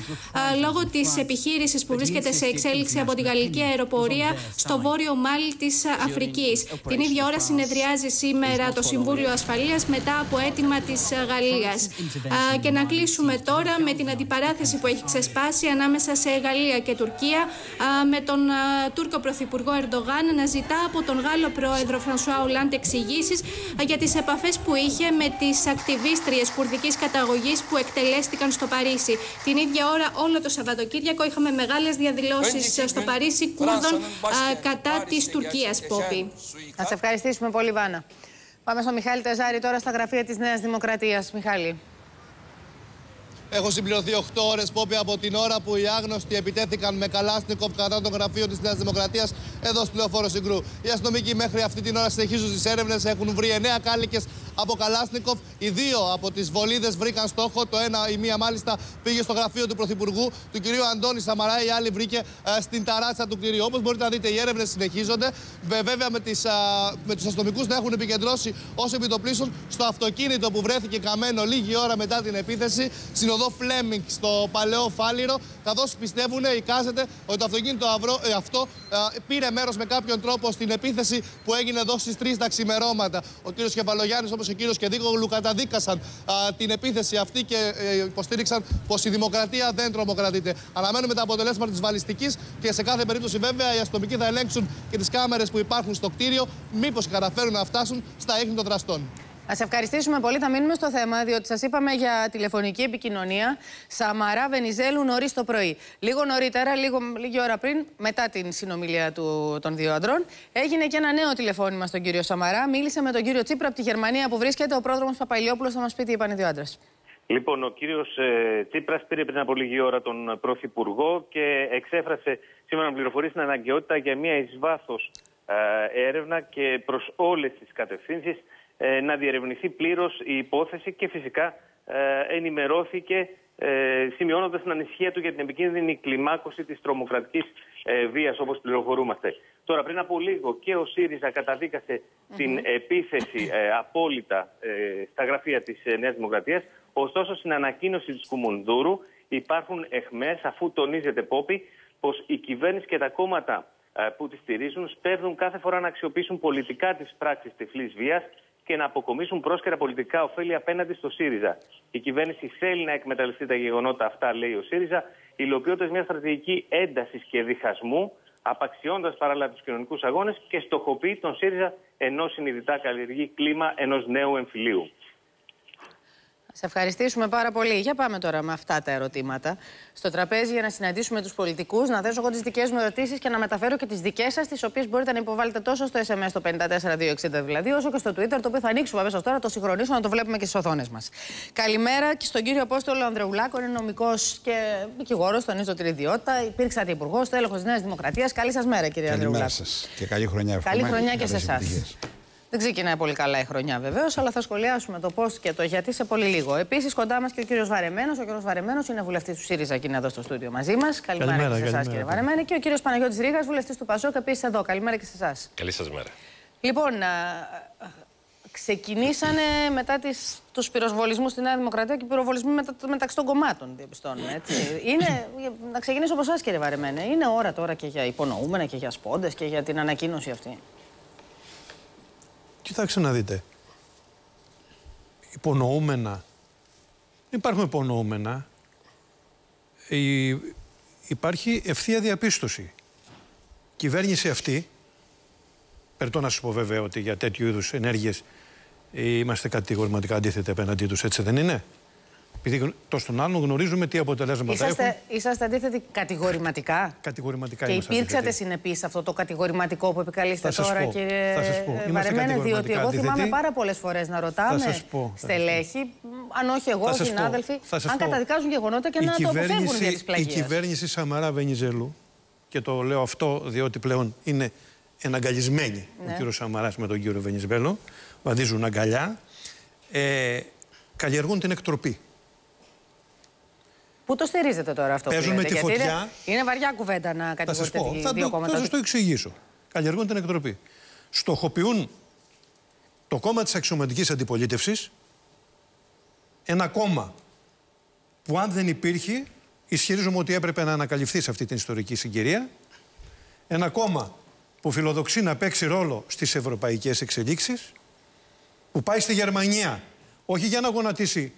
λόγω της επιχείρησης που βρίσκεται σε εξέλιξη από τη γαλλική αεροπορία στο βόρειο Μάλι της Αφρικής. Την ίδια ώρα συνεδριάζει σήμερα το Συμβούλιο Ασφαλείας μετά από αίτημα της Γαλλίας. Και να κλείσουμε τώρα με την αντιπαράθεση που έχει ξεσπάσει ανάμεσα σε Γαλλία και Τουρκία με τον Τούρκο Πρωθυπουργό Ερντογάν να ζητά από τον Γάλλο Πρόεδρο Φρανσουά Ουλάντ εξηγήσεις για τις επαφές που είχε με τις ακτιβίστριες κουρδικής καταγωγής που εκτελέστηκαν στο Παρίσι. Την ίδια ώρα, όλο το Σαββατοκύριακο, είχαμε μεγάλες διαδηλώσεις στο Παρίσι Κούρδων κατά της Τουρκίας, Πόπη. Θα σε ευχαριστήσουμε πολύ, Βάνα. Πάμε στο Μιχάλη Τεζάρη τώρα στα γραφεία της Νέας Δημοκρατίας. Μιχάλη. Έχω συμπληρωθεί 8 ώρες πόπη από την ώρα που οι άγνωστοι επιτέθηκαν με καλάστικοφ κατά το γραφείο της Νέας Δημοκρατίας εδώ στο λεωφόρο Συγκρού. Οι αστυνομικοί μέχρι αυτή την ώρα συνεχίζουν τι έρευνες. Έχουν βρει 9 κάλικες από Καλάστνικοφ. Οι δύο από τις βολίδες βρήκαν στόχο. Το ένα, η μία μάλιστα πήγε στο γραφείο του Πρωθυπουργού, του κυρίου Αντώνη Σαμαρά. Η άλλη βρήκε ε, στην ταράτσα του κτηρίου. Όπως μπορείτε να δείτε, οι έρευνες συνεχίζονται. Βέβαια, με, τις, με τους αστυνομικούς να έχουν επικεντρώσει ω επιτοπλίστων στο αυτοκίνητο που βρέθηκε καμένο λίγη ώρα μετά την επίθεση στην οδό Φλέμινγκ στο παλαιό Φάληρο. Καθώ πιστεύουν, εικάζεται ότι το αυτοκίνητο ε, αυτό ε, πήρε μέρος με κάποιον τρόπο στην επίθεση που έγινε εδώ στις 3 τα ξημερώματα. Ο κύριος Κεφαλογιάννης, όπως ο κύριος Κεδίκογλου, καταδίκασαν την επίθεση αυτή και ε, υποστήριξαν πως η δημοκρατία δεν τρομοκρατείται. Αναμένουμε τα αποτελέσματα της βαλιστικής και σε κάθε περίπτωση, βέβαια, οι αστυνομικοί θα ελέγξουν και τις κάμερες που υπάρχουν στο κτίριο, μήπως καταφέρουν να φτάσουν στα ίχνη των δραστών. Α ευχαριστήσουμε πολύ. Θα μείνουμε στο θέμα, διότι σας είπαμε για τηλεφωνική επικοινωνία. Σαμαρά Βενιζέλου νωρίς το πρωί. Λίγο νωρίτερα, λίγο, λίγη ώρα πριν, μετά την συνομιλία του, των δύο αντρών, έγινε και ένα νέο τηλεφώνημα στον κύριο Σαμαρά. Μίλησε με τον κύριο Τσίπρα από τη Γερμανία που βρίσκεται. Ο πρόδρομος Παπαϊλιόπουλο θα μας πει τι είπαν οι δύο άντρες. Λοιπόν, ο κύριος ε, Τσίπρας πήρε πριν από λίγη ώρα τον Πρωθυπουργό και εξέφρασε σήμερα πληροφορίε την αναγκαιότητα για μια εις βάθος ε, έρευνα και προς όλες τις κατευθύνσεις ε, να διερευνηθεί πλήρως η υπόθεση και φυσικά ε, ενημερώθηκε ε, σημειώνοντας την ανησυχία του για την επικίνδυνη κλιμάκωση της τρομοκρατικής ε, βίας όπως πληροφορούμαστε. Τώρα πριν από λίγο και ο ΣΥΡΙΖΑ καταδίκασε την επίθεση ε, απόλυτα στα γραφεία της Νέας Δημοκρατίας. Ωστόσο στην ανακοίνωση της Κουμουνδούρου υπάρχουν εχμές αφού τονίζεται Πόπη πως η κυβέρνηση και τα κόμματα που τη στηρίζουν σπέβδουν κάθε φορά να αξιοποιήσουν πολιτικά τις πράξεις τυφλής βίας και να αποκομίσουν πρόσκαιρα πολιτικά ωφέλη απέναντι στο ΣΥΡΙΖΑ. Η κυβέρνηση θέλει να εκμεταλλευτεί τα γεγονότα αυτά, λέει ο ΣΥΡΙΖΑ, υλοποιώντας μια στρατηγική έντασης και διχασμού, απαξιώντα παράλληλα τους κοινωνικούς αγώνες και στοχοποιεί τον ΣΥΡΙΖΑ ενώ συνειδητά καλλιεργεί κλίμα ενός νέου εμφυλίου. Σε ευχαριστήσουμε πάρα πολύ. Για πάμε τώρα με αυτά τα ερωτήματα στο τραπέζι για να συναντήσουμε τους πολιτικούς, να θέσω εγώ τις δικές μου ερωτήσεις και να μεταφέρω και τις δικές σας, τις οποίες μπορείτε να υποβάλλετε τόσο στο SMS το 54260 δηλαδή, όσο και στο Twitter, το οποίο θα ανοίξουμε αμέσως τώρα, το συγχρονίσω να το βλέπουμε και στις οθόνες μας. Καλημέρα και στον κύριο Απόστολο Ανδρεουλάκο, είναι νομικός και δικηγόρος, τονίζω την ιδιότητα. Υπήρξατε υπουργός, τέλεχο της Νέας Δημοκρατίας. Καλή σας μέρα, κύριε Ανδρεουλάκο. Και καλή χρονιά, Καλή χρονιά και σε εσάς. Δεν ξεκινάει πολύ καλά η χρονιά βεβαίως, αλλά θα σχολιάσουμε το πώ και το γιατί σε πολύ λίγο. Επίσης, κοντά μας και ο κύριος Βαρεμένος. Ο κύριος Βαρεμένος είναι βουλευτής του ΣΥΡΙΖΑ και είναι εδώ στο στούντιο μαζί μας. Καλημέρα, καλημέρα και σε εσάς, κύριε Βαρεμένο. Και ο κύριος Παναγιώτης Ρίγα, βουλευτής του ΠΑΣΟΚ, επίσης εδώ. Καλημέρα και σε εσάς. Καλή σας μέρα. Λοιπόν, ξεκινήσανε μετά τις, τους πυροσβολισμούς στη Νέα Δημοκρατία και πυροβολισμοί μετα, μεταξύ των κομμάτων, διαπιστώνουμε. Έτσι. Είναι, να ξεκινήσω από εσάς, κύριε Βαρεμένε. Είναι ώρα τώρα και για υπονοούμενα και για σπόντες και για την ανακοίνωση αυτή. Κοιτάξτε να δείτε. υπονοούμενα. Δεν υπάρχουν υπονοούμενα. Η, υπάρχει ευθεία διαπίστωση. Η κυβέρνηση αυτή, περτώ να σου πω βέβαια ότι για τέτοιου είδους ενέργειες είμαστε κατηγορηματικά αντίθετοι απέναντί τους, έτσι δεν είναι; Επειδή τόσο τον άλλον γνωρίζουμε τι αποτελέσματα είσαστε, έχουν. Είσαστε αντίθετοι κατηγορηματικά. Κατηγορηματικά Και είμαστε υπήρξατε συνεπείς σε αυτό το κατηγορηματικό που επικαλείστε Θα σας τώρα, πω, κύριε θα σας πω. Είμαστε Βαρεμένε, διότι κατηγορηματικά εγώ θυμάμαι αντίθετοι. πάρα πολλές φορές να ρωτάμε Θα σας πω, θα στελέχη, αν όχι εγώ, Θα σας πω, συνάδελφοι, θα σας αν πω. καταδικάζουν γεγονότα και Η να το αποφεύγουν για τις κυβέρνηση, η πλαγιέ. κυβέρνηση Σαμαρά Βενιζέλου, και το λέω αυτό διότι πλέον είναι εναγκαλισμένοι Ναι. ο κύριος Σαμαράς με τον κύριο Βενιζέλο, βαδίζουν αγκαλιά, ε, καλλιεργούν την εκτροπή. Πού το στηρίζετε τώρα αυτό Παίζουν που με λέτε, τη γιατί φωτιά. είναι, είναι βαριά κουβέντα να Θα σας κατηγορείτε πω, τη- θα δύο το, κόμματα. θα σας το εξηγήσω. Καλλιεργούν την εκτροπή. Στοχοποιούν το κόμμα της αξιωματικής αντιπολίτευσης, ένα κόμμα που αν δεν υπήρχε, ισχυρίζομαι ότι έπρεπε να ανακαλυφθεί σε αυτή την ιστορική συγκυρία, ένα κόμμα που φιλοδοξεί να παίξει ρόλο στις ευρωπαϊκές εξελίξεις, που πάει στη Γερμανία, όχι για να γονατίσει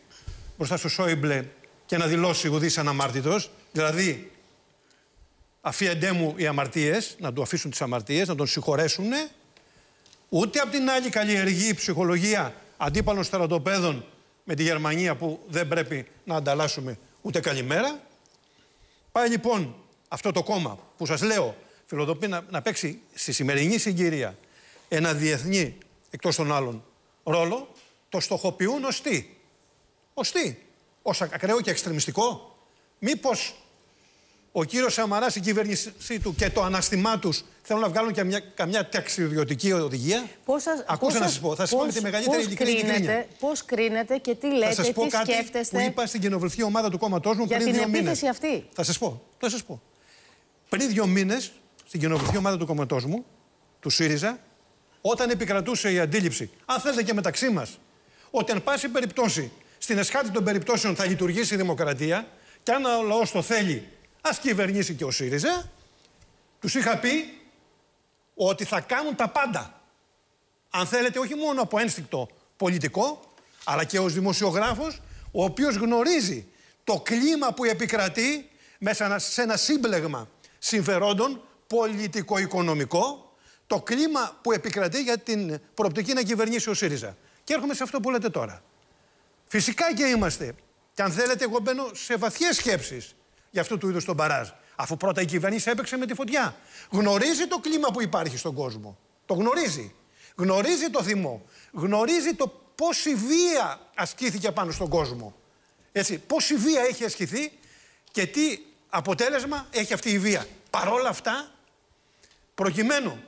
μπροστά στο Σόιμπλε και να δηλώσει ουδής αναμάρτητος, δηλαδή αφιεντέ μου οι αμαρτίες, να του αφήσουν τις αμαρτίες, να τον συγχωρέσουν, ούτε απ' την άλλη καλλιεργεί ψυχολογία αντίπαλων στρατοπέδων με τη Γερμανία που δεν πρέπει να ανταλλάσσουμε ούτε καλημέρα. Πάει λοιπόν αυτό το κόμμα που σας λέω φιλοδοπεί να, να παίξει στη σημερινή συγκυρία ένα διεθνή εκτός των άλλων ρόλο, το στοχοποιούν ως τι; Ως τι; Ως ακραίο και εξτρεμιστικό. Μήπως ο κύριος Σαμαράς, η κυβέρνησή του και το αναστημά τους θέλουν να βγάλουν και μια, καμιά ταξιδιωτική οδηγία; Πώς σας, Ακούστε πώς να σας- σας πω, θα σας πω με πώς- τη μεγαλύτερη πώς ειλικρίνη κρίνετε- ειλικρίνεια. Πώς κρίνετε και τι Θα λέτε, σας πω τι κάτι σκέφτεστε; που είπα στην κοινοβουλευτική ομάδα του κόμματός μου για πριν την δύο μήνες. επίθεση αυτή. Θα σας πω, θα σας πω. Πριν δύο μήνες, στην κοινοβουλευτική ομάδα του κόμματός μου, του ΣΥΡΙΖΑ, όταν επικρατούσε η αντίληψη, αν θέλετε και μεταξύ μας, ότι εν πάση περιπτώσει, στην εσχάτη των περιπτώσεων θα λειτουργήσει η δημοκρατία και αν ο λαός το θέλει, ας κυβερνήσει και ο ΣΥΡΙΖΑ, τους είχα πει ότι θα κάνουν τα πάντα. Αν θέλετε, όχι μόνο από ένστικτο πολιτικό, αλλά και ως δημοσιογράφος, ο οποίος γνωρίζει το κλίμα που επικρατεί μέσα σε ένα σύμπλεγμα συμφερόντων πολιτικο-οικονομικό, το κλίμα που επικρατεί για την προοπτική να κυβερνήσει ο ΣΥΡΙΖΑ. Και έρχομαι σε αυτό που λέτε τώρα. Φυσικά και είμαστε. Και αν θέλετε, εγώ μπαίνω σε βαθιές σκέψεις για αυτού του είδους τον παράζ. Αφού πρώτα η κυβέρνηση έπαιξε με τη φωτιά. Γνωρίζει το κλίμα που υπάρχει στον κόσμο. Το γνωρίζει. Γνωρίζει το θυμό. Γνωρίζει το πόση βία ασκήθηκε πάνω στον κόσμο. Έτσι, πόση βία έχει ασκηθεί και τι αποτέλεσμα έχει αυτή η βία. Παρόλα αυτά, προκειμένου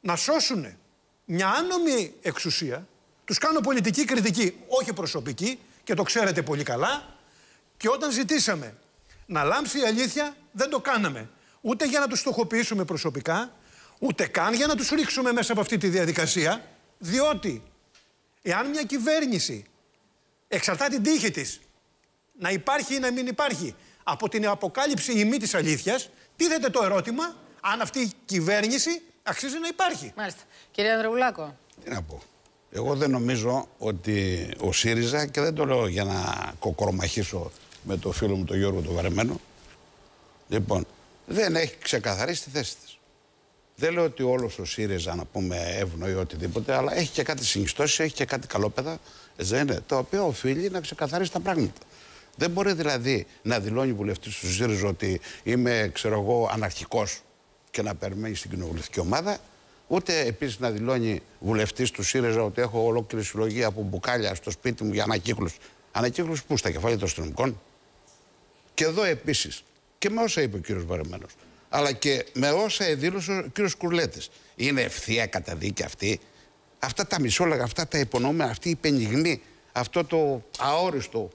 να σώσουν μια άνομη εξουσία, τους κάνω πολιτική κριτική, όχι προσωπική, και το ξέρετε πολύ καλά, και όταν ζητήσαμε να λάμψει η αλήθεια, δεν το κάναμε. Ούτε για να τους στοχοποιήσουμε προσωπικά, ούτε καν για να τους ρίξουμε μέσα από αυτή τη διαδικασία, διότι εάν μια κυβέρνηση εξαρτά την τύχη της να υπάρχει ή να μην υπάρχει από την αποκάλυψη ημί της αλήθειας, τίθεται το ερώτημα αν αυτή η κυβέρνηση αξίζει να υπάρχει. Μάλιστα. Κύριε Ανδρεουλάκο. Τι να πω. Εγώ δεν νομίζω ότι ο ΣΥΡΙΖΑ, και δεν το λέω για να κοκορομαχήσω με το φίλο μου τον Γιώργο τον Βαρεμένο, λοιπόν, δεν έχει ξεκαθαρίσει τη θέση της. Δεν λέω ότι όλος ο ΣΥΡΙΖΑ να πούμε ευνοεί οτιδήποτε, αλλά έχει και κάτι συνιστώσεις, έχει και κάτι καλόπεδα, έτσι δεν είναι, τα οποία οφείλει να ξεκαθαρίσει τα πράγματα. Δεν μπορεί δηλαδή να δηλώνει βουλευτής του ΣΥΡΙΖΑ ότι είμαι, ξέρω εγώ, αναρχικός και να περιμένει στην κοινοβουλευτική ομάδα, ούτε επίσης να δηλώνει βουλευτής του ΣΥΡΙΖΑ ότι έχω ολόκληρη συλλογή από μπουκάλια στο σπίτι μου για ανακύκλωση. Ανακύκλωση πού, στα κεφάλια των αστυνομικών. Και εδώ επίσης, και με όσα είπε ο κύριος Βαρεμένος, αλλά και με όσα δήλωσε ο κύριος Κουρλέτης. Είναι ευθεία καταδίκη αυτή. Αυτά τα μισόλαγα, αυτά τα υπονοούμενα, αυτή η πενιγμή, αυτό το αόριστο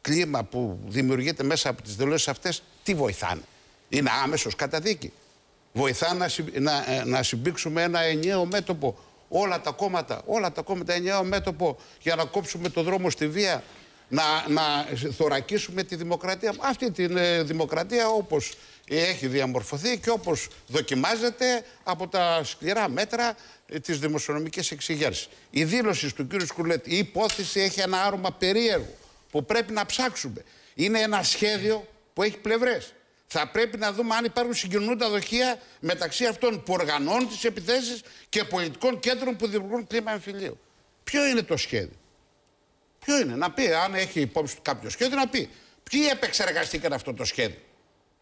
κλίμα που δημιουργείται μέσα από τις δηλώσεις αυτές, τι βοηθάνε. Είναι άμεσος καταδίκη. Βοηθά να, συ- να, ε, να συμπήξουμε ένα ενιαίο μέτωπο, όλα τα κόμματα, όλα τα κόμματα ενιαίο μέτωπο για να κόψουμε το δρόμο στη βία, να, να θωρακίσουμε τη δημοκρατία. Αυτή τη δημοκρατία όπως έχει διαμορφωθεί και όπως δοκιμάζεται από τα σκληρά μέτρα ε, της δημοσιονομικής εξηγέρσης. Η δήλωση του κ. Σκουλέτη, η υπόθεση έχει ένα άρωμα περίεργο που πρέπει να ψάξουμε. Είναι ένα σχέδιο που έχει πλευρές. Θα πρέπει να δούμε αν υπάρχουν συγκοινωνούντα δοχεία μεταξύ αυτών που οργανώνουν τις επιθέσεις και πολιτικών κέντρων που δημιουργούν κλίμα εμφυλίου. Ποιο είναι το σχέδιο; Ποιο είναι; Να πει, αν έχει υπόψη του κάποιο σχέδιο, να πει. Ποιοι επεξεργαστήκαν αυτό το σχέδιο;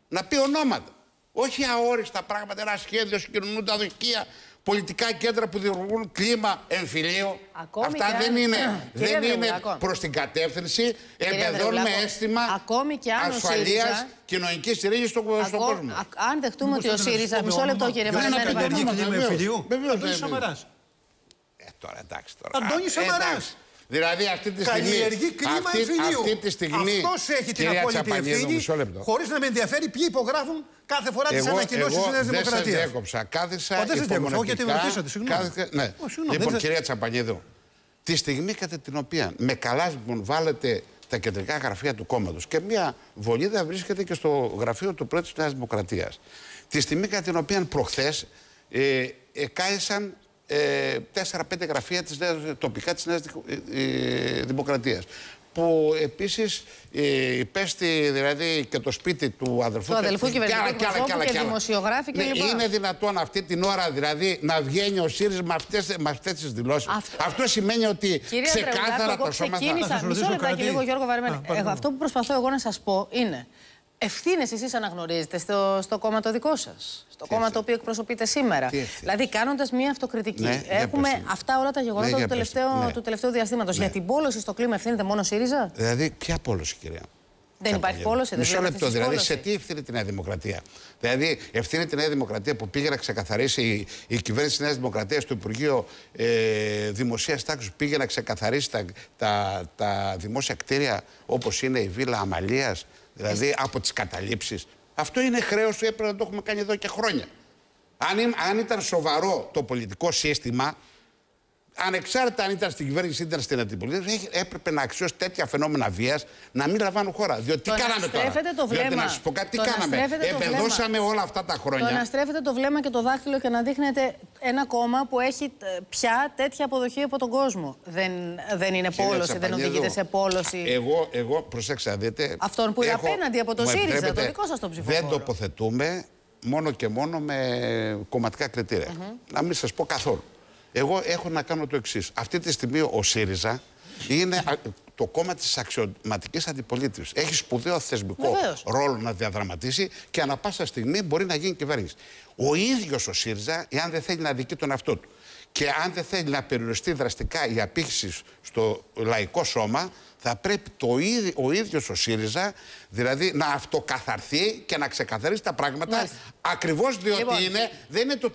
Να πει ονόματα. Όχι αόριστα πράγματα, ένα σχέδιο, συγκοινωνούν τα δοχεία, πολιτικά κέντρα που δημιουργούν κλίμα εμφυλίου. Αυτά δεν είναι, δεν είναι προς την κατεύθυνση εμπεδών με αίσθημα ασφαλείας κοινωνική ειρήνη στον κόσμο. Αν δεχτούμε ότι ο ΣΥΡΙΖΑ. Μισό λεπτό, κύριε Βαρδέλη. Δεν είναι κλίμα εμφυλίου. Αντώνη Σαμαρά. Τώρα εντάξει τώρα. Αντώνη Σαμαρά. Δηλαδή αυτή τη στιγμή. Καλλιεργεί κλίμα αυτή, εμφυλίου. Αυτή τη στιγμή. Αυτός έχει την απόλυτη ευθύνη. Χωρίς να με ενδιαφέρει ποιοι υπογράφουν κάθε φορά τις ανακοινώσεις της Νέας Δημοκρατία. Δεν σας διέκοψα. Κάθισα. Δεν σας διέκοψα. Όχι, γιατί με ρωτήσατε. Συγγνώμη. Ναι. Λοιπόν, κυρία Τσαπανίδου, τη στιγμή κατά την οποία με καλά βάλετε τα κεντρικά γραφεία του κόμματος και μια βολίδα βρίσκεται και στο γραφείο του πρώτου της Νέας Δημοκρατίας. Τη στιγμή κατά την οποία προχθές ε, εκάεσαν ε, 4-5 γραφεία της νέας, τοπικά της Νέας ε, ε, Δημοκρατίας που επίσης ε, υπέστη δηλαδή και το σπίτι του αδελφού του αδελφού και, και, και, άλλα, και, και δημοσιογράφοι και ναι, Είναι δυνατόν αυτή την ώρα δηλαδή να βγαίνει ο ΣΥΡΙΖ με αυτές, με αυτές τις δηλώσεις. Αυτό, αυτό σημαίνει ότι Κύριε ξεκάθαρα το σώμα θα... Μισό λεπτάκι λίγο Γιώργο Βαρμένη. Αυτό που προσπαθώ εγώ να σας πω είναι ευθύνες εσείς αναγνωρίζετε στο, στο κόμμα το δικό σας. Στο κόμμα το οποίο εκπροσωπείτε σήμερα; Δηλαδή, κάνοντας μία αυτοκριτική. Ναι, Έχουμε αυτά όλα τα γεγονότα ναι, του, τελευταίου, ναι. του τελευταίου διαστήματος. Για την πόλωση στο κλίμα ευθύνεται μόνο ΣΥΡΙΖΑ; Δηλαδή, ποια πόλωση, κυρία; Δεν υπάρχει πόλωση, δεν Μισό λεπτό. Δηλαδή, σε τι ευθύνεται η Νέα Δημοκρατία; Δηλαδή, ευθύνεται η Νέα Δημοκρατία που πήγε να ξεκαθαρίσει η, η κυβέρνηση της Νέας Δημοκρατίας, το Υπουργείο ε, Δημοσίας Τάξης, πήγε να ξεκαθαρίσει τα, τα, τα δημόσια κτίρια όπως είναι η Βίλα Αμαλίας, δηλαδή από τις καταλήψεις. Αυτό είναι χρέος που έπρεπε να το έχουμε κάνει εδώ και χρόνια. Αν, αν ήταν σοβαρό το πολιτικό σύστημα, ανεξάρτητα αν ήταν στην κυβέρνηση ή ήταν στην αντιπολίτευση, έπρεπε να αξιώσει τέτοια φαινόμενα βίας να μην λαμβάνουν χώρα. Διότι τι κάναμε τώρα; Το βλέμμα. Διότι να σα πω κάτι, τι κάναμε; Επεδώσαμε όλα αυτά τα χρόνια. Το να στρέφετε το βλέμμα και το δάχτυλο και να δείχνετε ένα κόμμα που έχει ε, πια τέτοια αποδοχή από τον κόσμο. Δεν, δεν είναι πόλωση, δεν οδηγείται σε πόλωση. Εγώ, εγώ προσέξτε, δείτε. Αυτόν που είναι απέναντι από το ΣΥΡΙΖΑ, το δικό σας το ψηφοφόρο. Δεν τοποθετούμε μόνο και μόνο με κομματικά κριτήρια. Να μην σας πω καθόλου. Εγώ έχω να κάνω το εξής. Αυτή τη στιγμή ο ΣΥΡΙΖΑ είναι το κόμμα της αξιωματικής αντιπολίτευσης. Έχει σπουδαίο θεσμικό ρόλο να διαδραματίσει και ανα πάσα στιγμή μπορεί να γίνει κυβέρνηση. Ο ίδιος ο ΣΥΡΙΖΑ, εάν δεν θέλει να δικεί τον εαυτό του και αν δεν θέλει να περιοριστεί δραστικά η απήχηση στο λαϊκό σώμα, θα πρέπει το ίδιο, ο ίδιος ο ΣΥΡΙΖΑ δηλαδή να αυτοκαθαρθεί και να ξεκαθαρίσει τα πράγματα ακριβώς διότι λοιπόν. είναι, δεν είναι το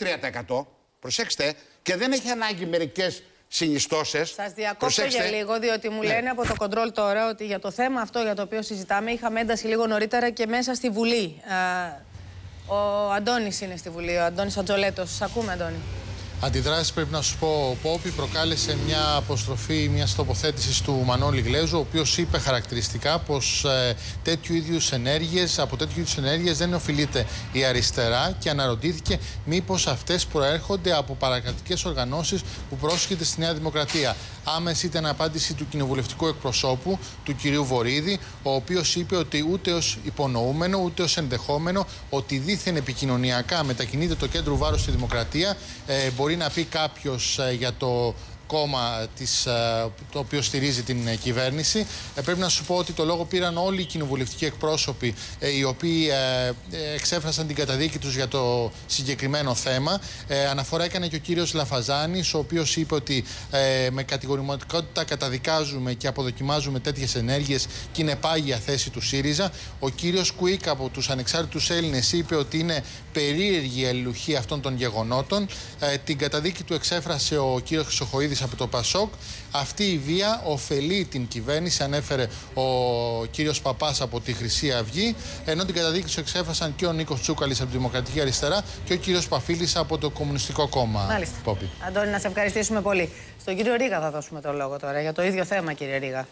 3%. Προσέξτε, και δεν έχει ανάγκη μερικές συνιστώσεις. Σας διακόπτω για λίγο, διότι μου ναι. λένε από το κοντρόλ τώρα ότι για το θέμα αυτό για το οποίο συζητάμε είχαμε ένταση λίγο νωρίτερα και μέσα στη Βουλή. Ο Αντώνης είναι στη Βουλή, ο Αντώνης Ατζολέτος. Σας ακούμε, Αντώνη αντιδράσεις πρέπει να σου πω ο Πόπη προκάλεσε μια αποστροφή μιας τοποθέτησης του Μανώλη Γλέζου ο οποίος είπε χαρακτηριστικά πως ε, τέτοιου είδου ενέργειες, από τέτοιου είδους ενέργειες δεν οφειλείται η αριστερά και αναρωτήθηκε μήπως αυτές προέρχονται από παρακρατικέ οργανώσεις που πρόσχεται στη Νέα Δημοκρατία. Άμεση ήταν απάντηση του κοινοβουλευτικού εκπροσώπου, του κυρίου Βορύδη, ο οποίος είπε ότι ούτε ως υπονοούμενο ούτε ως ενδεχόμενο ότι δίθεν επικοινωνιακά μετακινείται το κέντρο βάρους στη Δημοκρατία ε, μπορεί να πει κάποιος ε, για το κόμμα της, ε, το οποίο στηρίζει την ε, κυβέρνηση. πρέπει να σου πω ότι το λόγο πήραν όλοι οι κοινοβουλευτικοί εκπρόσωποι οι οποίοι εξέφρασαν την καταδίκη τους για το συγκεκριμένο θέμα. αναφορά έκανε και ο κύριος Λαφαζάνης, ο οποίος είπε ότι με κατηγορηματικότητα καταδικάζουμε και αποδοκιμάζουμε τέτοιες ενέργειες και είναι πάγια θέση του ΣΥΡΙΖΑ. Ο κύριος Κουίκ από τους ανεξάρτητους Έλληνες είπε ότι είναι περίεργη η αλληλουχία αυτών των γεγονότων. την καταδίκη του εξέφρασε ο κύριος Χρυσοχοίδης από το ΠΑΣΟΚ. Αυτή η βία ωφελεί την κυβέρνηση, ανέφερε ο κύριος Παπάς από τη Χρυσή Αυγή, ενώ την καταδίκη του εξέφασαν και ο Νίκος Τσούκαλης από τη Δημοκρατική Αριστερά και ο κύριος Παφίλης από το Κομμουνιστικό Κόμμα. Μάλιστα. Πόπη. Αντώνη, να σε ευχαριστήσουμε πολύ. Στον κύριο Ρίγα θα δώσουμε το λόγο τώρα για το ίδιο θέμα, κύριε Ρίγα.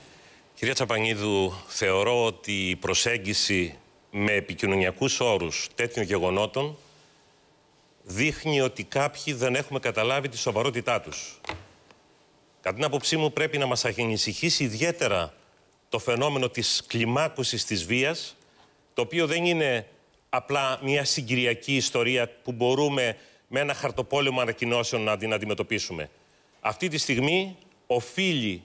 Κυρία Τσαπανίδου, θεωρώ ότι η προσέγγιση με επικοινωνιακούς όρους τέτοιων γεγονότων δείχνει ότι κάποιοι δεν έχουμε καταλάβει τη σοβαρότητά τους. Κατά την άποψή μου πρέπει να μας ανησυχήσει ιδιαίτερα το φαινόμενο της κλιμάκωσης της βίας, το οποίο δεν είναι απλά μια συγκυριακή ιστορία που μπορούμε με ένα χαρτοπόλεμο ανακοινώσεων να την αντιμετωπίσουμε. Αυτή τη στιγμή οφείλει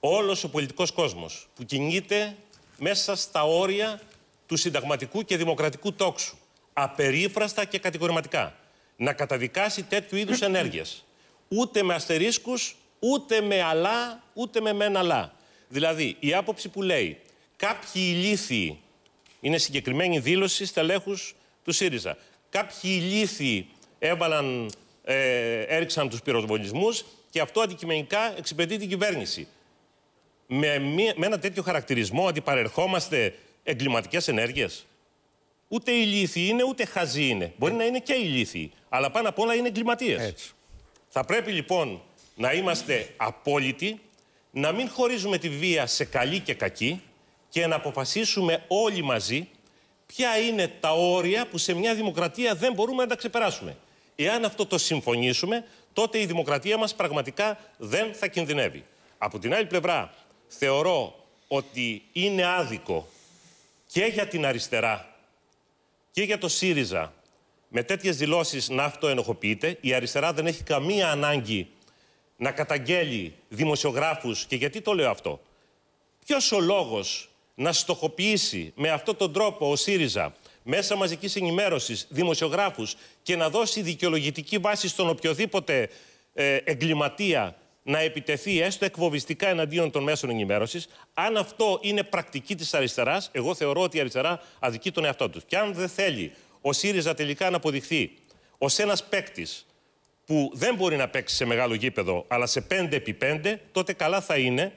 όλος ο πολιτικός κόσμος που κινείται μέσα στα όρια του συνταγματικού και δημοκρατικού τόξου, απερίφραστα και κατηγορηματικά, να καταδικάσει τέτοιου είδους ενέργειες. Ούτε με αστερίσκους, ούτε με αλά, ούτε με μεν αλά. Δηλαδή, η άποψη που λέει κάποιοι ηλίθιοι, είναι συγκεκριμένη δήλωση στελέχους του ΣΥΡΙΖΑ, κάποιοι ηλίθιοι έβαλαν, ε, έριξαν τους πυροσβολισμούς και αυτό αντικειμενικά εξυπηρετεί την κυβέρνηση. Με, με ένα τέτοιο χαρακτηρισμό αντιπαρερχόμαστε εγκληματικές ενέργειες. Ούτε ηλίθιοι είναι, ούτε χαζοί είναι. Μπορεί να είναι και ηλίθιοι, αλλά πάνω απ' όλα είναι εγκληματίες. Θα πρέπει λοιπόν να είμαστε απόλυτοι, να μην χωρίζουμε τη βία σε καλή και κακή και να αποφασίσουμε όλοι μαζί ποια είναι τα όρια που σε μια δημοκρατία δεν μπορούμε να τα ξεπεράσουμε. Εάν αυτό το συμφωνήσουμε, τότε η δημοκρατία μας πραγματικά δεν θα κινδυνεύει. Από την άλλη πλευρά, θεωρώ ότι είναι άδικο και για την αριστερά και για το ΣΥΡΙΖΑ με τέτοιες δηλώσεις να αυτοενοχοποιείται. Η αριστερά δεν έχει καμία ανάγκη να καταγγέλει δημοσιογράφους. Και γιατί το λέω αυτό; Ποιος ο λόγος να στοχοποιήσει με αυτόν τον τρόπο ο ΣΥΡΙΖΑ μέσα μαζικής ενημέρωσης, δημοσιογράφους και να δώσει δικαιολογητική βάση στον οποιοδήποτε ε, εγκληματία να επιτεθεί έστω εκβοβιστικά εναντίον των μέσων ενημέρωσης. Αν αυτό είναι πρακτική της αριστεράς, εγώ θεωρώ ότι η αριστερά αδικεί τον εαυτό τους. Και αν δεν θέλει ο ΣΥΡΙΖΑ τελικά να αποδειχθεί ως ένας παίκτης που δεν μπορεί να παίξει σε μεγάλο γήπεδο, αλλά σε 5x5, τότε καλά θα είναι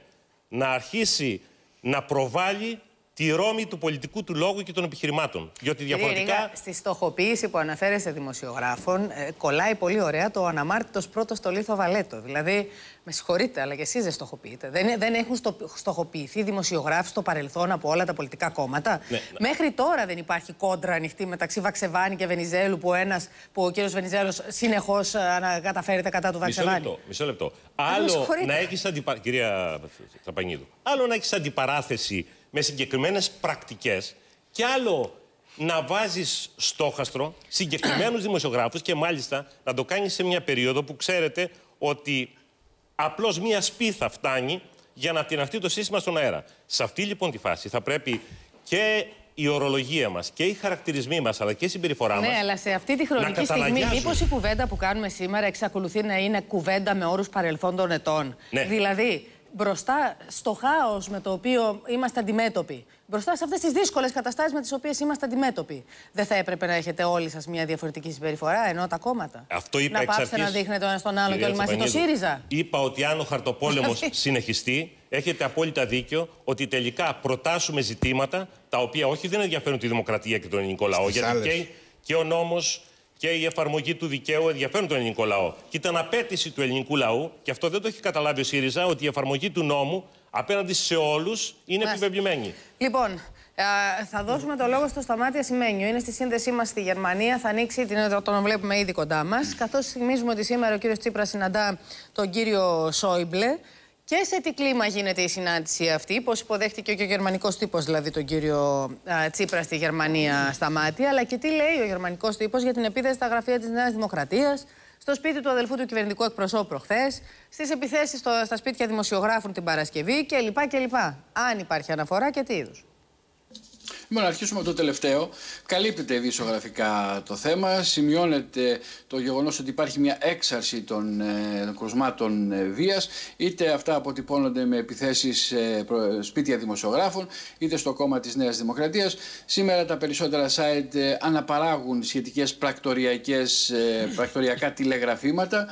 να αρχίσει να προβάλλει τη ρόμη του πολιτικού του λόγου και των επιχειρημάτων. Διότι διαφορετικά. Ρίγα, στη στοχοποίηση που αναφέρεστε δημοσιογράφων, ε, κολλάει πολύ ωραία το αναμάρτητος πρώτος στο λίθο βαλέτο. Δηλαδή, με συγχωρείτε, αλλά και εσείς δεν στοχοποιείτε. Δεν, δεν έχουν στο, στοχοποιηθεί δημοσιογράφοι στο παρελθόν από όλα τα πολιτικά κόμματα. Ναι, ναι. Μέχρι τώρα δεν υπάρχει κόντρα ανοιχτή μεταξύ Βαξεβάνη και Βενιζέλου, που, ένας, που ο κύριος Βενιζέλος συνεχώς ε, καταφέρεται κατά του Βαξεβάνη. Μισό λεπτό. Μισό λεπτό. Άλλο να έχεις αντιπα... Κυρία Τραπανίδου, άλλο να έχεις αντιπαράθεση με συγκεκριμένες πρακτικές και άλλο να βάζεις στόχαστρο συγκεκριμένους δημοσιογράφους και μάλιστα να το κάνεις σε μια περίοδο που ξέρετε ότι απλώς μια σπίθα φτάνει για να τυναυτεί το σύστημα στον αέρα. Σε αυτή λοιπόν τη φάση θα πρέπει και η ορολογία μας και οι χαρακτηρισμοί μας αλλά και η συμπεριφορά ναι, μας. Ναι, αλλά σε αυτή τη χρονική στιγμή, μήπως η κουβέντα που κάνουμε σήμερα εξακολουθεί να είναι κουβέντα με όρους παρελθόντων ετών. Ναι. Δηλαδή, μπροστά στο χάος με το οποίο είμαστε αντιμέτωποι, μπροστά σε αυτές τις δύσκολες καταστάσεις με τις οποίες είμαστε αντιμέτωποι, δεν θα έπρεπε να έχετε όλοι σας μια διαφορετική συμπεριφορά, ενώ τα κόμματα. Αυτό είπα να πάψετε να δείχνετε ένας στον άλλο και όλοι μαζί το ΣΥΡΙΖΑ. Είπα ότι αν ο χαρτοπόλεμος δηλαδή. συνεχιστεί, έχετε απόλυτα δίκιο ότι τελικά προτάσουμε ζητήματα τα οποία όχι δεν ενδιαφέρουν τη δημοκρατία και τον ελληνικό λαό. Γιατί και, και ο νόμος και η εφαρμογή του δικαίου ενδιαφέρουν τον ελληνικό λαό. Και ήταν απέτηση του ελληνικού λαού, και αυτό δεν το έχει καταλάβει ο ΣΥΡΙΖΑ, ότι η εφαρμογή του νόμου απέναντι σε όλους είναι επιβεβλημένη. Λοιπόν, θα δώσουμε το λόγο στο Σταμάτη Ασημένιο. Είναι στη σύνδεσή μας στη Γερμανία. Θα ανοίξει, την, τον βλέπουμε ήδη κοντά μας. Καθώς θυμίζουμε ότι σήμερα ο κύριος Τσίπρας συναντά τον κύριο Σόιμπλε. Και σε τι κλίμα γίνεται η συνάντηση αυτή, πώς υποδέχτηκε και ο γερμανικός τύπος, δηλαδή τον κύριο Τσίπρα στη Γερμανία στα μάτια, αλλά και τι λέει ο γερμανικός τύπος για την επίθεση στα γραφεία της Νέας Δημοκρατίας, στο σπίτι του αδελφού του κυβερνητικού εκπροσώπου προχθές, στις επιθέσεις στα σπίτια δημοσιογράφων την Παρασκευή κλπ. Αν υπάρχει αναφορά και τι είδους. Λοιπόν, να αρχίσουμε από το τελευταίο. Καλύπτεται ειδησιογραφικά το θέμα. Σημειώνεται το γεγονός ότι υπάρχει μια έξαρση των, ε, κρουσμάτων ε, βίας, είτε αυτά αποτυπώνονται με επιθέσεις σε σπίτια δημοσιογράφων, είτε στο κόμμα της Νέας Δημοκρατίας. Σήμερα τα περισσότερα site ε, αναπαράγουν σχετικές πρακτοριακά τηλεγραφήματα.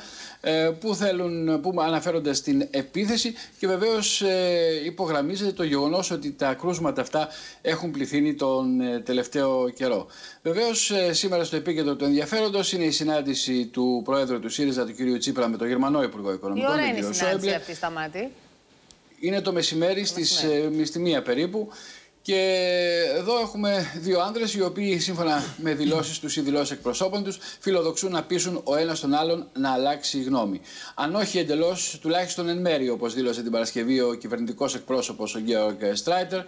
Ε, που, θέλουν, που αναφέρονται στην επίθεση και βεβαίως ε, υπογραμμίζεται το γεγονός ότι τα κρούσματα αυτά έχουν πληθύνει τον ε, τελευταίο καιρό. Βεβαίως σήμερα στο επίκεντρο του ενδιαφέροντος είναι η συνάντηση του Πρόεδρου του ΣΥΡΙΖΑ, του κ. Τσίπρα, με τον Γερμανό Υπουργό Οικονομικών. Τι ώρα είναι η συνάντηση αυτή, Σταμάτη; Είναι το μεσημέρι, στις, στη μία περίπου Και εδώ έχουμε δύο άντρες οι οποίοι, σύμφωνα με δηλώσεις τους ή δηλώσεις εκπροσώπων τους, φιλοδοξούν να πείσουν ο ένας τον άλλον να αλλάξει γνώμη. Αν όχι εντελώς, τουλάχιστον εν μέρη, όπως δήλωσε την Παρασκευή ο κυβερνητικός εκπρόσωπος, ο Γκέοργκ Στράιτερ.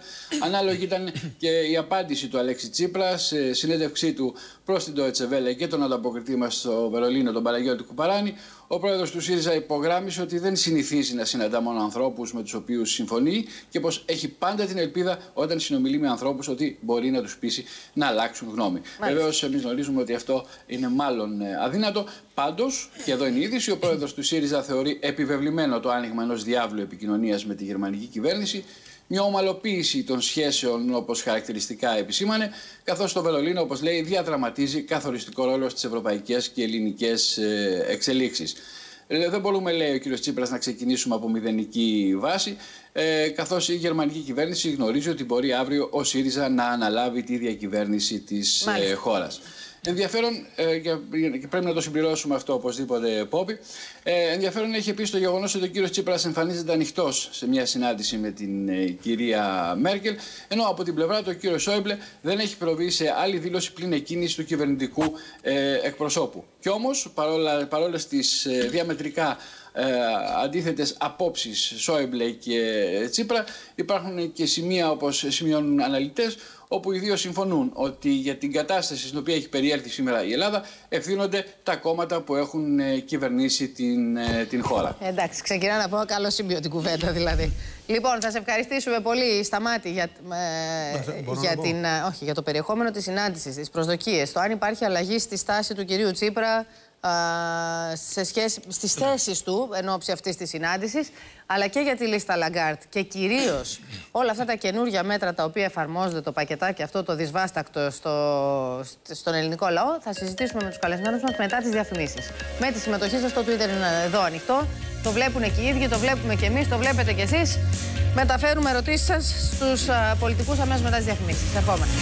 Ανάλογη ήταν και η απάντηση του Αλέξη Τσίπρας σε συνέντευξή του προς την Deutsche και τον ανταποκριτή μας στο Βερολίνο, τον Παραγιώτη Κουπαράνη, ο πρόεδρος του ΣΥΡΙΖΑ υπογράμμισε ότι δεν συνηθίζει να συναντά μόνο ανθρώπους με τους οποίους συμφωνεί και πως έχει πάντα την ελπίδα όταν συνομιλεί με ανθρώπους ότι μπορεί να τους πείσει να αλλάξουν γνώμη. Βεβαίως, εμείς γνωρίζουμε ότι αυτό είναι μάλλον ε, αδύνατο. Πάντως, και εδώ είναι η είδηση, ο πρόεδρος του ΣΥΡΙΖΑ θεωρεί επιβεβλημένο το άνοιγμα ενός διάβλου επικοινωνίας με τη γερμανική κυβέρνηση μια ομαλοποίηση των σχέσεων όπως χαρακτηριστικά επισήμανε, καθώς το Βερολίνο, όπως λέει, διαδραματίζει καθοριστικό ρόλο στις ευρωπαϊκές και ελληνικές ε, εξελίξεις. Ε, δεν μπορούμε, λέει ο κ. Τσίπρας, να ξεκινήσουμε από μηδενική βάση, ε, καθώς η γερμανική κυβέρνηση γνωρίζει ότι μπορεί αύριο ο ΣΥΡΙΖΑ να αναλάβει τη διακυβέρνηση της ε, χώρας. Ενδιαφέρον, ε, και πρέπει να το συμπληρώσουμε αυτό οπωσδήποτε, Πόπη. Ε, ενδιαφέρον έχει επίσης το γεγονός ότι ο κύριος Τσίπρας εμφανίζεται ανοιχτός σε μια συνάντηση με την ε, κυρία Μέρκελ, ενώ από την πλευρά του ο κύριος Σόιμπλε δεν έχει προβεί σε άλλη δήλωση πλην εκείνης του κυβερνητικού ε, εκπροσώπου. Κι όμως, παρόλες τις ε, διαμετρικά ε, αντίθετες απόψεις Σόιμπλε και Τσίπρα υπάρχουν και σημεία όπως σημειώνουν αναλυτές όπου οι δύο συμφωνούν ότι για την κατάσταση στην οποία έχει περιέλθει σήμερα η Ελλάδα ευθύνονται τα κόμματα που έχουν ε, κυβερνήσει την, ε, την χώρα. Εντάξει, ξεκινά να πω καλό σύμπιο την κουβέντα δηλαδή. Λοιπόν, θα σε ευχαριστήσουμε πολύ, Σταμάτη, για, ε, για, την, όχι, για το περιεχόμενο της συνάντησης, τις προσδοκίες, το αν υπάρχει αλλαγή στη στάση του κυρίου Τσίπρα σε σχέση, στις θέσεις του εν όψει αυτής της συνάντησης, αλλά και για τη λίστα Λαγκάρντ και κυρίως όλα αυτά τα καινούργια μέτρα τα οποία εφαρμόζονται, το πακετάκι αυτό, το δυσβάστακτο στο, στον ελληνικό λαό, θα συζητήσουμε με τους καλεσμένους μας μετά τις διαφημίσεις. Με τη συμμετοχή σας, το Twitter είναι εδώ ανοιχτό, το βλέπουν και οι ίδιοι, το βλέπουμε και εμείς, το βλέπετε και εσείς. Μεταφέρουμε ερωτήσεις σας στους πολιτικούς αμέσως μετά τις διαφημίσεις. Ερχόμαστε.